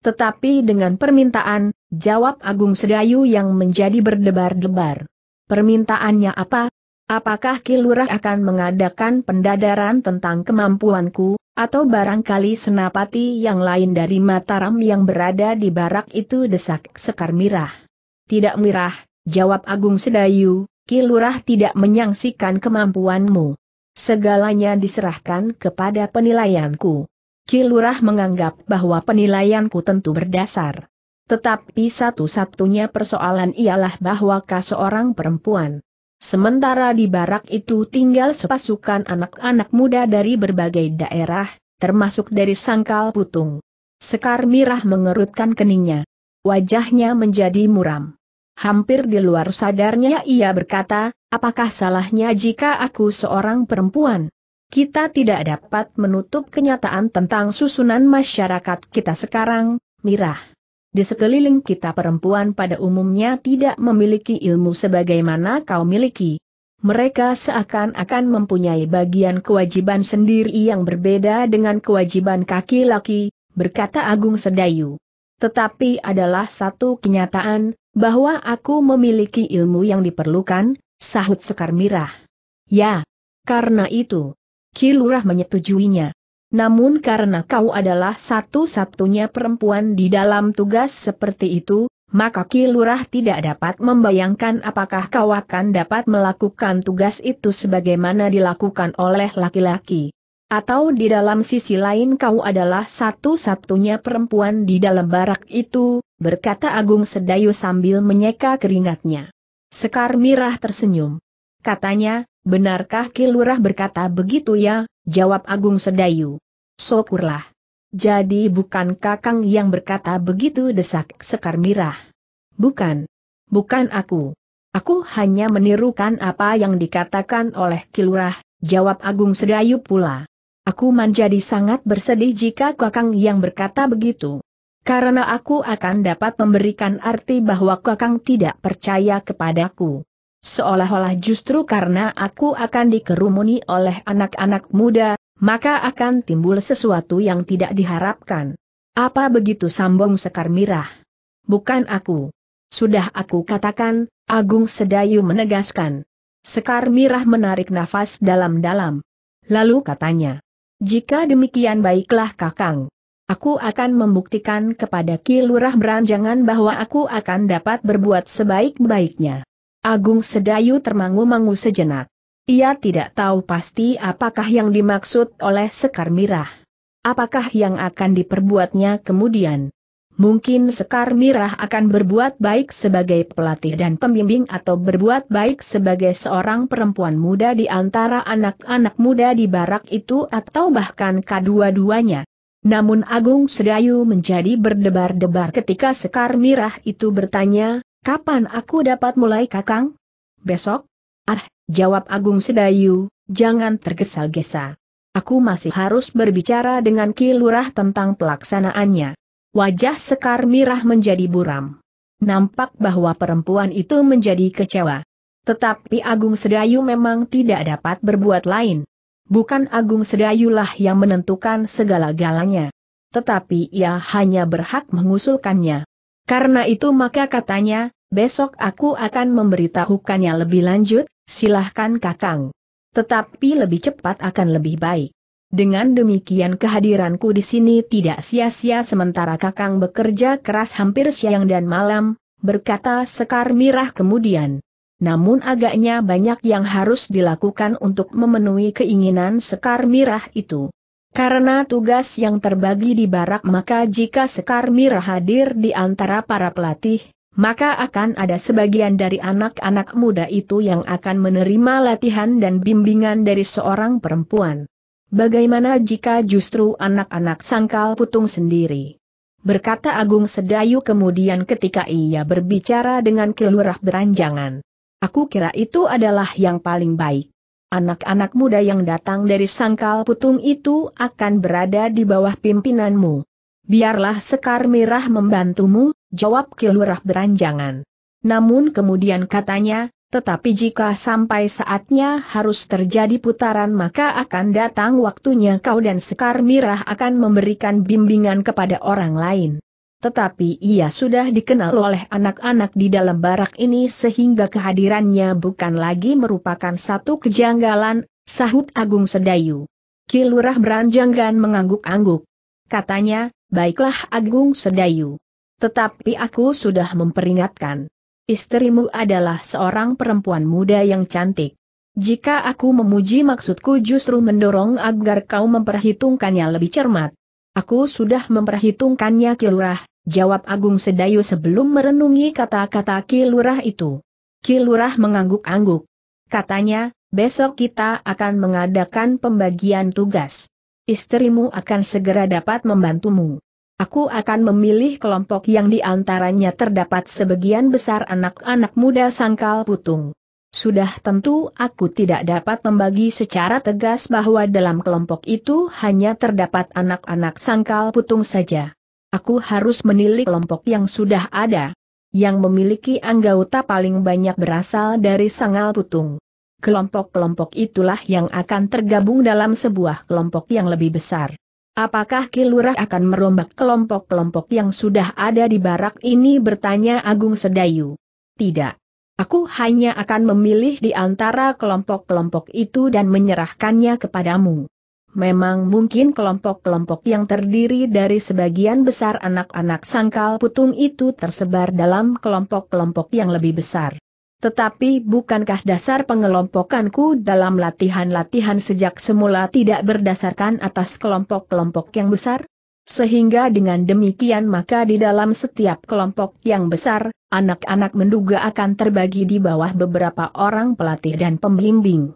Tetapi dengan permintaan, jawab Agung Sedayu yang menjadi berdebar-debar. Permintaannya apa? Apakah Kilurah akan mengadakan pendadaran tentang kemampuanku, atau barangkali senapati yang lain dari Mataram yang berada di barak itu desak Sekar Mirah. Tidak Mirah, jawab Agung Sedayu, Kilurah tidak menyangsikan kemampuanmu. Segalanya diserahkan kepada penilaianku. Kilurah menganggap bahwa penilaianku tentu berdasar. Tetapi satu-satunya persoalan ialah bahwa kau seorang perempuan. Sementara di barak itu tinggal sepasukan anak-anak muda dari berbagai daerah, termasuk dari Sangkal Putung. Sekar Mirah mengerutkan keningnya. Wajahnya menjadi muram. Hampir di luar sadarnya ia berkata, apakah salahnya jika aku seorang perempuan? Kita tidak dapat menutup kenyataan tentang susunan masyarakat kita sekarang, Mirah. Di sekeliling kita perempuan pada umumnya tidak memiliki ilmu sebagaimana kau miliki. Mereka seakan-akan mempunyai bagian kewajiban sendiri yang berbeda dengan kewajiban kaki laki, berkata Agung Sedayu. Tetapi adalah satu kenyataan, bahwa aku memiliki ilmu yang diperlukan, sahut Sekar Mirah. Ya, karena itu. Kilurah menyetujuinya. Namun karena kau adalah satu-satunya perempuan di dalam tugas seperti itu, maka Ki Lurah tidak dapat membayangkan apakah kau akan dapat melakukan tugas itu sebagaimana dilakukan oleh laki-laki. Atau di dalam sisi lain kau adalah satu-satunya perempuan di dalam barak itu, berkata Agung Sedayu sambil menyeka keringatnya. Sekar Mirah tersenyum. Katanya, benarkah Ki Lurah berkata begitu ya, jawab Agung Sedayu. Syukurlah. Jadi bukan kakang yang berkata begitu desak Sekar Mirah. Bukan. Bukan aku. Aku hanya menirukan apa yang dikatakan oleh Kilurah, jawab Agung Sedayu pula. Aku menjadi sangat bersedih jika kakang yang berkata begitu. Karena aku akan dapat memberikan arti bahwa kakang tidak percaya kepadaku seolah-olah justru karena aku akan dikerumuni oleh anak-anak muda, maka akan timbul sesuatu yang tidak diharapkan. Apa begitu sambung Sekar Mirah? Bukan aku. Sudah aku katakan, Agung Sedayu menegaskan. Sekar Mirah menarik nafas dalam-dalam. Lalu katanya, jika demikian baiklah Kakang. Aku akan membuktikan kepada Ki Lurah Beranjangan bahwa aku akan dapat berbuat sebaik-baiknya. Agung Sedayu termangu-mangu sejenak. Ia tidak tahu pasti apakah yang dimaksud oleh Sekar Mirah. Apakah yang akan diperbuatnya kemudian? Mungkin Sekar Mirah akan berbuat baik sebagai pelatih dan pembimbing atau berbuat baik sebagai seorang perempuan muda di antara anak-anak muda di barak itu atau bahkan kedua-duanya. Namun Agung Sedayu menjadi berdebar-debar ketika Sekar Mirah itu bertanya, Kapan aku dapat mulai kakang? Besok? Ah, jawab Agung Sedayu, jangan tergesa-gesa. Aku masih harus berbicara dengan Ki Lurah tentang pelaksanaannya. Wajah Sekar Mirah menjadi buram. Nampak bahwa perempuan itu menjadi kecewa. Tetapi Agung Sedayu memang tidak dapat berbuat lain. Bukan Agung Sedayulah yang menentukan segala-galanya. Tetapi ia hanya berhak mengusulkannya. Karena itu maka katanya, Besok aku akan memberitahukannya lebih lanjut, silahkan kakang. Tetapi lebih cepat akan lebih baik. Dengan demikian kehadiranku di sini tidak sia-sia sementara kakang bekerja keras hampir siang dan malam, berkata Sekar Mirah kemudian. Namun agaknya banyak yang harus dilakukan untuk memenuhi keinginan Sekar Mirah itu. Karena tugas yang terbagi di barak maka jika Sekar Mira hadir di antara para pelatih, maka akan ada sebagian dari anak-anak muda itu yang akan menerima latihan dan bimbingan dari seorang perempuan. Bagaimana jika justru anak-anak sangkal putung sendiri? Berkata Agung Sedayu kemudian ketika ia berbicara dengan kelurah beranjangan. Aku kira itu adalah yang paling baik anak-anak muda yang datang dari sangkal putung itu akan berada di bawah pimpinanmu. Biarlah Sekar Merah membantumu, jawab Kilurah beranjangan. Namun kemudian katanya, tetapi jika sampai saatnya harus terjadi putaran maka akan datang waktunya kau dan Sekar Mirah akan memberikan bimbingan kepada orang lain tetapi ia sudah dikenal oleh anak-anak di dalam barak ini sehingga kehadirannya bukan lagi merupakan satu kejanggalan, sahut Agung Sedayu. Kilurah beranjanggan mengangguk-angguk. Katanya, baiklah Agung Sedayu. Tetapi aku sudah memperingatkan. Istrimu adalah seorang perempuan muda yang cantik. Jika aku memuji maksudku justru mendorong agar kau memperhitungkannya lebih cermat. Aku sudah memperhitungkannya Kilurah, jawab Agung Sedayu sebelum merenungi kata-kata Kilurah itu. Kilurah mengangguk-angguk. Katanya, besok kita akan mengadakan pembagian tugas. Istrimu akan segera dapat membantumu. Aku akan memilih kelompok yang di antaranya terdapat sebagian besar anak-anak muda sangkal putung. Sudah tentu aku tidak dapat membagi secara tegas bahwa dalam kelompok itu hanya terdapat anak-anak sangkal putung saja. Aku harus menilai kelompok yang sudah ada, yang memiliki anggota paling banyak berasal dari sangkal putung. Kelompok-kelompok itulah yang akan tergabung dalam sebuah kelompok yang lebih besar. Apakah Kilurah akan merombak kelompok-kelompok yang sudah ada di barak ini bertanya Agung Sedayu? Tidak. Aku hanya akan memilih di antara kelompok-kelompok itu dan menyerahkannya kepadamu. Memang mungkin kelompok-kelompok yang terdiri dari sebagian besar anak-anak sangkal putung itu tersebar dalam kelompok-kelompok yang lebih besar. Tetapi bukankah dasar pengelompokanku dalam latihan-latihan sejak semula tidak berdasarkan atas kelompok-kelompok yang besar? Sehingga dengan demikian maka di dalam setiap kelompok yang besar, anak-anak menduga akan terbagi di bawah beberapa orang pelatih dan pembimbing.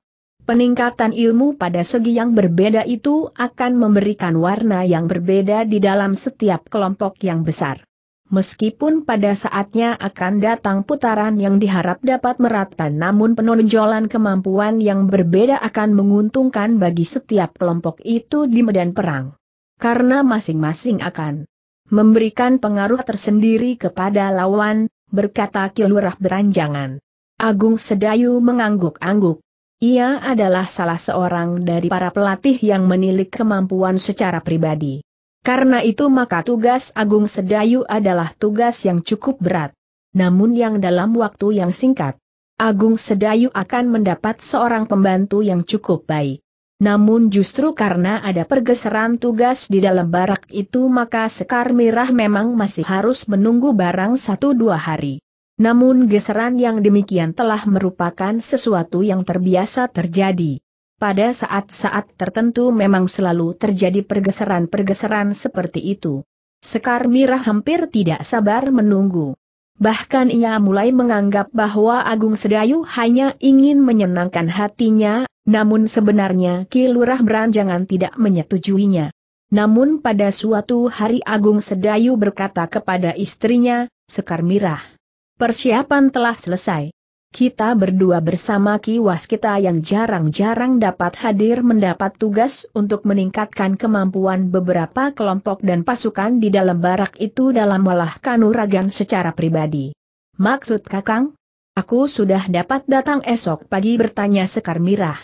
Peningkatan ilmu pada segi yang berbeda itu akan memberikan warna yang berbeda di dalam setiap kelompok yang besar. Meskipun pada saatnya akan datang putaran yang diharap dapat merata namun penonjolan kemampuan yang berbeda akan menguntungkan bagi setiap kelompok itu di medan perang karena masing-masing akan memberikan pengaruh tersendiri kepada lawan, berkata Kilurah beranjangan. Agung Sedayu mengangguk-angguk. Ia adalah salah seorang dari para pelatih yang menilik kemampuan secara pribadi. Karena itu maka tugas Agung Sedayu adalah tugas yang cukup berat. Namun yang dalam waktu yang singkat, Agung Sedayu akan mendapat seorang pembantu yang cukup baik. Namun justru karena ada pergeseran tugas di dalam barak itu maka Sekar Mirah memang masih harus menunggu barang satu dua hari. Namun geseran yang demikian telah merupakan sesuatu yang terbiasa terjadi. Pada saat-saat tertentu memang selalu terjadi pergeseran-pergeseran seperti itu. Sekar Mirah hampir tidak sabar menunggu. Bahkan ia mulai menganggap bahwa Agung Sedayu hanya ingin menyenangkan hatinya, namun sebenarnya Ki Lurah Beranjangan tidak menyetujuinya. Namun pada suatu hari Agung Sedayu berkata kepada istrinya, Sekar Mirah. Persiapan telah selesai. Kita berdua bersama Ki kita yang jarang-jarang dapat hadir mendapat tugas untuk meningkatkan kemampuan beberapa kelompok dan pasukan di dalam barak itu dalam walah kanuragan secara pribadi. Maksud Kakang? Aku sudah dapat datang esok pagi bertanya Sekar Mirah.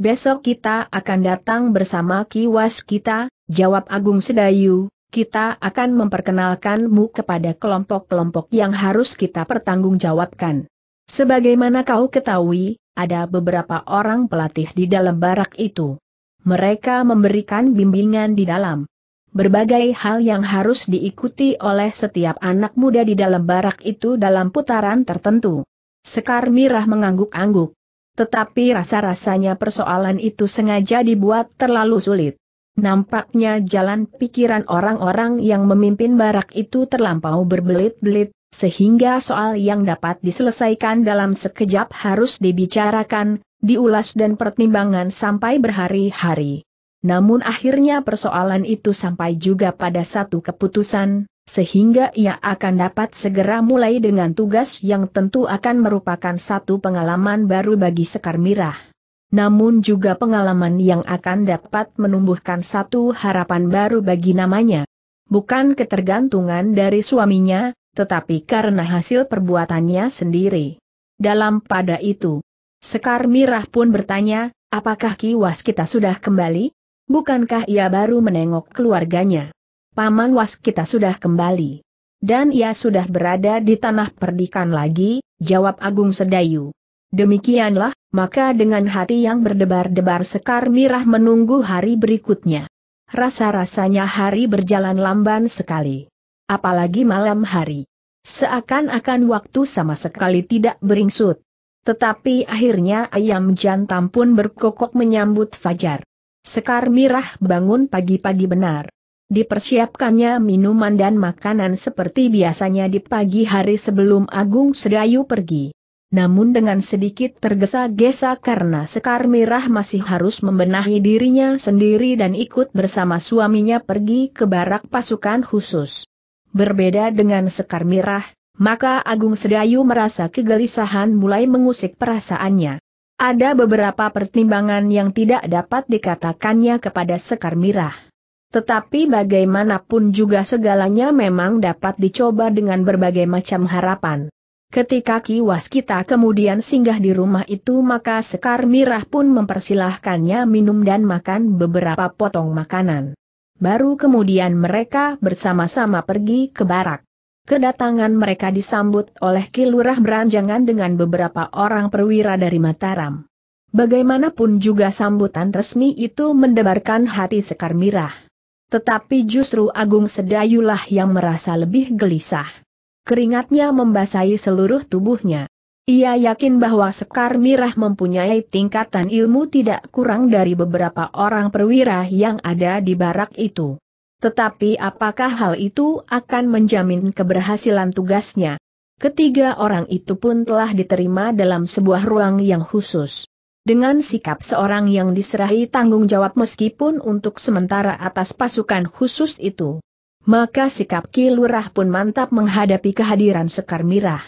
Besok kita akan datang bersama kiwas kita, jawab Agung Sedayu, kita akan memperkenalkanmu kepada kelompok-kelompok yang harus kita pertanggungjawabkan. Sebagaimana kau ketahui, ada beberapa orang pelatih di dalam barak itu. Mereka memberikan bimbingan di dalam berbagai hal yang harus diikuti oleh setiap anak muda di dalam barak itu dalam putaran tertentu. Sekar Mirah mengangguk-angguk. Tetapi rasa-rasanya persoalan itu sengaja dibuat terlalu sulit. Nampaknya jalan pikiran orang-orang yang memimpin barak itu terlampau berbelit-belit, sehingga soal yang dapat diselesaikan dalam sekejap harus dibicarakan, diulas dan pertimbangan sampai berhari-hari. Namun akhirnya persoalan itu sampai juga pada satu keputusan, sehingga ia akan dapat segera mulai dengan tugas yang tentu akan merupakan satu pengalaman baru bagi Sekar Mirah namun juga pengalaman yang akan dapat menumbuhkan satu harapan baru bagi namanya. Bukan ketergantungan dari suaminya, tetapi karena hasil perbuatannya sendiri. Dalam pada itu, Sekar Mirah pun bertanya, apakah kiwas kita sudah kembali? Bukankah ia baru menengok keluarganya? Paman was kita sudah kembali. Dan ia sudah berada di tanah perdikan lagi, jawab Agung Sedayu. Demikianlah, maka dengan hati yang berdebar-debar Sekar Mirah menunggu hari berikutnya. Rasa-rasanya hari berjalan lamban sekali. Apalagi malam hari. Seakan-akan waktu sama sekali tidak beringsut. Tetapi akhirnya ayam jantam pun berkokok menyambut fajar. Sekar Mirah bangun pagi-pagi benar. Dipersiapkannya minuman dan makanan seperti biasanya di pagi hari sebelum Agung Sedayu pergi namun dengan sedikit tergesa-gesa karena Sekar Mirah masih harus membenahi dirinya sendiri dan ikut bersama suaminya pergi ke barak pasukan khusus. Berbeda dengan Sekar Mirah, maka Agung Sedayu merasa kegelisahan mulai mengusik perasaannya. Ada beberapa pertimbangan yang tidak dapat dikatakannya kepada Sekar Mirah. Tetapi bagaimanapun juga segalanya memang dapat dicoba dengan berbagai macam harapan. Ketika kiwas kita kemudian singgah di rumah itu maka Sekar Mirah pun mempersilahkannya minum dan makan beberapa potong makanan. Baru kemudian mereka bersama-sama pergi ke barak. Kedatangan mereka disambut oleh Kilurah Beranjangan dengan beberapa orang perwira dari Mataram. Bagaimanapun juga sambutan resmi itu mendebarkan hati Sekar Mirah. Tetapi justru Agung Sedayulah yang merasa lebih gelisah. Keringatnya membasahi seluruh tubuhnya. Ia yakin bahwa Sekar Mirah mempunyai tingkatan ilmu tidak kurang dari beberapa orang perwira yang ada di barak itu. Tetapi apakah hal itu akan menjamin keberhasilan tugasnya? Ketiga orang itu pun telah diterima dalam sebuah ruang yang khusus. Dengan sikap seorang yang diserahi tanggung jawab meskipun untuk sementara atas pasukan khusus itu. Maka sikap Ki Lurah pun mantap menghadapi kehadiran Sekar Mirah.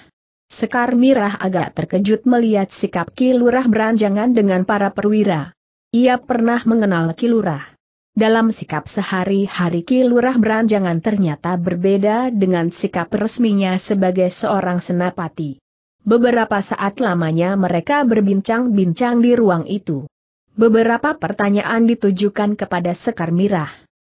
Sekar Mirah agak terkejut melihat sikap Ki Lurah beranjangan dengan para perwira. Ia pernah mengenal Ki Lurah. Dalam sikap sehari-hari Ki Lurah beranjangan ternyata berbeda dengan sikap resminya sebagai seorang senapati. Beberapa saat lamanya mereka berbincang-bincang di ruang itu. Beberapa pertanyaan ditujukan kepada Sekar Mirah.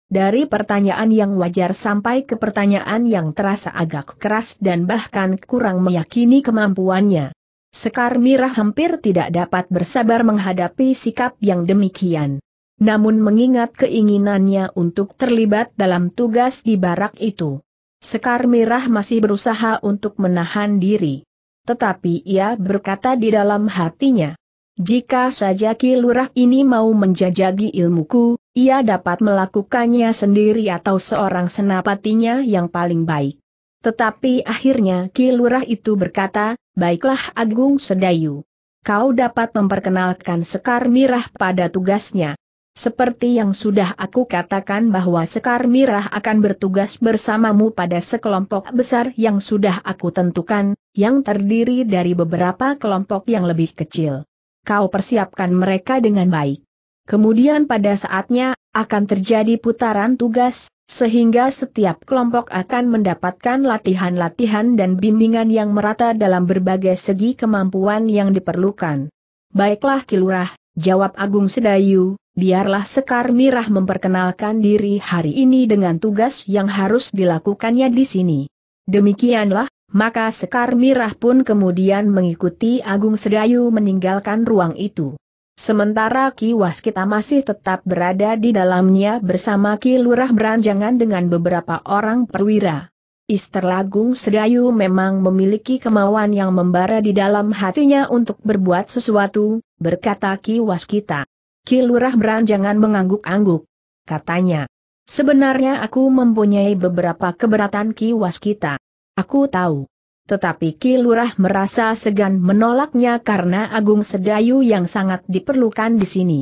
Dari pertanyaan yang wajar sampai ke pertanyaan yang terasa agak keras dan bahkan kurang meyakini kemampuannya. Sekar Mirah hampir tidak dapat bersabar menghadapi sikap yang demikian. Namun mengingat keinginannya untuk terlibat dalam tugas di barak itu. Sekar Mirah masih berusaha untuk menahan diri. Tetapi ia berkata di dalam hatinya, jika saja Ki Lurah ini mau menjajagi ilmuku, ia dapat melakukannya sendiri atau seorang senapatinya yang paling baik. Tetapi akhirnya Ki Lurah itu berkata, baiklah Agung Sedayu. Kau dapat memperkenalkan Sekar Mirah pada tugasnya. Seperti yang sudah aku katakan bahwa Sekar Mirah akan bertugas bersamamu pada sekelompok besar yang sudah aku tentukan, yang terdiri dari beberapa kelompok yang lebih kecil kau persiapkan mereka dengan baik. Kemudian pada saatnya, akan terjadi putaran tugas, sehingga setiap kelompok akan mendapatkan latihan-latihan dan bimbingan yang merata dalam berbagai segi kemampuan yang diperlukan. Baiklah Kilurah, jawab Agung Sedayu, biarlah Sekar Mirah memperkenalkan diri hari ini dengan tugas yang harus dilakukannya di sini. Demikianlah, maka Sekar Mirah pun kemudian mengikuti Agung Sedayu meninggalkan ruang itu. Sementara Ki Waskita masih tetap berada di dalamnya bersama Ki Lurah Beranjangan dengan beberapa orang perwira. Ister Agung Sedayu memang memiliki kemauan yang membara di dalam hatinya untuk berbuat sesuatu, berkata Ki Waskita. Ki Lurah Beranjangan mengangguk-angguk. katanya. Sebenarnya aku mempunyai beberapa keberatan Ki Waskita. Aku tahu. Tetapi Ki Lurah merasa segan menolaknya karena Agung Sedayu yang sangat diperlukan di sini.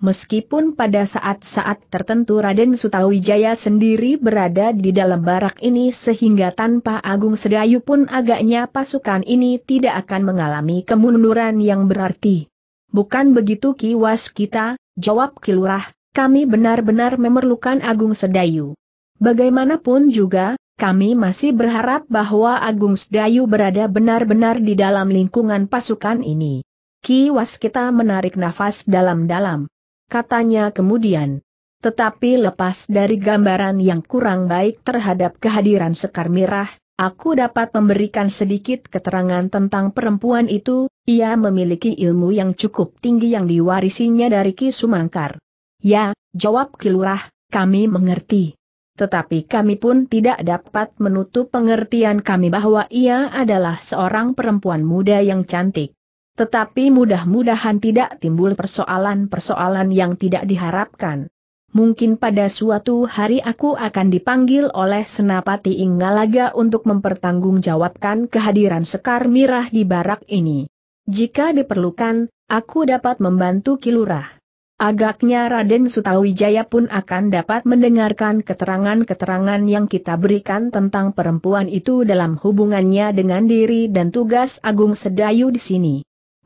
Meskipun pada saat-saat tertentu Raden Sutawijaya sendiri berada di dalam barak ini sehingga tanpa Agung Sedayu pun agaknya pasukan ini tidak akan mengalami kemunduran yang berarti. Bukan begitu Ki Waskita, jawab Ki Lurah, kami benar-benar memerlukan Agung Sedayu. Bagaimanapun juga, kami masih berharap bahwa Agung Sedayu berada benar-benar di dalam lingkungan pasukan ini. Ki Waskita menarik nafas dalam-dalam. Katanya kemudian. Tetapi lepas dari gambaran yang kurang baik terhadap kehadiran Sekar Mirah, aku dapat memberikan sedikit keterangan tentang perempuan itu, ia memiliki ilmu yang cukup tinggi yang diwarisinya dari Ki Sumangkar. Ya, jawab Kilurah, kami mengerti. Tetapi kami pun tidak dapat menutup pengertian kami bahwa ia adalah seorang perempuan muda yang cantik. Tetapi mudah-mudahan tidak timbul persoalan-persoalan yang tidak diharapkan. Mungkin pada suatu hari aku akan dipanggil oleh Senapati Inggalaga untuk mempertanggungjawabkan kehadiran Sekar Mirah di barak ini. Jika diperlukan, aku dapat membantu Kilurah. Agaknya Raden Sutawijaya pun akan dapat mendengarkan keterangan-keterangan yang kita berikan tentang perempuan itu dalam hubungannya dengan diri dan tugas Agung Sedayu di sini.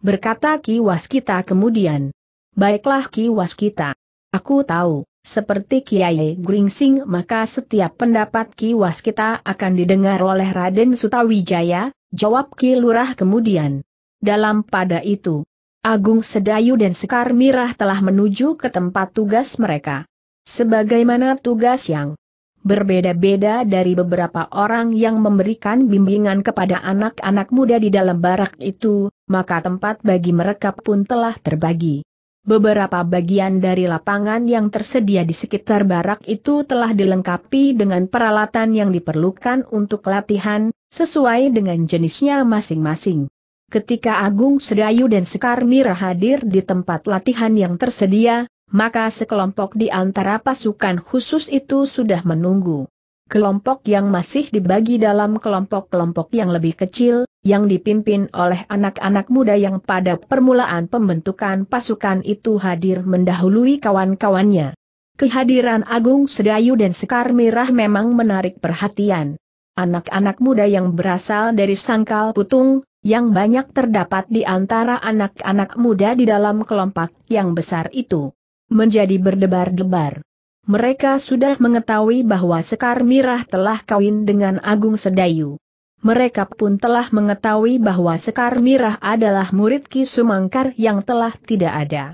Berkata Ki Waskita kemudian. Baiklah Ki Waskita. Aku tahu, seperti Kiai Gringsing maka setiap pendapat Ki Waskita akan didengar oleh Raden Sutawijaya, jawab Ki Lurah kemudian. Dalam pada itu, Agung Sedayu dan Sekar Mirah telah menuju ke tempat tugas mereka. Sebagaimana tugas yang berbeda-beda dari beberapa orang yang memberikan bimbingan kepada anak-anak muda di dalam barak itu, maka tempat bagi mereka pun telah terbagi. Beberapa bagian dari lapangan yang tersedia di sekitar barak itu telah dilengkapi dengan peralatan yang diperlukan untuk latihan, sesuai dengan jenisnya masing-masing. Ketika Agung Sedayu dan Sekar Mira hadir di tempat latihan yang tersedia, maka sekelompok di antara pasukan khusus itu sudah menunggu. Kelompok yang masih dibagi dalam kelompok-kelompok yang lebih kecil, yang dipimpin oleh anak-anak muda yang pada permulaan pembentukan pasukan itu hadir mendahului kawan-kawannya. Kehadiran Agung Sedayu dan Sekar Mirah memang menarik perhatian. Anak-anak muda yang berasal dari Sangkal Putung, yang banyak terdapat di antara anak-anak muda di dalam kelompok yang besar itu, menjadi berdebar-debar. Mereka sudah mengetahui bahwa Sekar Mirah telah kawin dengan Agung Sedayu. Mereka pun telah mengetahui bahwa Sekar Mirah adalah murid Ki Sumangkar yang telah tidak ada.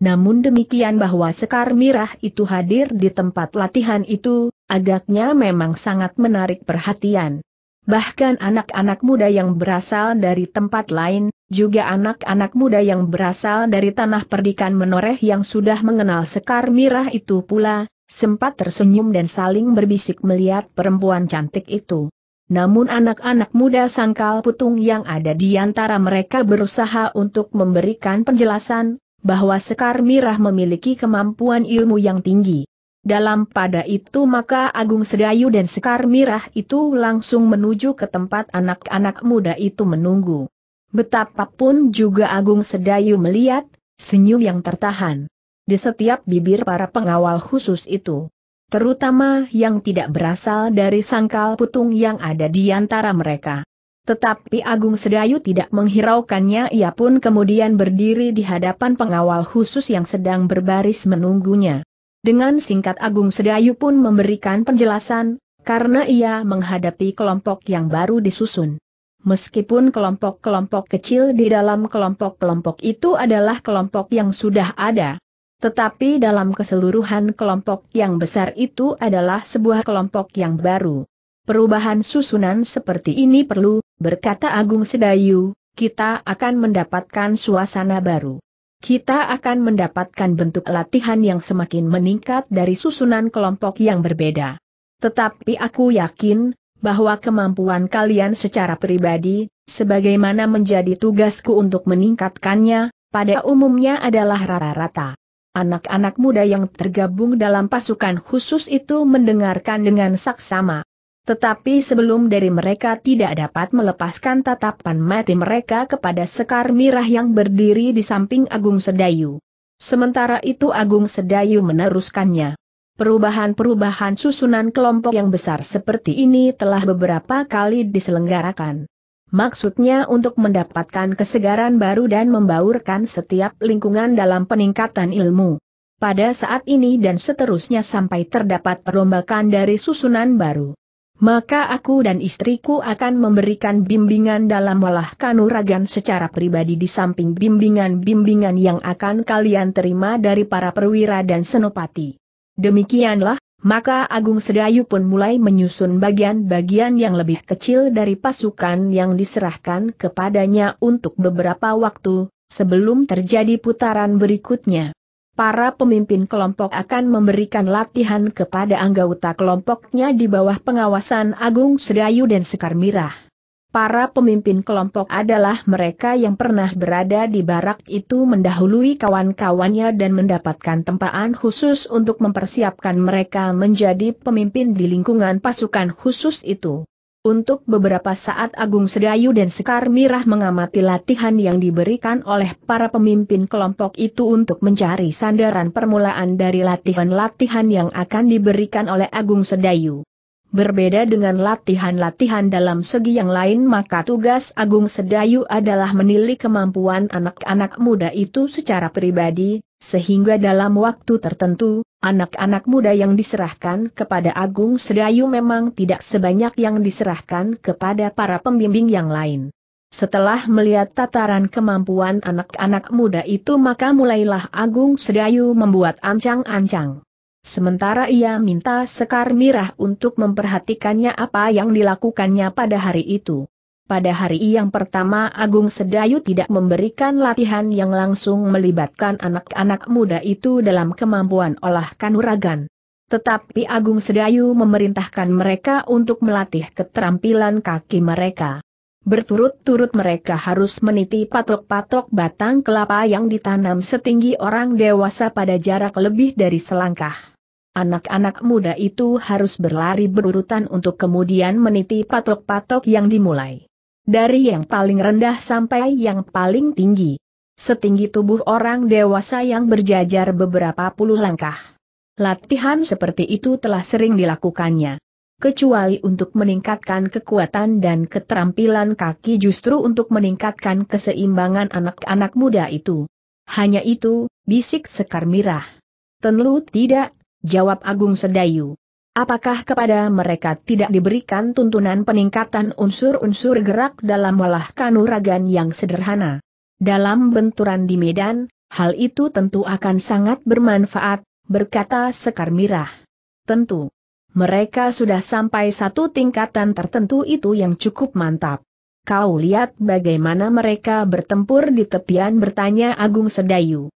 Namun demikian bahwa Sekar Mirah itu hadir di tempat latihan itu, agaknya memang sangat menarik perhatian. Bahkan anak-anak muda yang berasal dari tempat lain, juga anak-anak muda yang berasal dari tanah perdikan menoreh yang sudah mengenal Sekar Mirah itu pula, sempat tersenyum dan saling berbisik melihat perempuan cantik itu. Namun anak-anak muda sangkal putung yang ada di antara mereka berusaha untuk memberikan penjelasan, bahwa Sekar Mirah memiliki kemampuan ilmu yang tinggi. Dalam pada itu maka Agung Sedayu dan Sekar Mirah itu langsung menuju ke tempat anak-anak muda itu menunggu. Betapapun juga Agung Sedayu melihat, senyum yang tertahan. Di setiap bibir para pengawal khusus itu. Terutama yang tidak berasal dari sangkal putung yang ada di antara mereka. Tetapi Agung Sedayu tidak menghiraukannya ia pun kemudian berdiri di hadapan pengawal khusus yang sedang berbaris menunggunya. Dengan singkat Agung Sedayu pun memberikan penjelasan, karena ia menghadapi kelompok yang baru disusun. Meskipun kelompok-kelompok kecil di dalam kelompok-kelompok itu adalah kelompok yang sudah ada, tetapi dalam keseluruhan kelompok yang besar itu adalah sebuah kelompok yang baru. Perubahan susunan seperti ini perlu, berkata Agung Sedayu, kita akan mendapatkan suasana baru kita akan mendapatkan bentuk latihan yang semakin meningkat dari susunan kelompok yang berbeda. Tetapi aku yakin, bahwa kemampuan kalian secara pribadi, sebagaimana menjadi tugasku untuk meningkatkannya, pada umumnya adalah rata-rata. Anak-anak muda yang tergabung dalam pasukan khusus itu mendengarkan dengan saksama. Tetapi sebelum dari mereka tidak dapat melepaskan tatapan mati mereka kepada Sekar Mirah yang berdiri di samping Agung Sedayu. Sementara itu Agung Sedayu meneruskannya. Perubahan-perubahan susunan kelompok yang besar seperti ini telah beberapa kali diselenggarakan. Maksudnya untuk mendapatkan kesegaran baru dan membaurkan setiap lingkungan dalam peningkatan ilmu. Pada saat ini dan seterusnya sampai terdapat perombakan dari susunan baru. Maka aku dan istriku akan memberikan bimbingan dalam olah kanuragan secara pribadi di samping bimbingan-bimbingan yang akan kalian terima dari para perwira dan senopati. Demikianlah, maka Agung Sedayu pun mulai menyusun bagian-bagian yang lebih kecil dari pasukan yang diserahkan kepadanya untuk beberapa waktu, sebelum terjadi putaran berikutnya. Para pemimpin kelompok akan memberikan latihan kepada anggota kelompoknya di bawah pengawasan Agung Sedayu dan Sekar Mirah. Para pemimpin kelompok adalah mereka yang pernah berada di barak itu mendahului kawan-kawannya dan mendapatkan tempaan khusus untuk mempersiapkan mereka menjadi pemimpin di lingkungan pasukan khusus itu. Untuk beberapa saat Agung Sedayu dan Sekar Mirah mengamati latihan yang diberikan oleh para pemimpin kelompok itu untuk mencari sandaran permulaan dari latihan-latihan yang akan diberikan oleh Agung Sedayu. Berbeda dengan latihan-latihan dalam segi yang lain maka tugas Agung Sedayu adalah menilik kemampuan anak-anak muda itu secara pribadi, sehingga dalam waktu tertentu, anak-anak muda yang diserahkan kepada Agung Sedayu memang tidak sebanyak yang diserahkan kepada para pembimbing yang lain. Setelah melihat tataran kemampuan anak-anak muda itu maka mulailah Agung Sedayu membuat ancang-ancang. Sementara ia minta Sekar Mirah untuk memperhatikannya apa yang dilakukannya pada hari itu. Pada hari yang pertama Agung Sedayu tidak memberikan latihan yang langsung melibatkan anak-anak muda itu dalam kemampuan olah kanuragan. Tetapi Agung Sedayu memerintahkan mereka untuk melatih keterampilan kaki mereka. Berturut-turut mereka harus meniti patok-patok batang kelapa yang ditanam setinggi orang dewasa pada jarak lebih dari selangkah anak-anak muda itu harus berlari berurutan untuk kemudian meniti patok-patok yang dimulai. Dari yang paling rendah sampai yang paling tinggi. Setinggi tubuh orang dewasa yang berjajar beberapa puluh langkah. Latihan seperti itu telah sering dilakukannya. Kecuali untuk meningkatkan kekuatan dan keterampilan kaki justru untuk meningkatkan keseimbangan anak-anak muda itu. Hanya itu, bisik Sekar Mirah. Tentu tidak, jawab Agung Sedayu. Apakah kepada mereka tidak diberikan tuntunan peningkatan unsur-unsur gerak dalam olah kanuragan yang sederhana? Dalam benturan di medan, hal itu tentu akan sangat bermanfaat, berkata Sekar Mirah. Tentu. Mereka sudah sampai satu tingkatan tertentu itu yang cukup mantap. Kau lihat bagaimana mereka bertempur di tepian bertanya Agung Sedayu.